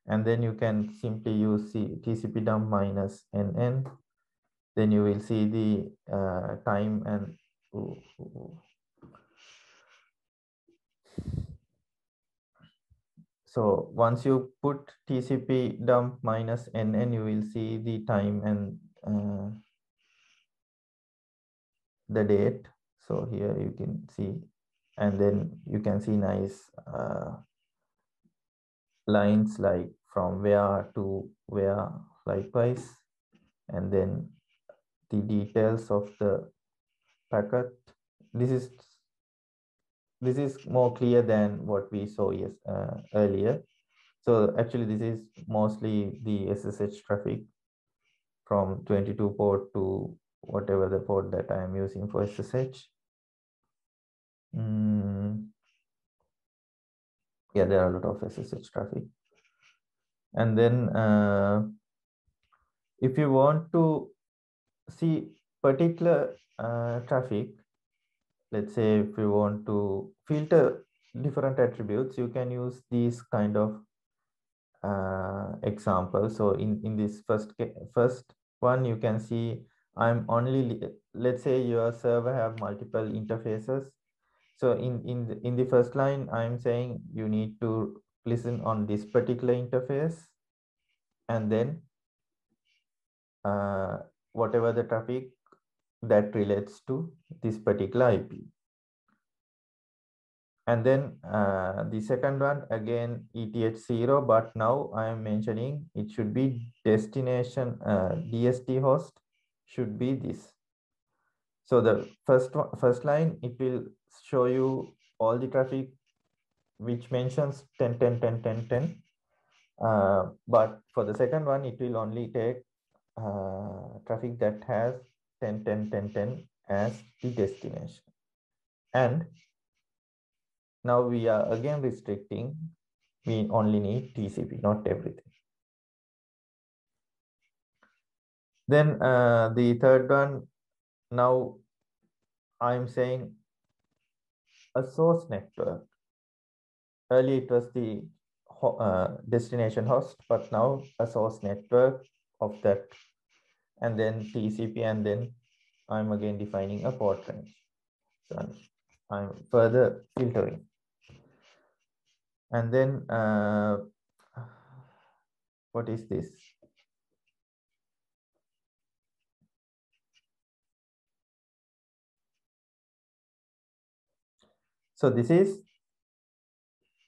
and then you can simply use C TCP dump minus NN. Then you will see the uh, time and ooh, ooh. so once you put TCP dump minus NN, you will see the time and uh, the date. So here you can see and then you can see nice uh, lines like from where to where likewise and then the details of the packet. This is this is more clear than what we saw yes uh, earlier. So actually this is mostly the ssh traffic from 22 port to whatever the port that i am using for ssh Mm, yeah, there are a lot of SSH traffic. And then uh, if you want to see particular uh, traffic, let's say if you want to filter different attributes, you can use these kind of uh, examples. So in, in this first, first one, you can see I'm only, let's say your server have multiple interfaces. So in, in, the, in the first line, I'm saying you need to listen on this particular interface and then uh, whatever the traffic that relates to this particular IP. And then uh, the second one, again, ETH0, but now I am mentioning it should be destination uh, DST host should be this. So the first one, first line, it will show you all the traffic which mentions 10, 10, 10, 10, 10. Uh, but for the second one, it will only take uh, traffic that has 10, 10, 10, 10 as the destination. And now we are again restricting, we only need TCP, not everything. Then uh, the third one, now I'm saying a source network. Earlier it was the uh, destination host, but now a source network of that, and then TCP, and then I'm again defining a port range. So I'm further filtering. And then uh, what is this? So this is,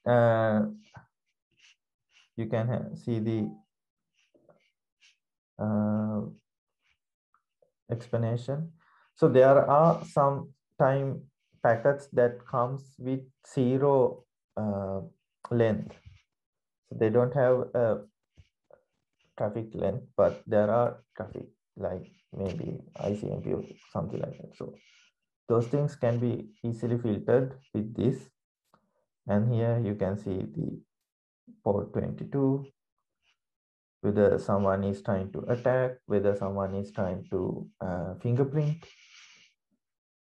uh, you can see the uh, explanation. So there are some time packets that comes with zero uh, length. So they don't have a traffic length, but there are traffic like maybe ICMP or something like that. So those things can be easily filtered with this. And here you can see the port 22, whether someone is trying to attack, whether someone is trying to uh, fingerprint.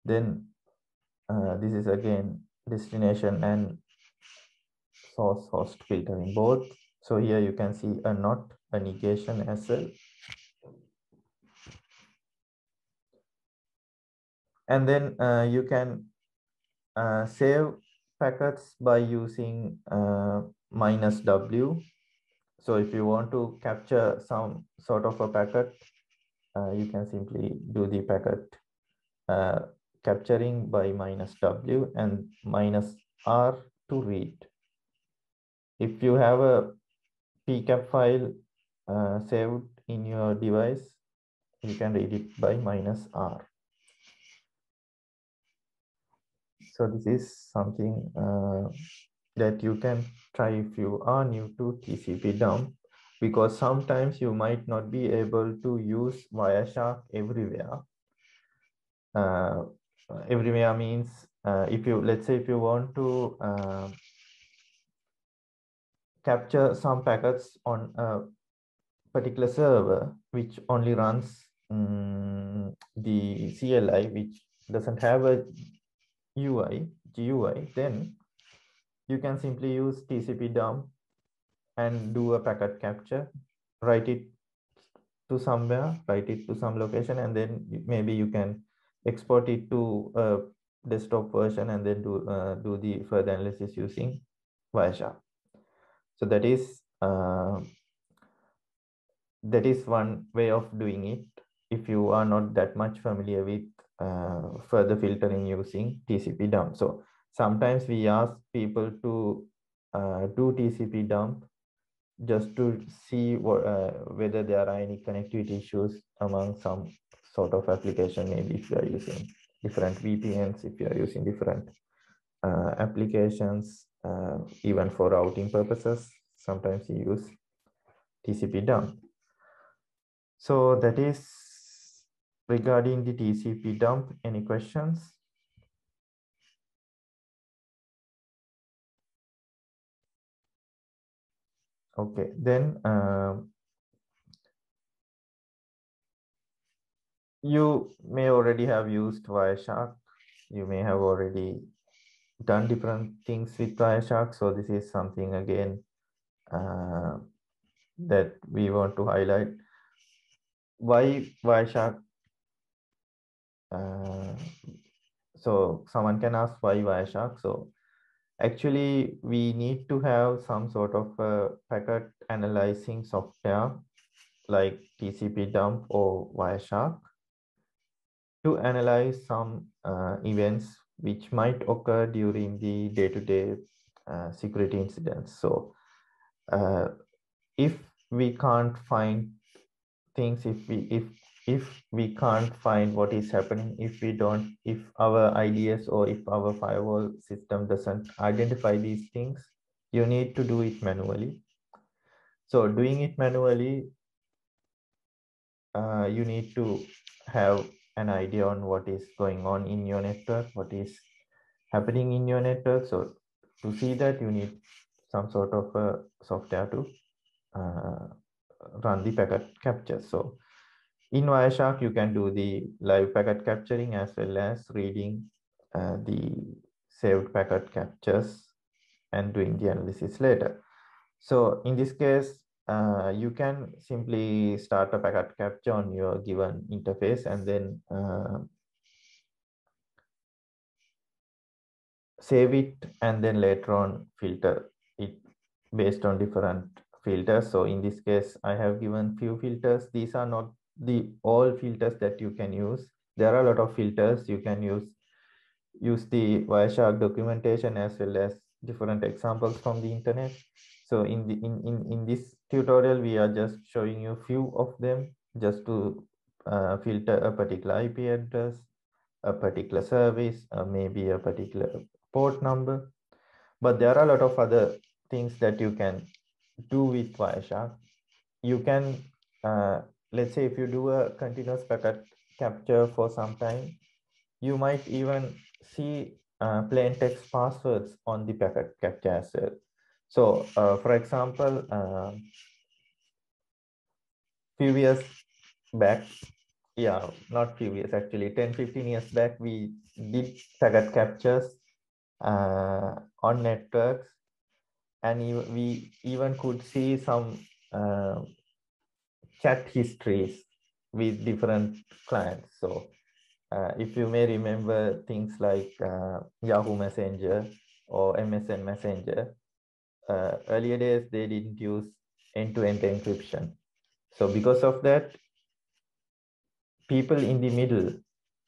Then uh, this is again destination and source host filtering both. So here you can see a not a negation as well. And then uh, you can uh, save packets by using uh, minus W. So if you want to capture some sort of a packet, uh, you can simply do the packet uh, capturing by minus W and minus R to read. If you have a PCAP file uh, saved in your device, you can read it by minus R. So this is something uh, that you can try if you are new to TCP dump, because sometimes you might not be able to use Wireshark everywhere. Uh, everywhere means uh, if you, let's say if you want to uh, capture some packets on a particular server, which only runs um, the CLI, which doesn't have a UI, GUI, then you can simply use TCP dump and do a packet capture, write it to somewhere, write it to some location, and then maybe you can export it to a desktop version and then do, uh, do the further analysis using Wireshark. So that is uh, that is one way of doing it if you are not that much familiar with uh, further filtering using TCP dump. So sometimes we ask people to uh, do TCP dump just to see what, uh, whether there are any connectivity issues among some sort of application. Maybe if you are using different VPNs, if you are using different uh, applications, uh, even for routing purposes, sometimes you use TCP dump. So that is regarding the TCP dump. Any questions? Okay, then um, you may already have used Wireshark. You may have already done different things with Wireshark. So this is something again uh, that we want to highlight. Why Wireshark? Uh, so someone can ask why Wireshark. So actually we need to have some sort of a packet analyzing software like TCP dump or Wireshark to analyze some uh, events which might occur during the day-to-day uh, security incidents. So uh, if we can't find things, if we if if we can't find what is happening, if we don't, if our IDS or if our firewall system doesn't identify these things, you need to do it manually. So doing it manually, uh, you need to have an idea on what is going on in your network, what is happening in your network. So to see that you need some sort of a software to uh, run the packet capture. So in Wireshark, you can do the live packet capturing as well as reading uh, the saved packet captures and doing the analysis later. So in this case, uh, you can simply start a packet capture on your given interface and then uh, save it and then later on filter it based on different filters. So in this case, I have given few filters. These are not the all filters that you can use. There are a lot of filters you can use. Use the Wireshark documentation as well as different examples from the internet. So in the in, in, in this tutorial, we are just showing you a few of them just to uh, filter a particular IP address, a particular service, uh, maybe a particular port number. But there are a lot of other things that you can do with Wireshark. You can, uh, let's say if you do a continuous packet capture for some time, you might even see uh, plain text passwords on the packet capture as well. So uh, for example, uh, few years back, yeah, not few years actually, 10, 15 years back, we did packet captures uh, on networks and we even could see some uh, chat histories with different clients. So uh, if you may remember things like uh, Yahoo Messenger or MSN Messenger, uh, earlier days they didn't use end-to-end -end encryption. So because of that, people in the middle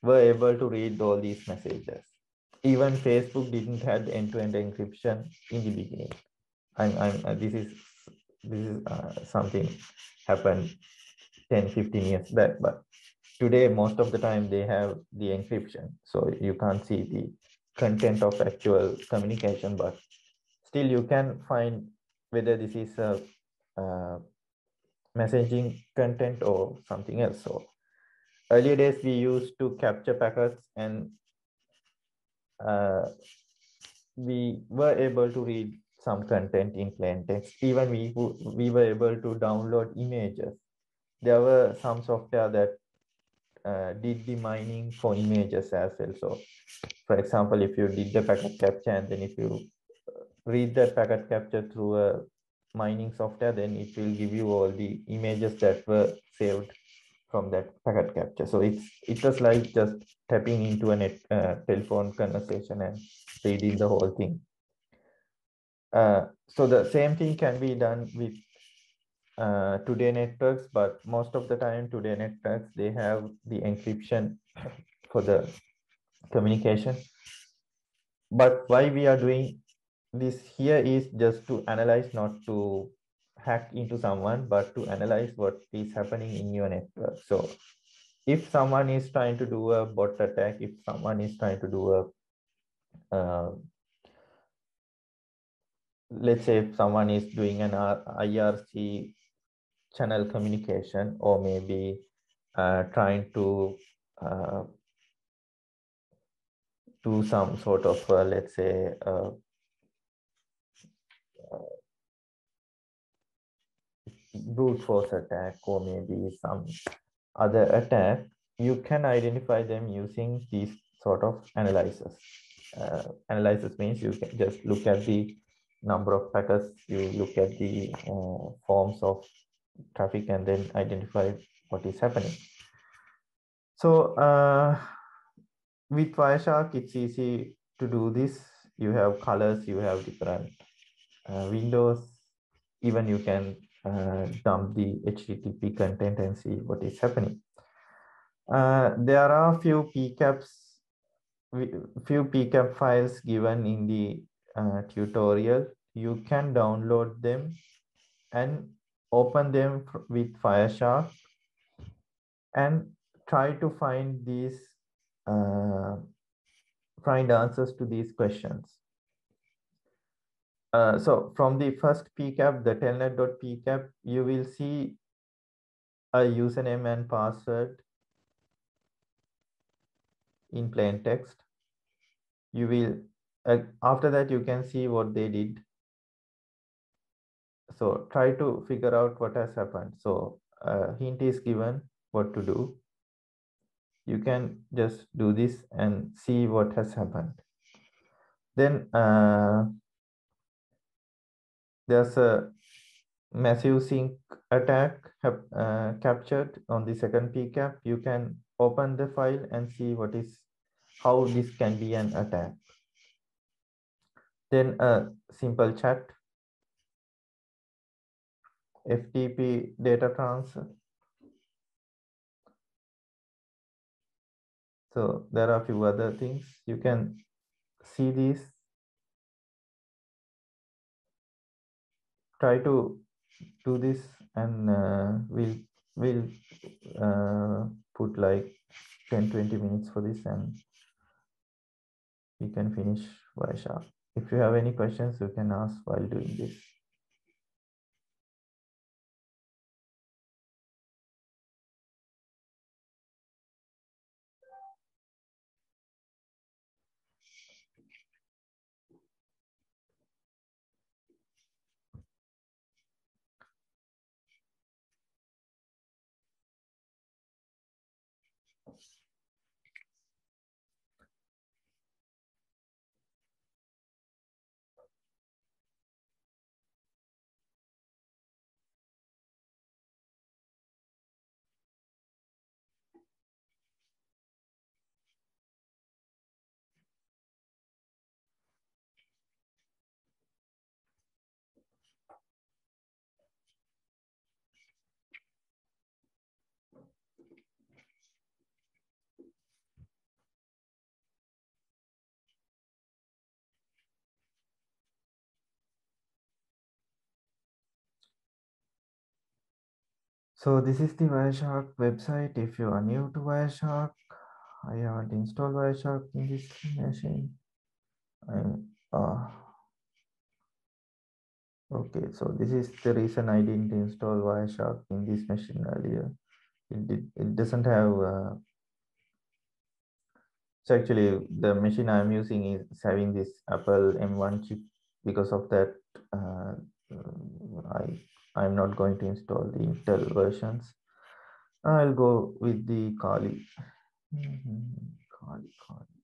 were able to read all these messages. Even Facebook didn't have end-to-end -end encryption in the beginning. I'm, I'm uh, this is this is uh, something happened 10, 15 years back, but today most of the time they have the encryption, so you can't see the content of actual communication, but still you can find whether this is a uh, messaging content or something else. So earlier days we used to capture packets and uh, we were able to read some content in plain text. Even we, we were able to download images. There were some software that uh, did the mining for images as well. So for example, if you did the packet capture and then if you read that packet capture through a mining software, then it will give you all the images that were saved from that packet capture. So it's it was like just tapping into a net, uh, telephone conversation and reading the whole thing. Uh, so the same thing can be done with uh, today networks, but most of the time today networks, they have the encryption for the communication. But why we are doing this here is just to analyze, not to hack into someone, but to analyze what is happening in your network. So if someone is trying to do a bot attack, if someone is trying to do a, uh, let's say someone is doing an IRC channel communication or maybe uh, trying to uh, do some sort of, uh, let's say, uh, brute force attack or maybe some other attack, you can identify them using these sort of analyzers. Uh, analysis means you can just look at the number of packets, you look at the uh, forms of traffic and then identify what is happening. So uh, with Wireshark, it's easy to do this. You have colors, you have different uh, windows. Even you can uh, dump the HTTP content and see what is happening. Uh, there are a few PCAPs, few PCAP files given in the uh, tutorial. You can download them and open them with Wireshark and try to find these uh, find answers to these questions. Uh, so from the first PCAP, the telnet.pcap, you will see a username and password in plain text. You will, after that, you can see what they did. So try to figure out what has happened. So a hint is given what to do. You can just do this and see what has happened. Then uh, there's a massive SYN attack uh, captured on the second PCAP. You can open the file and see what is how this can be an attack. Then a simple chat, FTP data transfer. So there are a few other things. You can see these. Try to do this and uh, we'll, we'll uh, put like 10, 20 minutes for this and we can finish Wireshark. If you have any questions, you can ask while doing this. So this is the Wireshark website. If you are new to Wireshark, I haven't installed Wireshark in this machine. I'm uh, okay. So this is the reason I didn't install Wireshark in this machine earlier. It did, it doesn't have. Uh, so actually, the machine I'm using is having this Apple M1 chip. Because of that, uh, I I'm not going to install the Intel versions. I'll go with the Kali. Mm-hmm. Kali, Kali.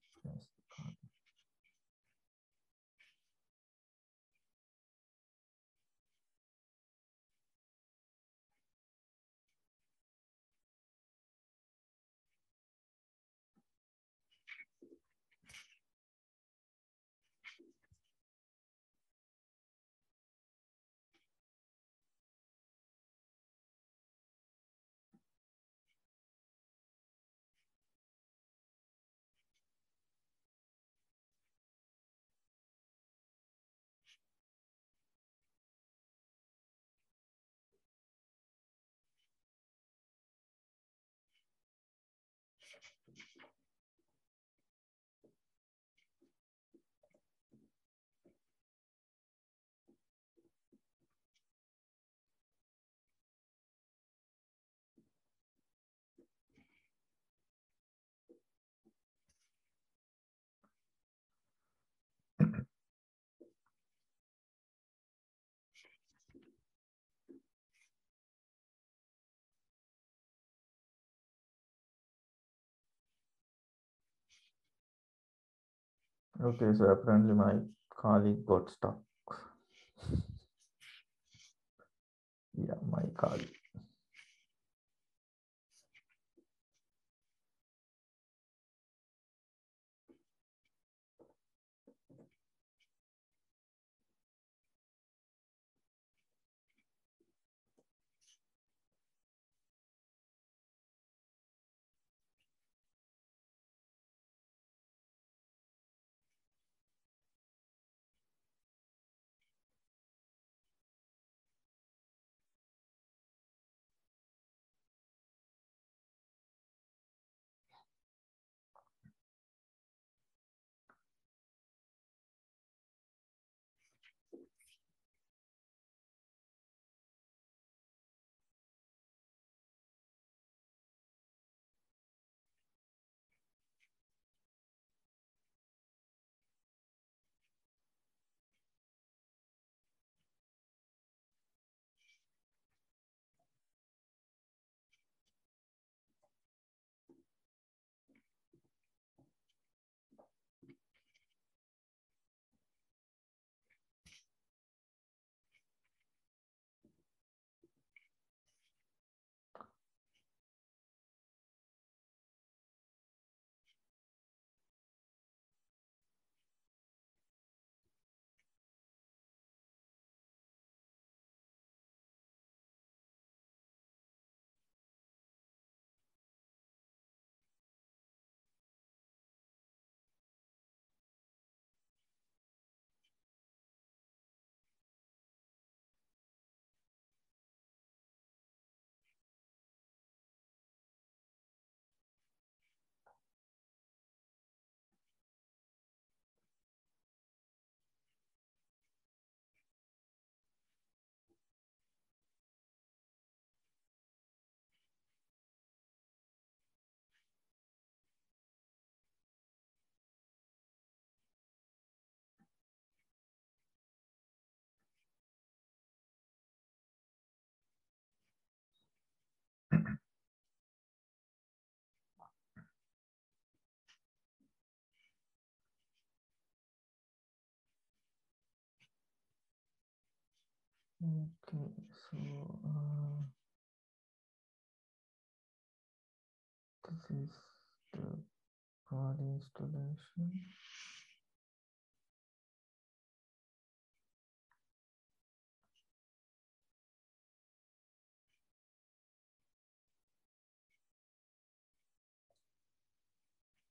Okay, so apparently my colleague got stuck. Yeah, my colleague. Okay, so uh, this is the pod installation.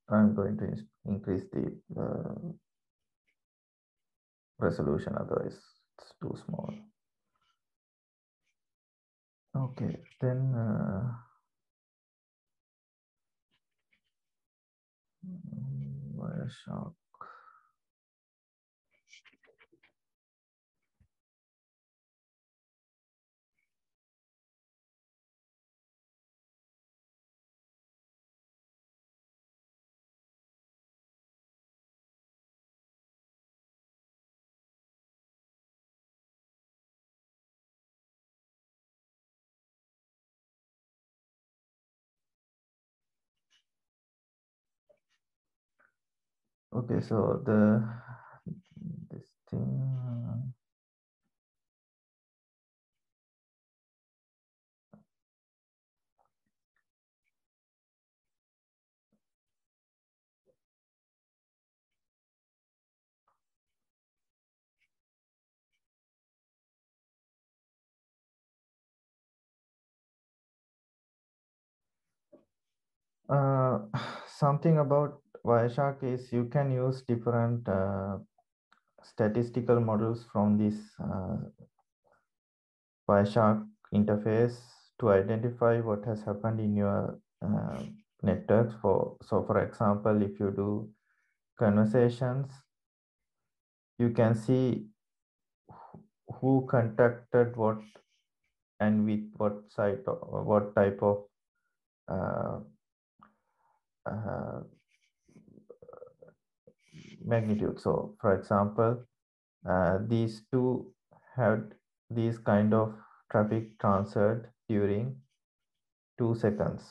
I'm going to increase the uh, resolution, otherwise it's too small. Okay, then uh, mm, Wireshark. Okay, so the this thing. uh, something about Wireshark is you can use different uh, statistical models from this uh, Wireshark interface to identify what has happened in your uh, network. For so, for example, if you do conversations, you can see who- who contacted what and with what site or what type of uh, uh, magnitude. So for example, uh, these two had these kind of traffic transferred during two seconds.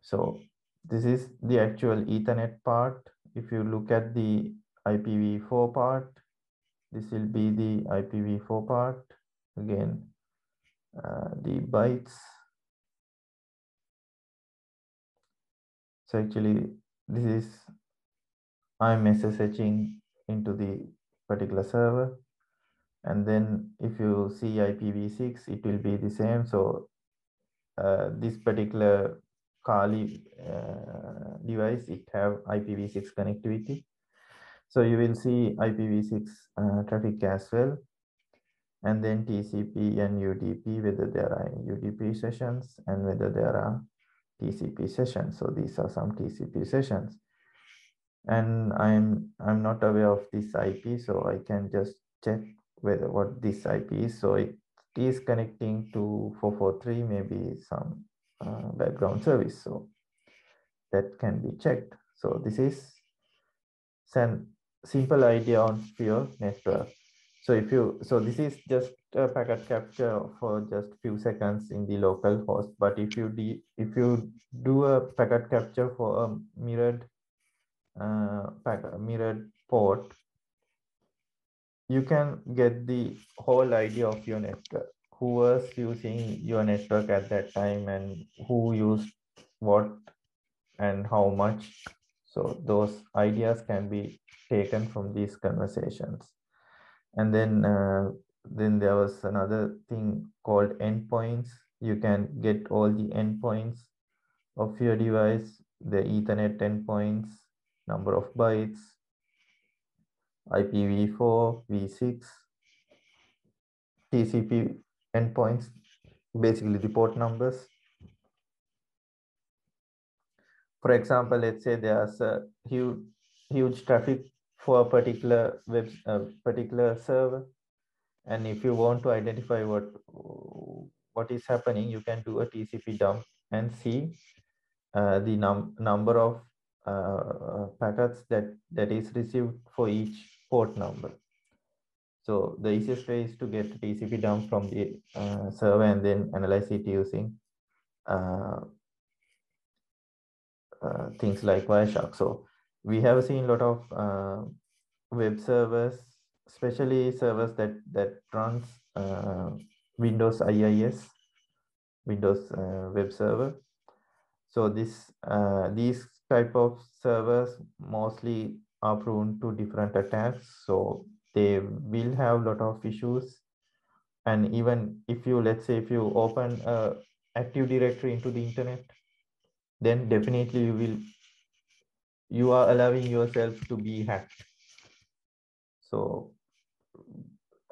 So this is the actual ethernet part. if you look at the IPv4 part, this will be the IPv4 part. Again, uh, the bytes. So actually, this is I'm SSHing into the particular server. And then if you see IPv6, it will be the same. So uh, this particular Kali uh, device, it have IPv6 connectivity. So you will see IPv6 uh, traffic as well. And then TCP and UDP, whether there are UDP sessions and whether there are TCP sessions. So these are some TCP sessions. And I'm I'm not aware of this IP, so I can just check whether what this IP is. So it is connecting to 443, maybe some uh, background service. So that can be checked. So this is some simple idea on your network. So if you, so this is just a packet capture for just few seconds in the local host. But if you de, if you do a packet capture for a mirrored uh, mirrored port, you can get the whole idea of your network. Who was using your network at that time and who used what and how much. So those ideas can be taken from these conversations. And then, uh, then there was another thing called endpoints. You can get all the endpoints of your device, the Ethernet endpoints, number of bytes, IPv4, V6, TCP endpoints, basically the port numbers. For example, let's say there's a huge, huge traffic for a particular web, a particular server. And if you want to identify what, what is happening, you can do a TCP dump and see uh, the num number of uh, packets that, that is received for each port number. So the easiest way is to get TCP dump from the uh, server and then analyze it using uh, uh, things like Wireshark. So we have seen a lot of uh, web servers, especially servers that that runs uh, Windows IIS, Windows web server. So this these type of servers mostly are prone to different attacks. So they will have a lot of issues. And even if you, let's say, if you open a Active Directory into the internet, then definitely you will, you are allowing yourself to be hacked. So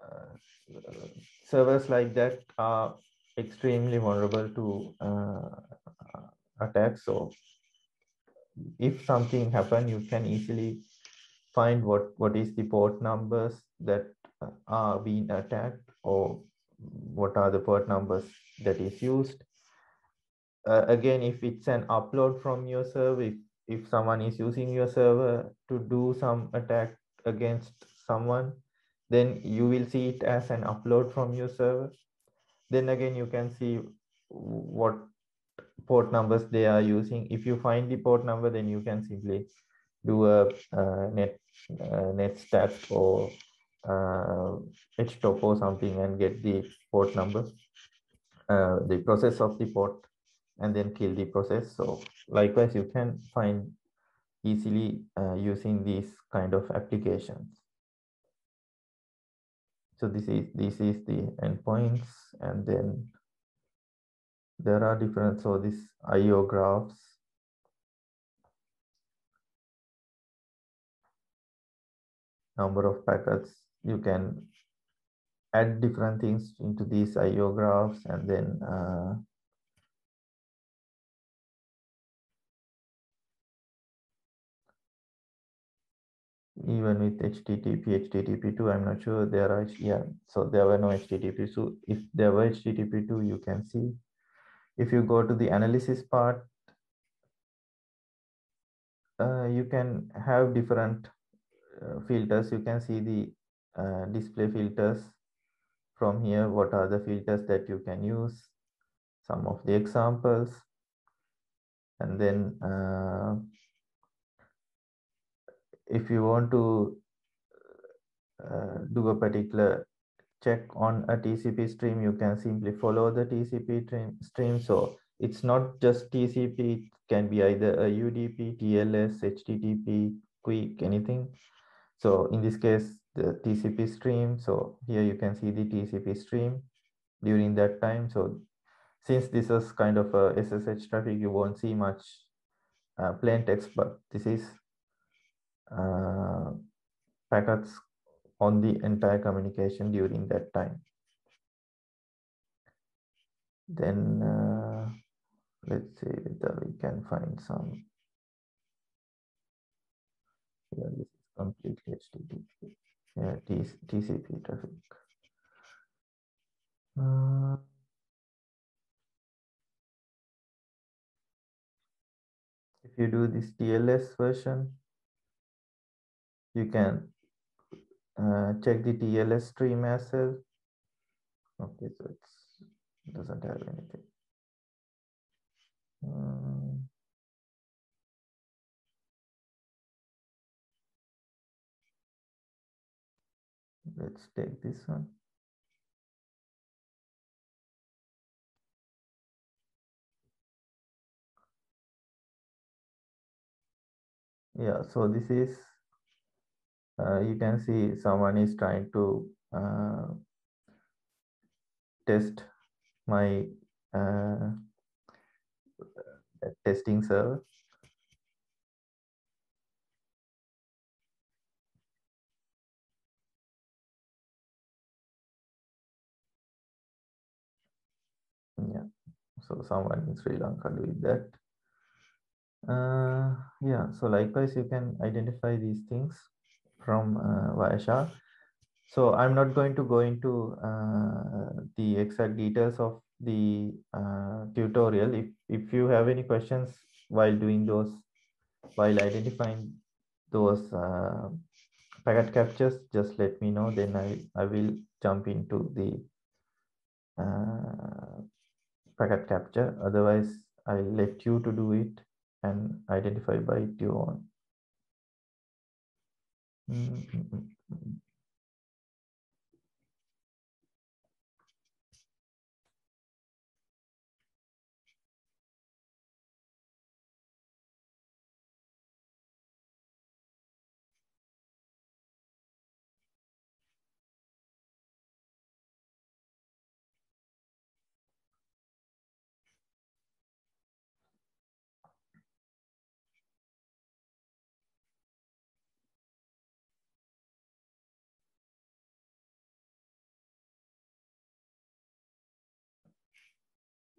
uh, servers like that are extremely vulnerable to uh, attacks. So if something happen, you can easily find what, what is the port numbers that are being attacked or what are the port numbers that is used. Uh, again, if it's an upload from your server, if, if someone is using your server to do some attack against someone, then you will see it as an upload from your server. Then again, you can see what port numbers they are using. If you find the port number, then you can simply do a net uh, netstat or uh, htop or something and get the port number, uh, the process of the port, and then kill the process. So likewise, you can find easily uh, using these kind of applications. So this is this is the endpoints, and then there are different so this IO graphs number of packets you can add different things into these IO graphs and then uh, even with HTTP, HTTP2, I'm not sure there are, yeah, so there were no HTTP. So if there were HTTP2, you can see. If you go to the analysis part, uh, you can have different uh, filters. You can see the uh, display filters from here. What are the filters that you can use? Some of the examples. And then if you want to uh, do a particular check on a TCP stream, you can simply follow the TCP stream-. So it's not just TCP, it can be either a UDP, TLS, HTTP, QUIC, anything. So in this case, the TCP stream. So here you can see the TCP stream during that time. So since this is kind of a SSH traffic, you won't see much uh, plain text, but this is uh, packets on the entire communication during that time. Then uh, let's see whether we can find some. Yeah, this is completely HTTP. Yeah, TCP traffic. Uh, if you do this TLS version, you can uh, check the TLS stream as well. Okay, so it's doesn't have anything. Um, let's take this one. Yeah, so this is, uh, you can see someone is trying to uh, test my uh, testing server. Yeah, so someone in Sri Lanka doing that. Uh, yeah, so likewise, you can identify these things from uh. So I'm not going to go into uh, the exact details of the uh, tutorial. If, if you have any questions while doing those, while identifying those uh, packet captures, just let me know. Then I, I will jump into the uh, packet capture. Otherwise, I'll let you to do it and identify by your own. Mm, mm, mm, mm.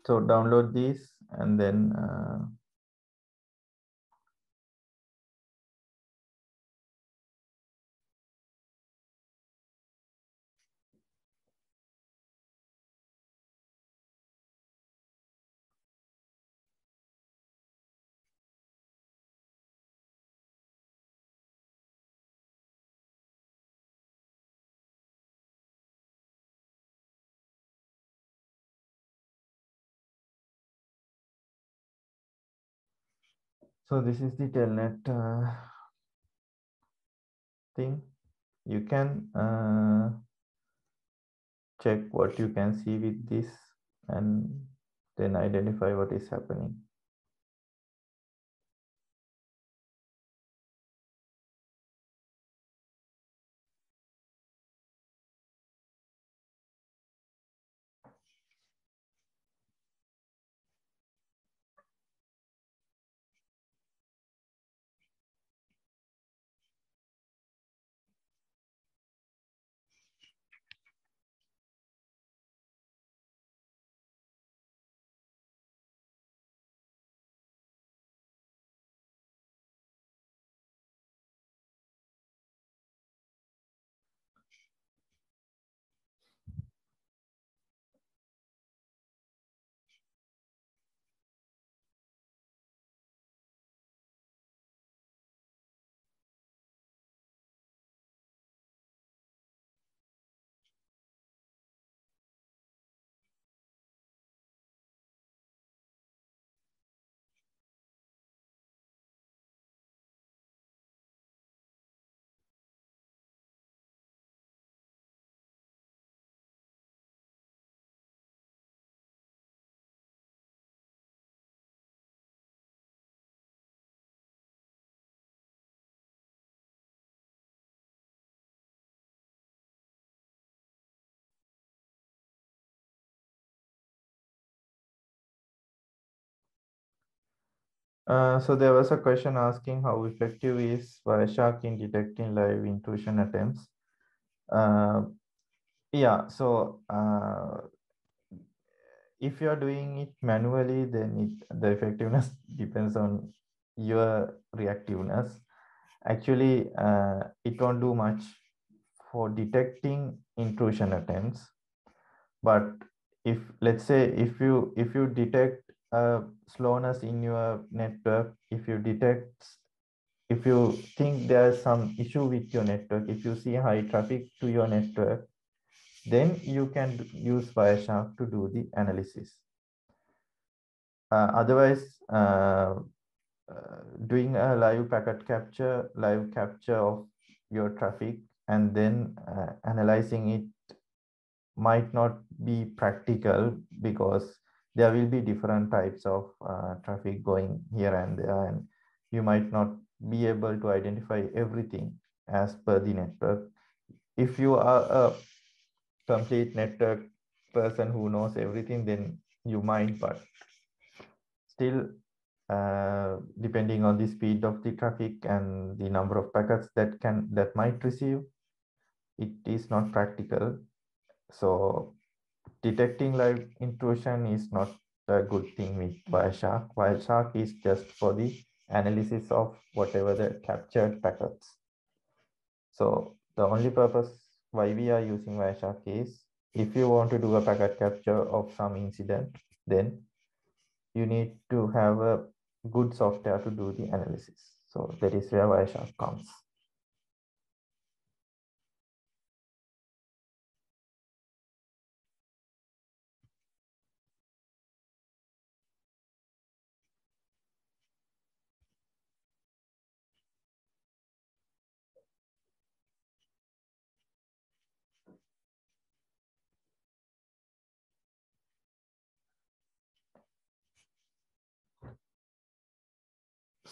So download these and then uh, So this is the telnet uh, thing. You can uh, check what you can see with this and then identify what is happening. Uh, so there was a question asking how effective is Wireshark in detecting live intrusion attempts. Uh, yeah, so uh, if you're doing it manually, then it, the effectiveness depends on your reactiveness. Actually, uh, it won't do much for detecting intrusion attempts. But if let's say if you if you detect slowness in your network, if you detect if you think there's some issue with your network, if you see high traffic to your network, then you can use Wireshark to do the analysis. Uh, otherwise, uh, uh, doing a live packet capture, live capture of your traffic, and then uh, analyzing it might not be practical because there will be different types of uh, traffic going here and there, and you might not be able to identify everything as per the network. If you are a complete network person who knows everything, then you might, but still, uh, depending on the speed of the traffic and the number of packets that can that might receive, it is not practical. So detecting live intrusion is not a good thing with Wireshark. Wireshark is just for the analysis of whatever the captured packets. So the only purpose why we are using Wireshark is if you want to do a packet capture of some incident, then you need to have a good software to do the analysis. So that is where Wireshark comes.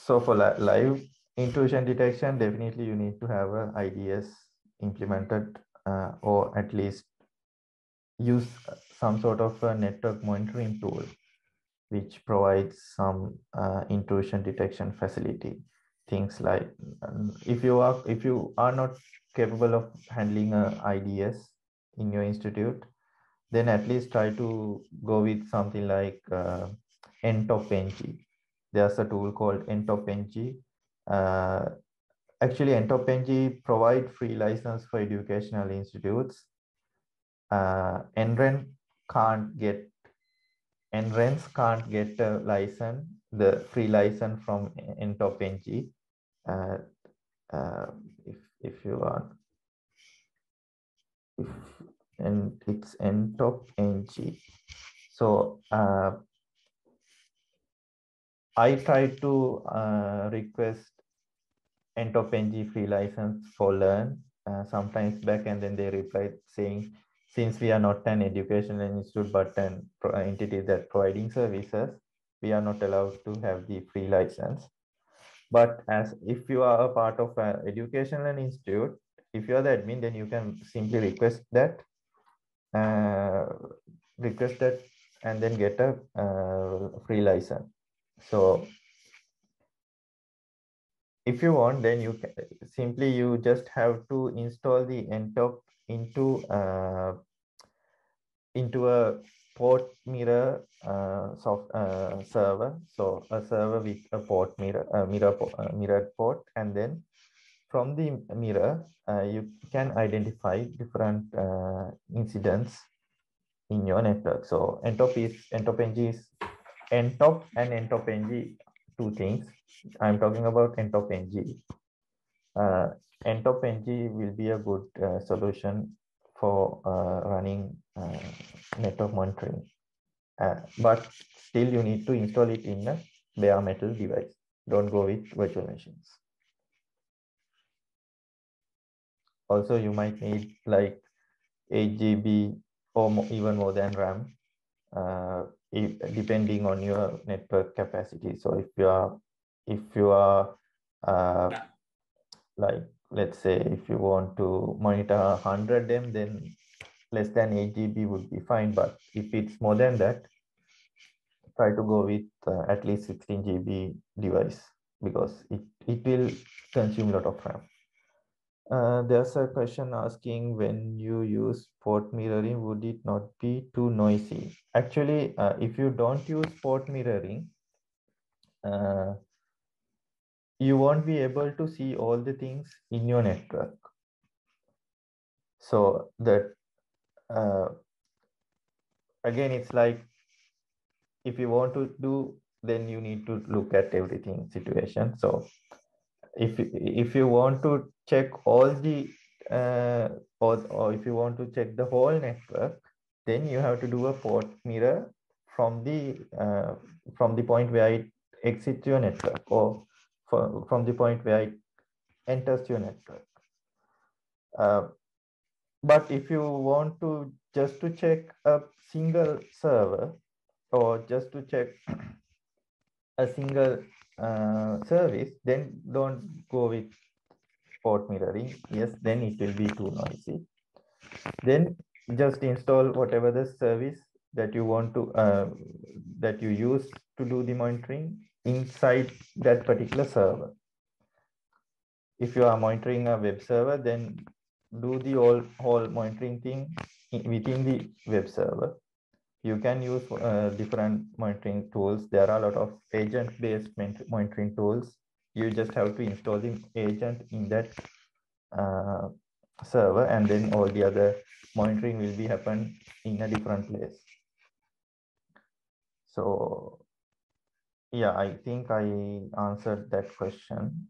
So for li live intrusion detection, definitely you need to have a IDS implemented uh, or at least use some sort of a network monitoring tool which provides some uh, intrusion detection facility. Things like um, if you are if you are not capable of handling a IDS in your institute, then at least try to go with something like uh, NTOP-NG there's a tool called NTOP-NG. Uh, actually, NTOP-NG provide free license for educational institutes. Uh, NREN can't get, NRENs can't get a license, the free license from NTOP-NG. Uh, uh, if, if you are, if, and it's NTOP-NG. So uh, I tried to uh, request NTOP-NG free license for Learn uh, sometimes back, and then they replied saying, since we are not an educational institute but an entity that providing services, we are not allowed to have the free license. But as if you are a part of an educational institute, if you are the admin, then you can simply request that, uh, request that, and then get a uh, free license. So if you want, then you can simply you just have to install the NTOP into uh, into a port mirror uh, soft uh, server. So a server with a port mirror, uh, mirror uh, mirrored port, and then from the mirror uh, you can identify different uh, incidents in your network. So NTOP is NTOP-NG is NTOP and NTOP-NG two things. I'm talking about NTOP-NG. Uh, will be a good uh, solution for uh, running uh, network monitoring. Uh, but still you need to install it in a bare metal device. Don't go with virtual machines. Also, you might need like 8 GB or more, even more than RAM uh, depending on your network capacity. So if you are, if you are uh, like, let's say if you want to monitor 100 M, then less than 8 GB would be fine. But if it's more than that, try to go with uh, at least 16 GB device because it, it will consume a lot of RAM. Uh, there's a question asking when you use port mirroring, would it not be too noisy? Actually, uh, if you don't use port mirroring, uh, you won't be able to see all the things in your network. So that uh, again, it's like if you want to do, then you need to look at everything situation. So if if you want to check all the uh, or, or if you want to check the whole network, then you have to do a port mirror from the uh, from the point where it exits your network or for, from the point where it enters your network. Uh, but if you want to just to check a single server or just to check a single uh, service, then don't go with port mirroring. Yes, then it will be too noisy. Then just install whatever the service that you want to uh, that you use to do the monitoring inside that particular server. If you are monitoring a web server, then do the whole, whole monitoring thing within the web server. You can use uh, different monitoring tools. There are a lot of agent-based monitoring tools. You just have to install the agent in that uh, server and then all the other monitoring will be happen in a different place. So yeah, I think I answered that question.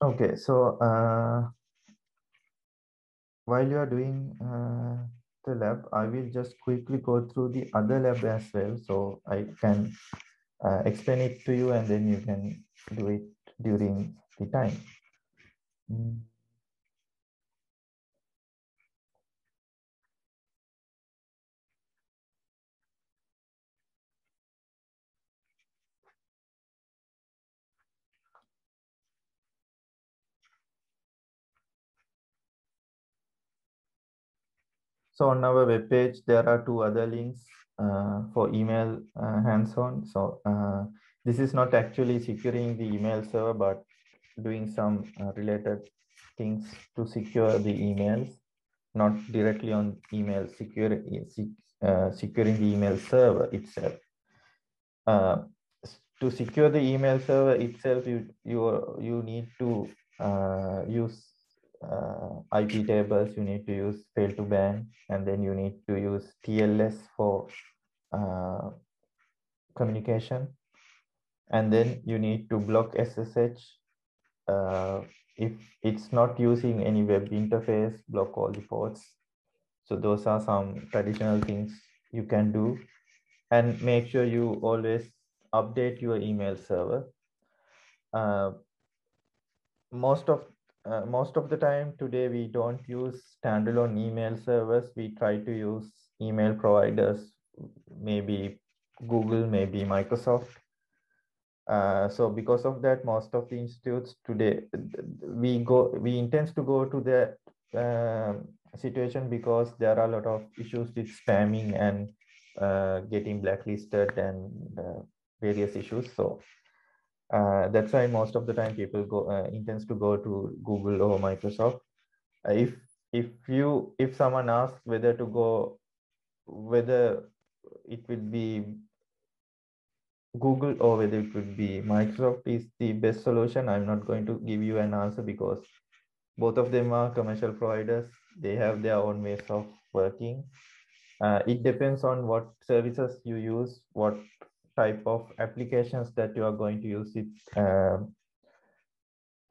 Okay, so uh, while you are doing uh, the lab, I will just quickly go through the other lab as well. So I can uh, explain it to you and then you can do it during the time. Mm. So on our web page, there are two other links uh, for email uh, hands-on. So uh, this is not actually securing the email server, but doing some uh, related things to secure the emails, not directly on email, secure, uh, securing the email server itself. Uh, to secure the email server itself, you you you need to use uh, iptables, you need to use fail2ban, and then you need to use TLS for uh, communication. And then you need to block SSH. Uh, if it's not using any web interface, block all the ports. So those are some traditional things you can do. And make sure you always update your email server. Uh, most of uh, most of the time today we don't use standalone email servers. We try to use email providers, maybe Google, maybe Microsoft. Uh, so because of that, most of the institutes today, we go, we intend to go to the uh, situation because there are a lot of issues with spamming and uh, getting blacklisted and uh, various issues. So uh, that's why most of the time people go uh, intends to go to Google or Microsoft. Uh, if if you if someone asks whether to go whether it would be Google or whether it would be Microsoft is the best solution. I'm not going to give you an answer because both of them are commercial providers. They have their own ways of working. uh, it depends on what services you use, what type of applications that you are going to use it, uh,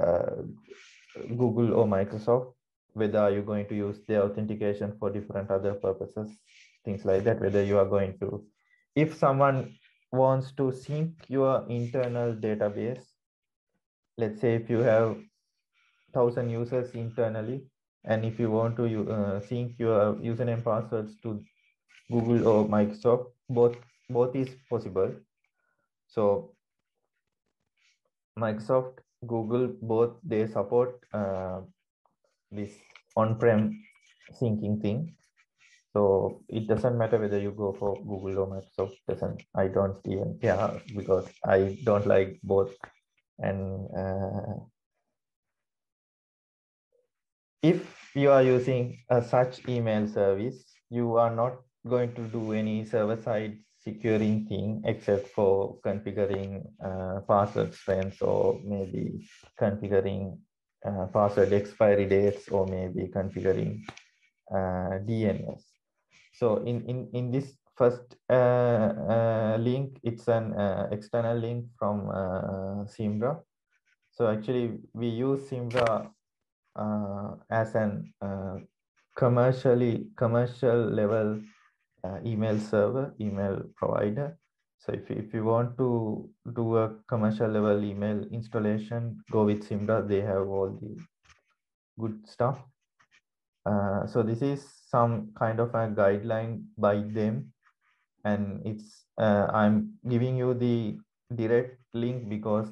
uh, Google or Microsoft, whether you are going to use the authentication for different other purposes, things like that, whether you are going to, if someone wants to sync your internal database, let's say if you have thousand users internally, and if you want to uh, sync your username passwords to Google or Microsoft, both both is possible. So Microsoft, Google, both they support uh, this on-prem syncing thing. So it doesn't matter whether you go for Google or Microsoft. Doesn't I don't even care because I don't like both. And uh, if you are using a such email service, you are not going to do any server-side securing thing except for configuring uh, password strengths or maybe configuring uh, password expiry dates or maybe configuring uh, DNS. So in, in, in this first uh, uh, link, it's an uh, external link from Zimbra. So actually we use Zimbra as an commercially commercial level uh, email server, email provider. So if, if you want to do a commercial level email installation, go with Zimbra. They have all the good stuff. Uh, so this is some kind of a guideline by them. And it's uh, I'm giving you the direct link because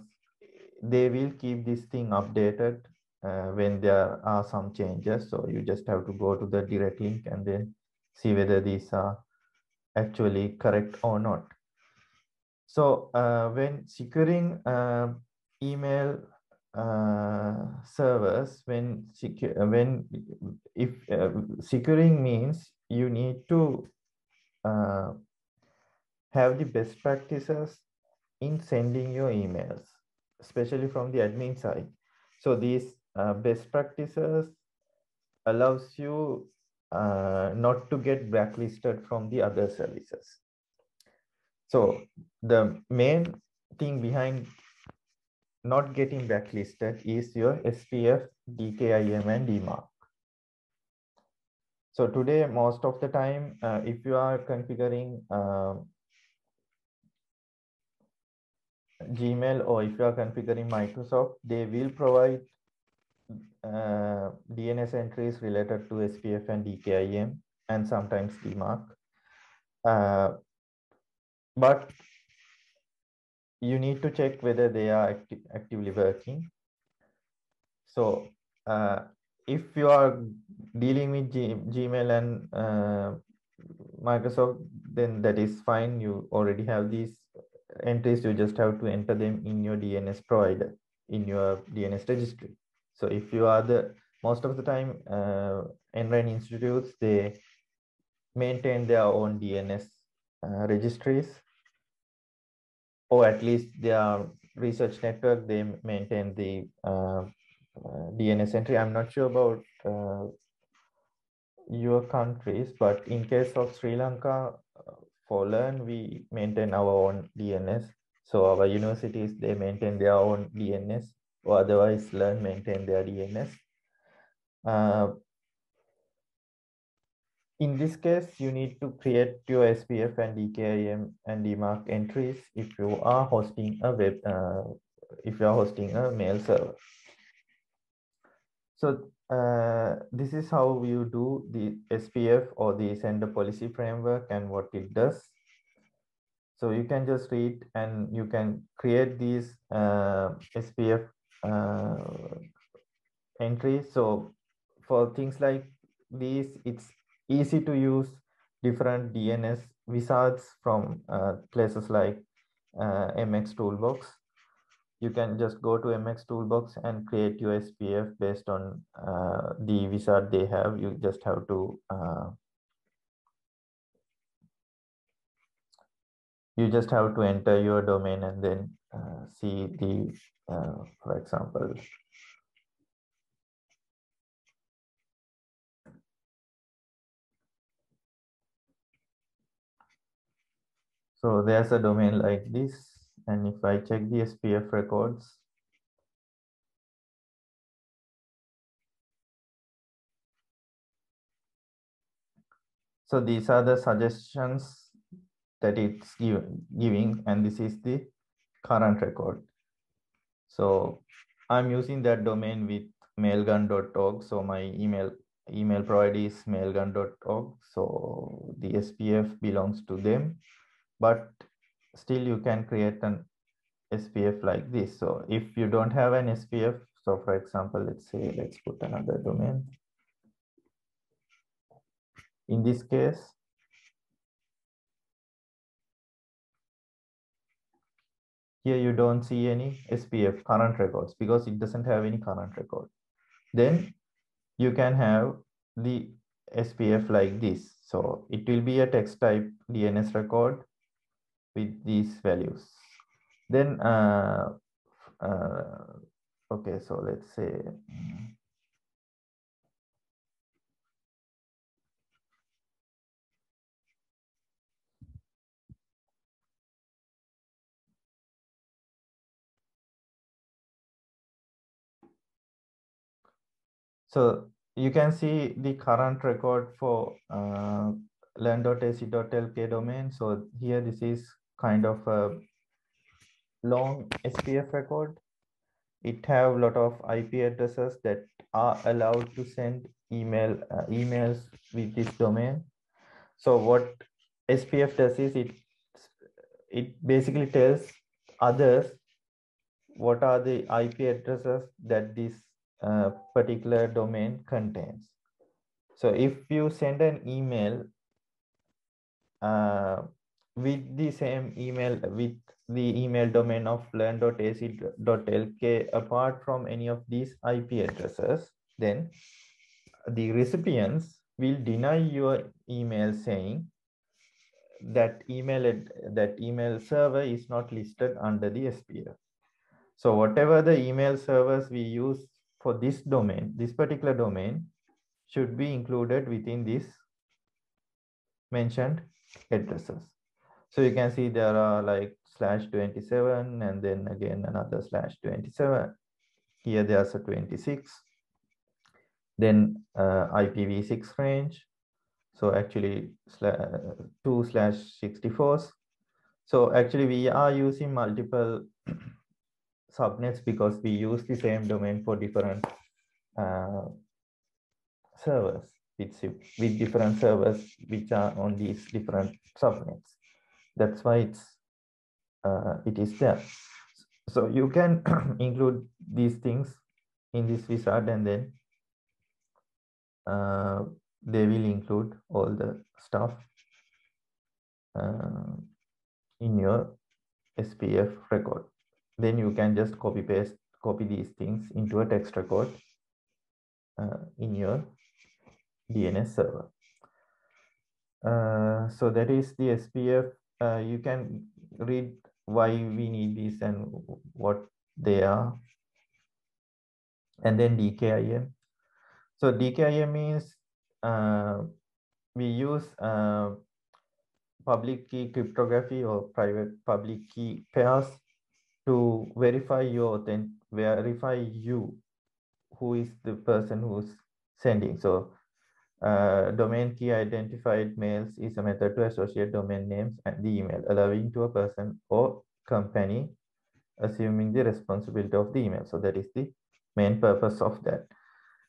they will keep this thing updated uh, when there are some changes. So you just have to go to the direct link and then see whether these are actually correct or not. So uh, when securing uh, email uh, servers, when secure, when if uh, securing means you need to uh, have the best practices in sending your emails, especially from the admin side. So these uh, best practices allows you uh, not to get blacklisted from the other services. So the main thing behind not getting blacklisted is your SPF, DKIM, and DMARC. So today, most of the time, uh, if you are configuring uh, Gmail or if you are configuring Microsoft, they will provide uh, DNS entries related to SPF and DKIM and sometimes DMARC. Uh, but you need to check whether they are acti actively working. So uh, if you are dealing with G Gmail and uh, Microsoft, then that is fine. You already have these entries. You just have to enter them in your DNS provider, in your DNS registry. So if you are the most of the time uh, institutes, they maintain their own DNS uh, registries, or at least their research network, they maintain the uh DNS entry. I'm not sure about uh, your countries, but in case of Sri Lanka, uh, for Learn, we maintain our own DNS. So our universities, they maintain their own DNS or otherwise learn maintain their DNS. Uh, in this case, you need to create your SPF and DKIM and DMARC entries if you are hosting a web, uh, if you are hosting a mail server. So uh, this is how you do the SPF or the sender policy framework and what it does. So you can just read and you can create these uh, SPF uh, entry. So for things like these, it's easy to use different DNS wizards from uh, places like uh, MX Toolbox. You can just go to MX Toolbox and create your SPF based on uh, the wizard they have. You just have to uh, you just have to enter your domain and then uh, see the uh, for example, So there's a domain like this. And if I check the SPF records, so these are the suggestions that it's give, giving, and this is the current record. So I'm using that domain with mailgun.org. So my email email provider is mailgun.org. So the SPF belongs to them, but still you can create an SPF like this. So if you don't have an SPF, so for example, let's say, let's put another domain. In this case, here you don't see any SPF current records because it doesn't have any current record. Then you can have the SPF like this. So it will be a text type DNS record with these values. Then, uh, uh, okay, so let's say, So you can see the current record for uh, learn.ac.lk domain. So here this is kind of a long SPF record. It have a lot of IP addresses that are allowed to send email uh, emails with this domain. So what SPF does is it it basically tells others what are the IP addresses that this uh, particular domain contains. So if you send an email uh, with the same email with the email domain of learn.ac.lk apart from any of these IP addresses, then the recipients will deny your email saying that email that email server is not listed under the SPF. So whatever the email servers we use for this domain, this particular domain should be included within this mentioned addresses. So you can see there are like slash 27 and then again another slash 27. Here there's a 26. Then uh, IPv6 range. So actually slash, 2 slash 64s. So actually we are using multiple subnets because we use the same domain for different uh, servers with, with different servers which are on these different subnets. That's why it's uh, it is there. So you can include these things in this wizard and then uh, they will include all the stuff uh, in your SPF record. Then you can just copy paste, copy these things into a text record uh, in your DNS server. Uh, so that is the SPF. Uh, you can read why we need this and what they are. And then DKIM. So DKIM means uh, we use uh, public key cryptography or private public key pairs to verify your authentic verify you who is the person who's sending. So uh, domain key identified mails is a method to associate domain names and the email allowing to a person or company assuming the responsibility of the email. So that is the main purpose of that.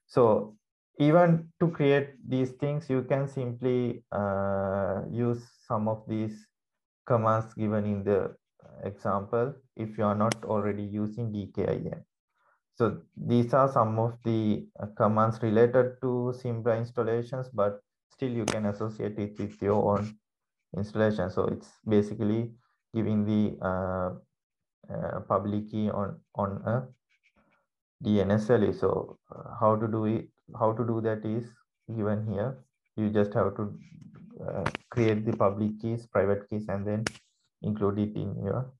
So even to create these things you can simply uh, use some of these commands given in the example if you are not already using DKIM. So these are some of the uh, commands related to Zimbra installations, but still you can associate it with your own installation. So it's basically giving the uh, uh, public key on, on a DNS value. So uh, how to do it, how to do that is given here. You just have to uh, create the public keys, private keys, and then include it in your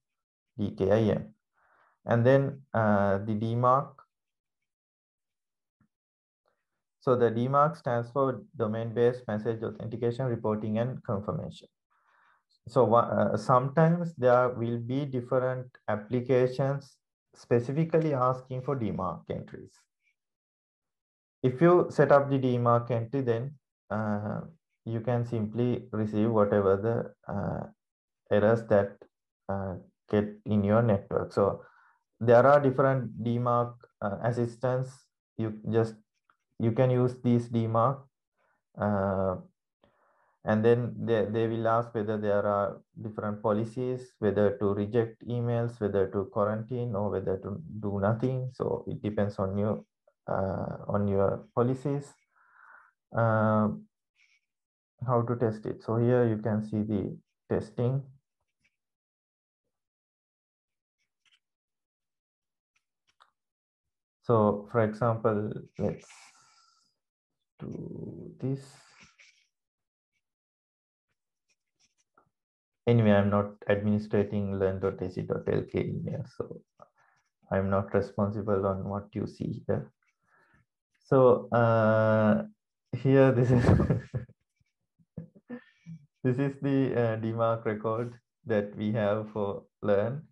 DKIM. And then uh, the DMARC. So the DMARC stands for Domain-Based Message Authentication, Reporting, and Confirmation. so uh, sometimes there will be different applications specifically asking for DMARC entries. If you set up the DMARC entry, then uh, you can simply receive whatever the uh, errors that uh, get in your network. So there are different DMARC uh, assistants. You just you can use these DMARC uh, and then they, they will ask whether there are different policies, whether to reject emails, whether to quarantine or whether to do nothing. So it depends on you, uh, on your policies. Uh, how to test it. So here you can see the testing. So for example, let's do this. Anyway, I'm not administrating learn.ac.lk email, so I'm not responsible on what you see here. So uh, here this is this is the uh, DMARC record that we have for learn.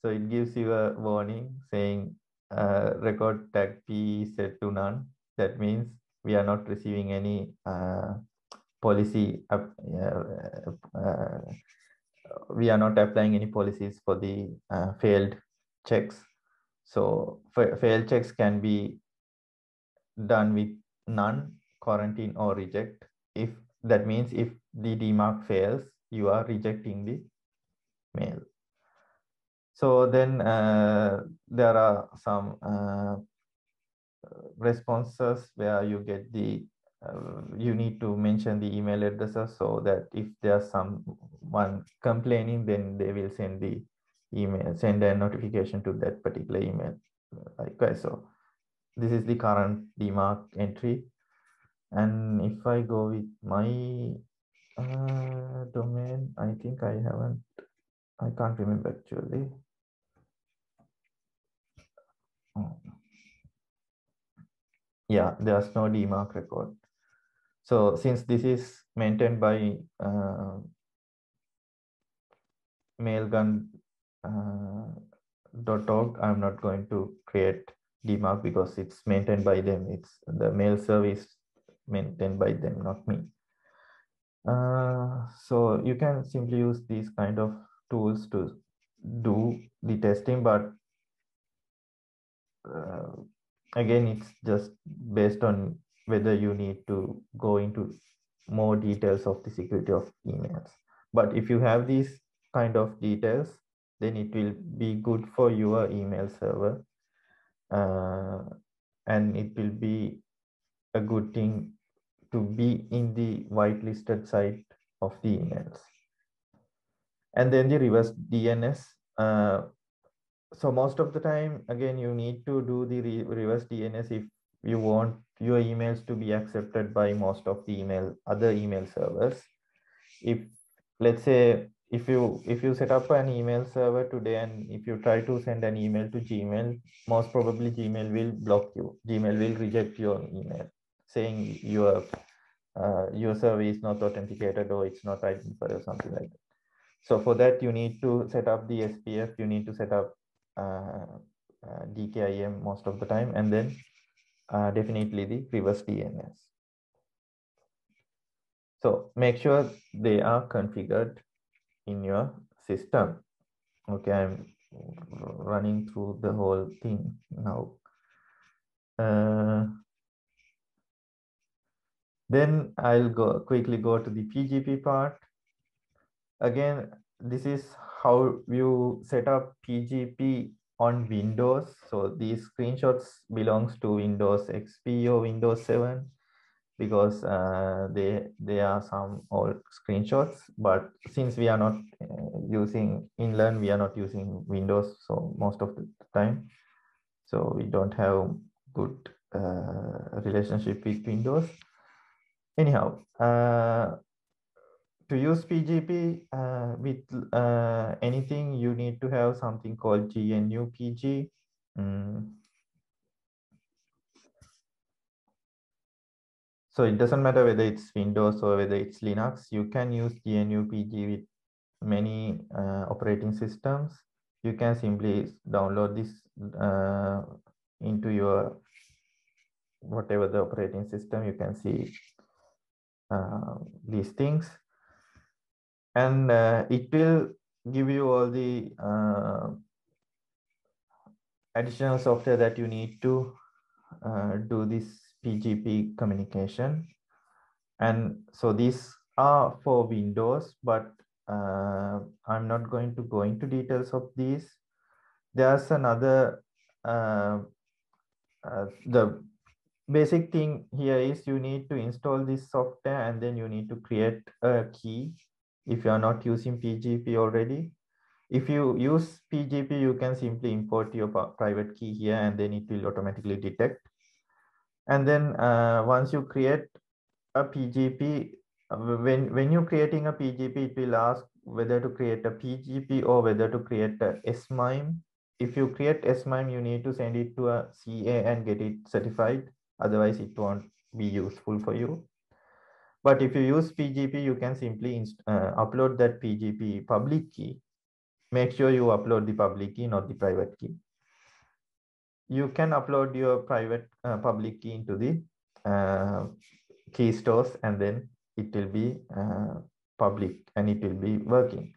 So it gives you a warning saying uh, record tag P set to none. That means we are not receiving any uh, policy. uh, uh, we are not applying any policies for the uh, failed checks. So fa- failed checks can be done with none, quarantine or reject. If that means if the DMARC fails, you are rejecting the mail. So then uh, there are some uh, responses where you get the uh, you need to mention the email addresses so that if there's someone complaining, then they will send the email, send a notification to that particular email. Likewise, so this is the current DMARC entry. And if I go with my uh, domain, I think I haven't, I can't remember actually. Yeah, there's no DMARC record. So since this is maintained by uh, mailgun uh, I'm not going to create DMARC because it's maintained by them. It's the mail service maintained by them, not me. Uh, so you can simply use these kind of tools to do the testing, but uh, again, it's just based on whether you need to go into more details of the security of emails. But if you have these kind of details, then it will be good for your email server. Uh, and it will be a good thing to be in the whitelisted site of the emails. And then the reverse DNS. Uh, so most of the time, again, you need to do the re reverse DNS if you want your emails to be accepted by most of the email other email servers. If let's say if you if you set up an email server today and if you try to send an email to Gmail, most probably Gmail will block you. Gmail will reject your email, saying your uh, your server is not authenticated or it's not identified or something like that. So for that, you need to set up the SPF. You need to set up DKIM most of the time, and then uh, definitely the reverse DNS. So make sure they are configured in your system. Okay, I'm running through the whole thing now. Uh, then I'll go quickly go to the PGP part. Again, this is how you set up PGP on Windows. So these screenshots belongs to Windows XP or Windows 7 because uh, they they are some old screenshots. But since we are not uh, using inlearn, we are not using Windows so most of the time. So we don't have good uh, relationship with Windows. Anyhow, uh, to use PGP uh, with uh, anything, you need to have something called GNU PG. Mm. So it doesn't matter whether it's Windows or whether it's Linux, you can use GNU PG with many uh, operating systems, you can simply download this uh, into your whatever the operating system, you can see uh, these things. And uh, it will give you all the uh, additional software that you need to uh, do this PGP communication. And so these are for Windows, but uh, I'm not going to go into details of these. There's another, uh, uh, the basic thing here is you need to install this software and then you need to create a key if you are not using PGP already. If you use PGP, you can simply import your private key here and then it will automatically detect. And then uh, once you create a PGP, uh, when, when you're creating a PGP, it will ask whether to create a PGP or whether to create a SMIME. If you create SMIME, you need to send it to a CA and get it certified. Otherwise, it won't be useful for you. But if you use PGP, you can simply uh, upload that PGP public key. Make sure you upload the public key, not the private key. You can upload your private uh, public key into the uh, key stores and then it will be uh, public and it will be working.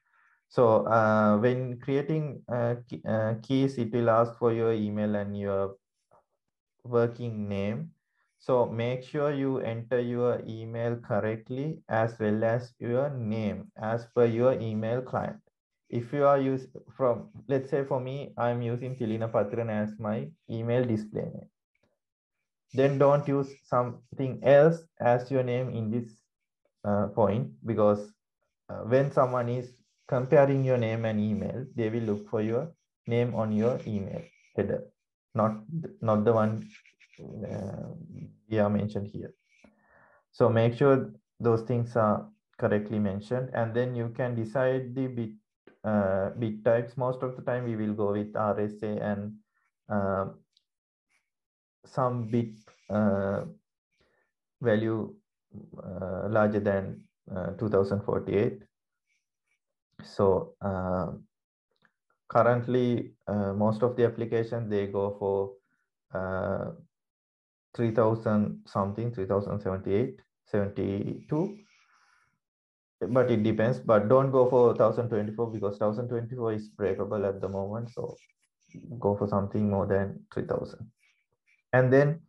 So uh, when creating uh, keys, it will ask for your email and your working name. So make sure you enter your email correctly as well as your name as per your email client. If you are using from, let's say for me, I'm using Tilina Patran as my email display name. Then don't use something else as your name in this uh, point because uh, when someone is comparing your name and email, they will look for your name on your email header, not, not the one we are mentioned here. So make sure those things are correctly mentioned and then you can decide the bit uh, bit types. Most of the time we will go with RSA and uh, some bit uh, value uh, larger than uh, 2048. So uh, currently, most of the applications, they go for 3000 something, 3078, 72 but it depends but don't go for 1024 because 1024 is breakable at the moment so go for something more than 3000 and then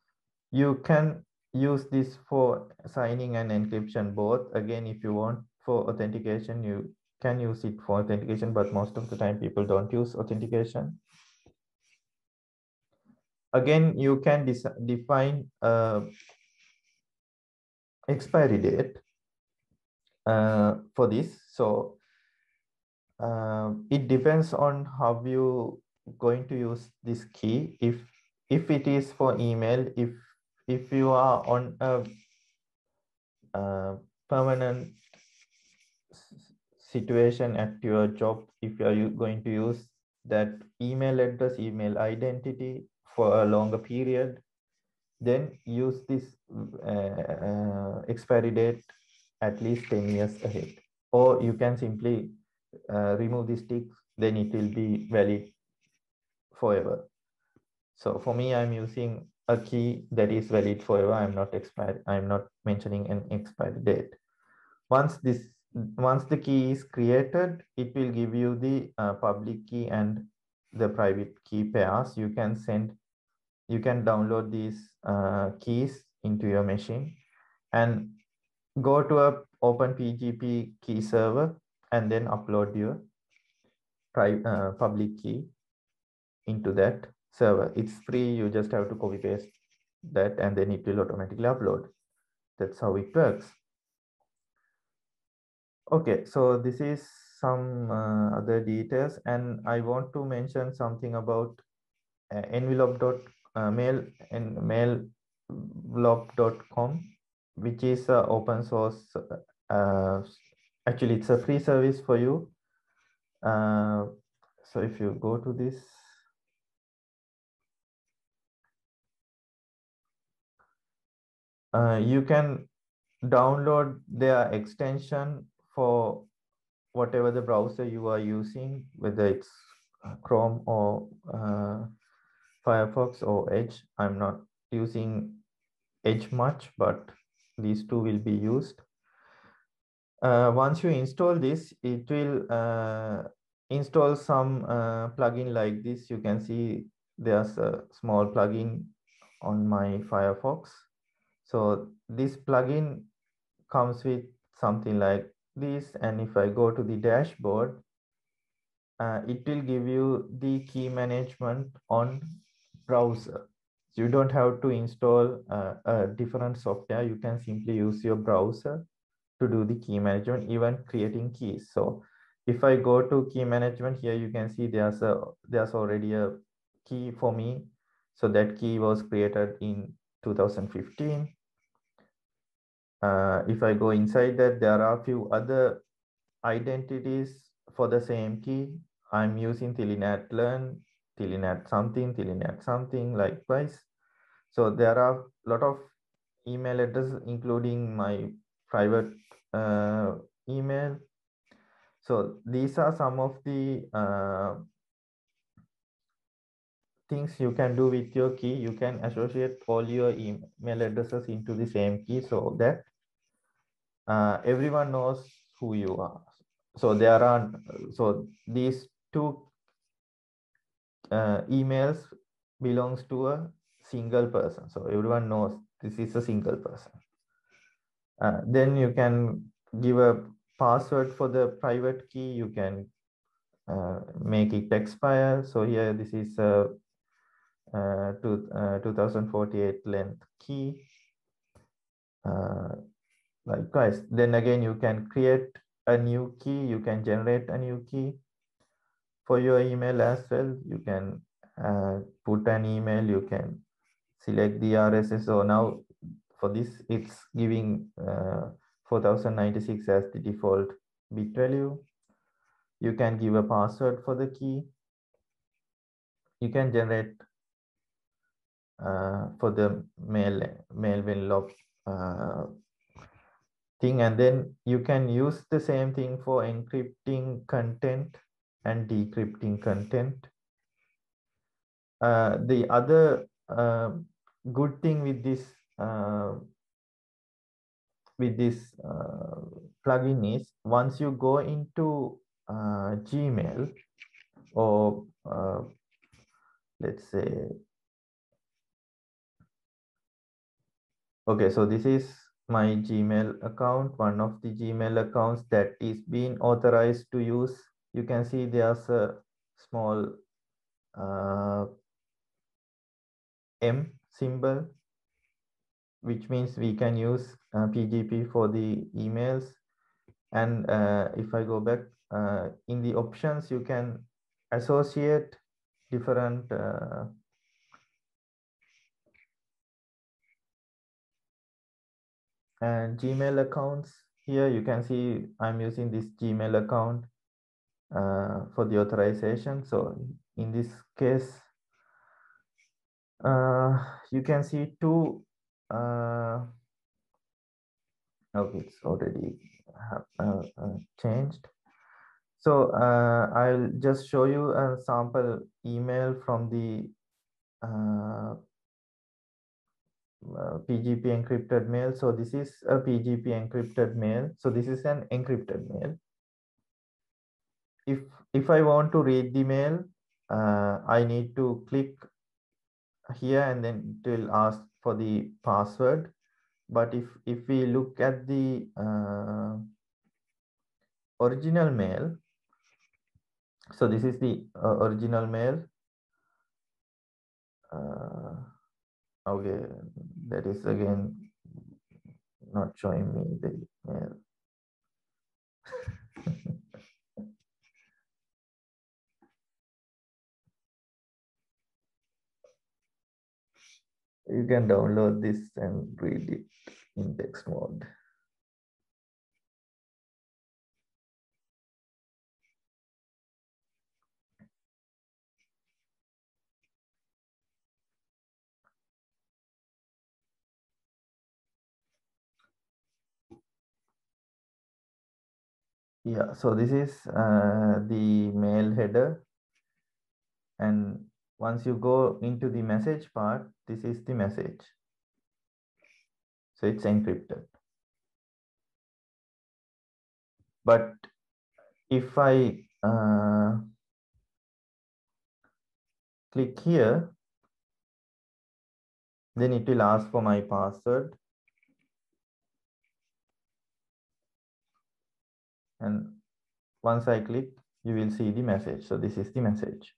you can use this for signing and encryption both. Again if you want for authentication you can use it for authentication but most of the time people don't use authentication again you can define uh, expiry date uh, for this. So uh, it depends on how you going to use this key. If if it is for email if if you are on a, a permanent situation at your job, if you are going to use that email address, email identity for a longer period, then use this uh, uh, expiry date at least 10 years ahead. Or you can simply uh, remove this tick, then it will be valid forever. So for me, I'm using a key that is valid forever. I'm not expired. I'm not mentioning an expiry date. Once this, once the key is created, it will give you the uh, public key and the private key pairs. You can send, you can download these uh, keys into your machine and go to a open PGP key server and then upload your private uh, public key into that server. It's free. You just have to copy paste that and then it will automatically upload. That's how it works. Okay, so this is some uh, other details and I want to mention something about uh, envelope dot uh, mail and mailvelope.com which is uh, open source uh, actually it's a free service for you. Uh, so if you go to this uh, you can download their extension for whatever the browser you are using, whether it's uh, Chrome or uh, Firefox or Edge. I'm not using Edge much, but these two will be used. Uh, once you install this, it will uh, install some uh, plugin like this. You can see there's a small plugin on my Firefox. So this plugin comes with something like this. And if I go to the dashboard, uh, it will give you the key management on browser. You don't have to install uh, a different software. You can simply use your browser to do the key management, even creating keys. So if I go to key management here, you can see there's a there's already a key for me. So that key was created in 2015. Uh, if I go inside that, there are a few other identities for the same key. I'm using Telenat learn, Telenat something, Telenat something likewise. So there are a lot of email addresses, including my private uh, email. So these are some of the uh, things you can do with your key. You can associate all your email addresses into the same key so that uh, everyone knows who you are. So there are, so these two uh, emails belongs to a single person. So everyone knows this is a single person. Uh, then you can give a password for the private key. You can uh, make it expire. So here this is a, uh, to, uh, 2048 length key. Uh, likewise, then again, you can create a new key. You can generate a new key for your email as well. You can uh, put an email. You can select the RSS. So now for this, it's giving uh, 4096 as the default bit value. You can give a password for the key. You can generate uh, for the mail Mailvelope uh, thing, and then you can use the same thing for encrypting content and decrypting content. Uh, the other uh, good thing with this uh, with this uh, plugin is once you go into uh, Gmail or uh, let's say okay so this is my Gmail account one of the Gmail accounts that is being authorized to use you can see there's a small uh, M symbol which means we can use uh, PGP for the emails. And uh, if I go back uh, in the options, you can associate different uh, and Gmail accounts. Here you can see I'm using this Gmail account uh, for the authorization. So in this case, uh, you can see two uh, okay it's already uh, uh, changed. So uh, i'll just show you a sample email from the pgp encrypted mail. So this is a pgp encrypted mail. So this is an encrypted mail if if i want to read the mail i need to click here and then it will ask for the password. But if, if we look at the uh, original mail, so this is the uh, original mail. Uh, okay, that is again not showing me the mail. you can download this and read it in text mode. Yeah, so this is uh, the mail header. And once you go into the message part, this is the message. So it's encrypted. But if I uh, click here, then it will ask for my password. And once I click, you will see the message. So this is the message.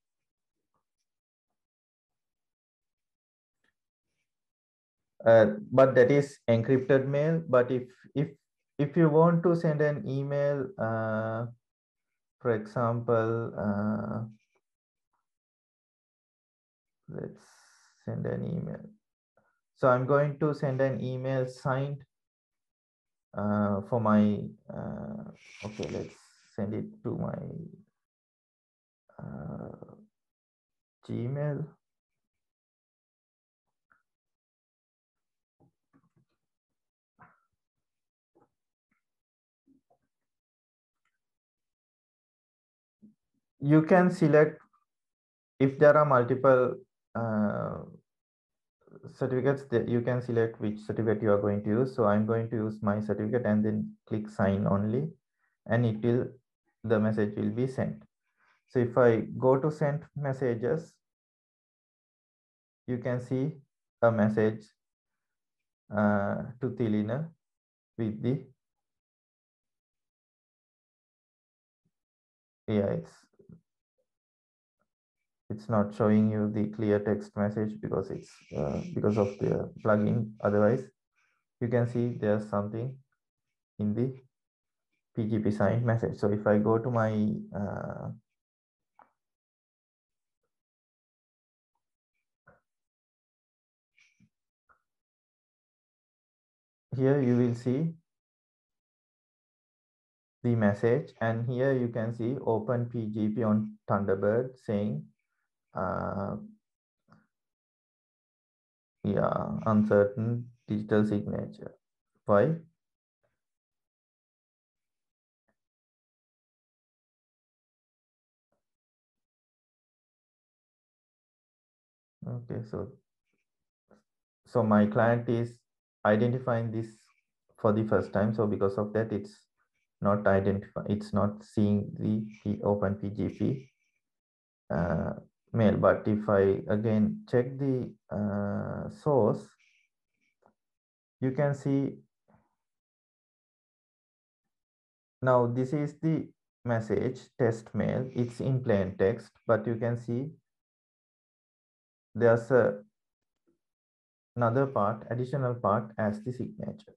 Uh, but that is encrypted mail. But if if if you want to send an email, uh, for example, uh, let's send an email. So I'm going to send an email signed uh, for my, uh, okay, let's send it to my uh, Gmail. You can select if there are multiple uh, certificates that you can select which certificate you are going to use. So I'm going to use my certificate and then click sign only and it will, the message will be sent. So if I go to send messages, you can see a message uh, to Tilina with the, yeah, it's not showing you the clear text message because it's uh, because of the plugin. Otherwise you can see there's something in the pgp signed message. So if i go to my uh, here you will see the message and here you can see open pgp on thunderbird saying uh, yeah uncertain digital signature. Why? Okay so so my client is identifying this for the first time. So because of that it's not identify it's not seeing the, open pgp uh, mail but if i again check the uh, source you can see now this is the message test mail. It's in plain text but you can see there's a another part additional part as the signature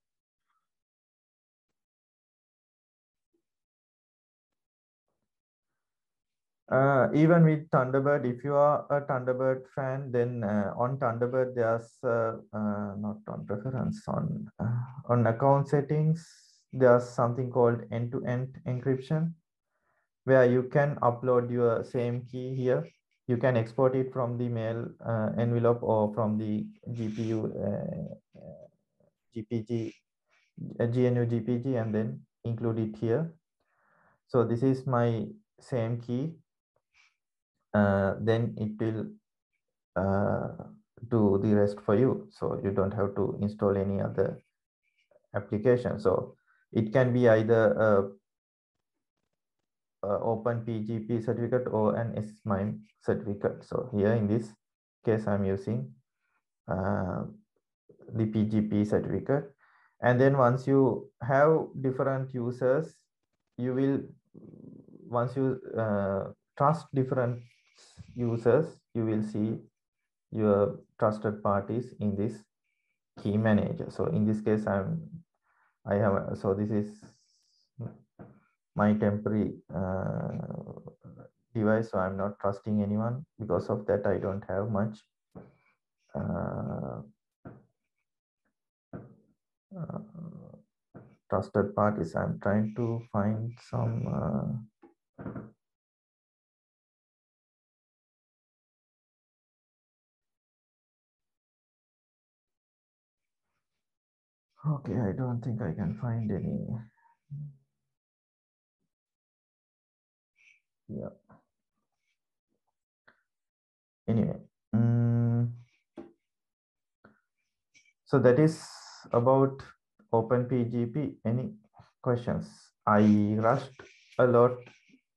Uh, even with Thunderbird, if you are a Thunderbird fan, then uh, on Thunderbird there's uh, uh not on preference on uh, on account settings. There's something called end-to-end -end encryption, where you can upload your same key here. You can export it from the mail uh, envelope or from the GPU GPG GNU GPG and then include it here. So this is my same key then it will uh, do the rest for you. So you don't have to install any other application. So it can be either a open PGP certificate or an SMIME certificate. So here in this case, I'm using uh, the PGP certificate. And then once you have different users, you will, once you uh, trust different users, you will see your trusted parties in this key manager. So in this case, I'm, I have, so this is my temporary uh, device. So I'm not trusting anyone because of that. I don't have much uh, uh, trusted parties. I'm trying to find some Okay, I don't think I can find any. yeah. Anyway mm, so that is about openpgp. Any questions? I rushed a lot.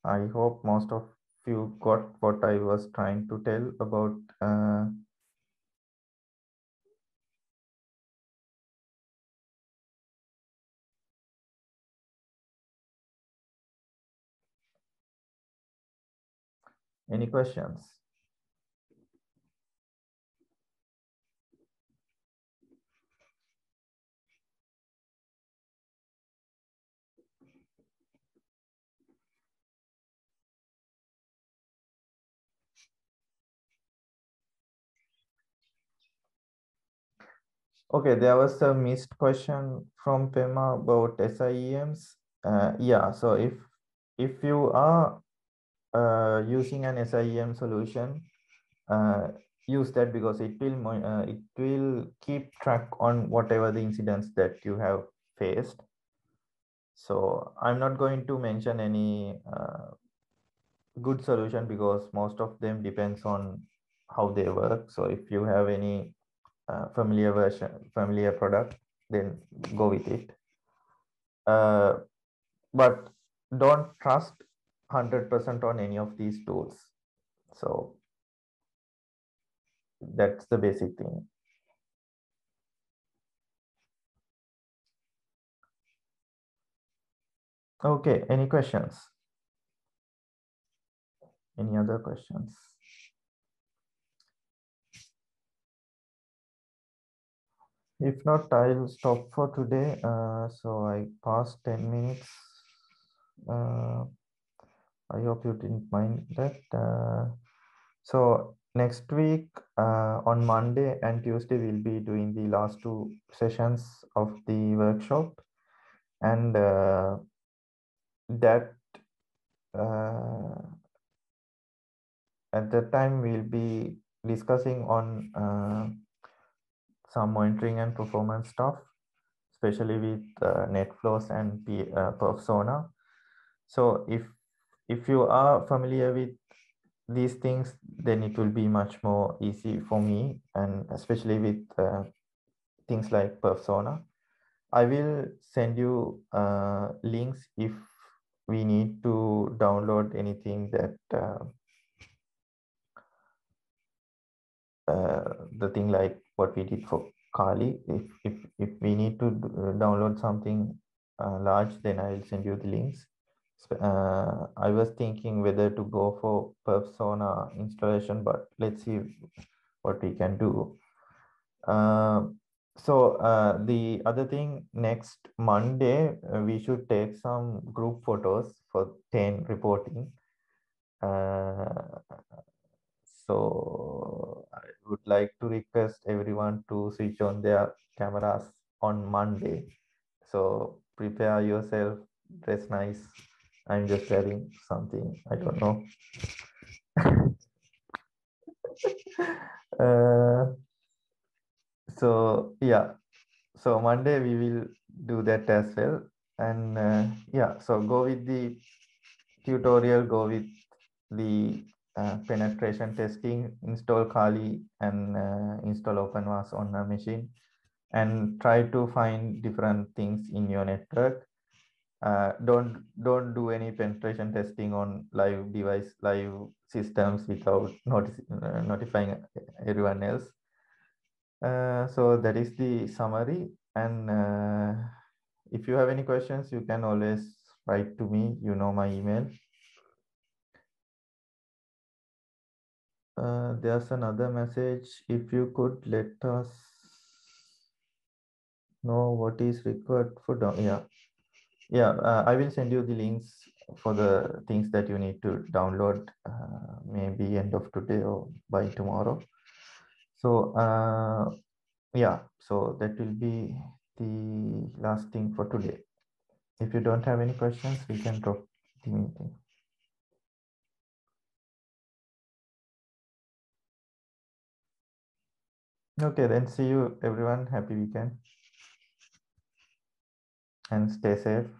I hope most of you got what i was trying to tell about uh, any questions Okay, there was a missed question from Pema about SIEMs. Uh, yeah, so if if you are uh, using an SIEM solution, uh, use that because it will uh, it will keep track on whatever the incidents that you have faced. So I'm not going to mention any uh, good solution because most of them depends on how they work. So if you have any uh, familiar version, familiar product, then go with it. Uh, but don't trust 100% on any of these tools. So that's the basic thing. Okay, any questions? Any other questions? If not, I'll stop for today. Uh, so I passed 10 minutes. Uh, I hope you didn't mind that. Uh, so next week uh, on Monday and Tuesday, we'll be doing the last two sessions of the workshop. And uh, that uh, at that time, we'll be discussing on uh, some monitoring and performance stuff, especially with uh, NetFlows and P, perfSONAR. So if if you are familiar with these things, then it will be much more easy for me, and especially with uh, things like perfSONAR. I will send you uh, links if we need to download anything that uh, uh, the thing like what we did for Kali. If if if we need to uh, download something uh, large, then I will send you the links. Uh, I was thinking whether to go for perfSONAR installation, but let's see what we can do. Uh, so uh, the other thing, next Monday, uh, we should take some group photos for 10 reporting. Uh, so I would like to request everyone to switch on their cameras on Monday. So prepare yourself, dress nice. I'm just wearing something, I don't know. uh, so yeah, so Monday we will do that as well. And uh, yeah, so go with the tutorial, go with the uh, penetration testing, install Kali and uh, install OpenVAS on a machine and try to find different things in your network. Uh, don't don't do any penetration testing on live device, live systems without notice, uh, notifying everyone else. Uh, so that is the summary. And uh, if you have any questions, you can always write to me. You know my email. Uh, there's another message. If you could let us know what is required for. Yeah, yeah. Uh, I will send you the links for the things that you need to download. Uh, maybe end of today or by tomorrow. So uh, yeah, so that will be the last thing for today. If you don't have any questions, we can drop the meeting. Okay, then see you everyone. Happy weekend and stay safe.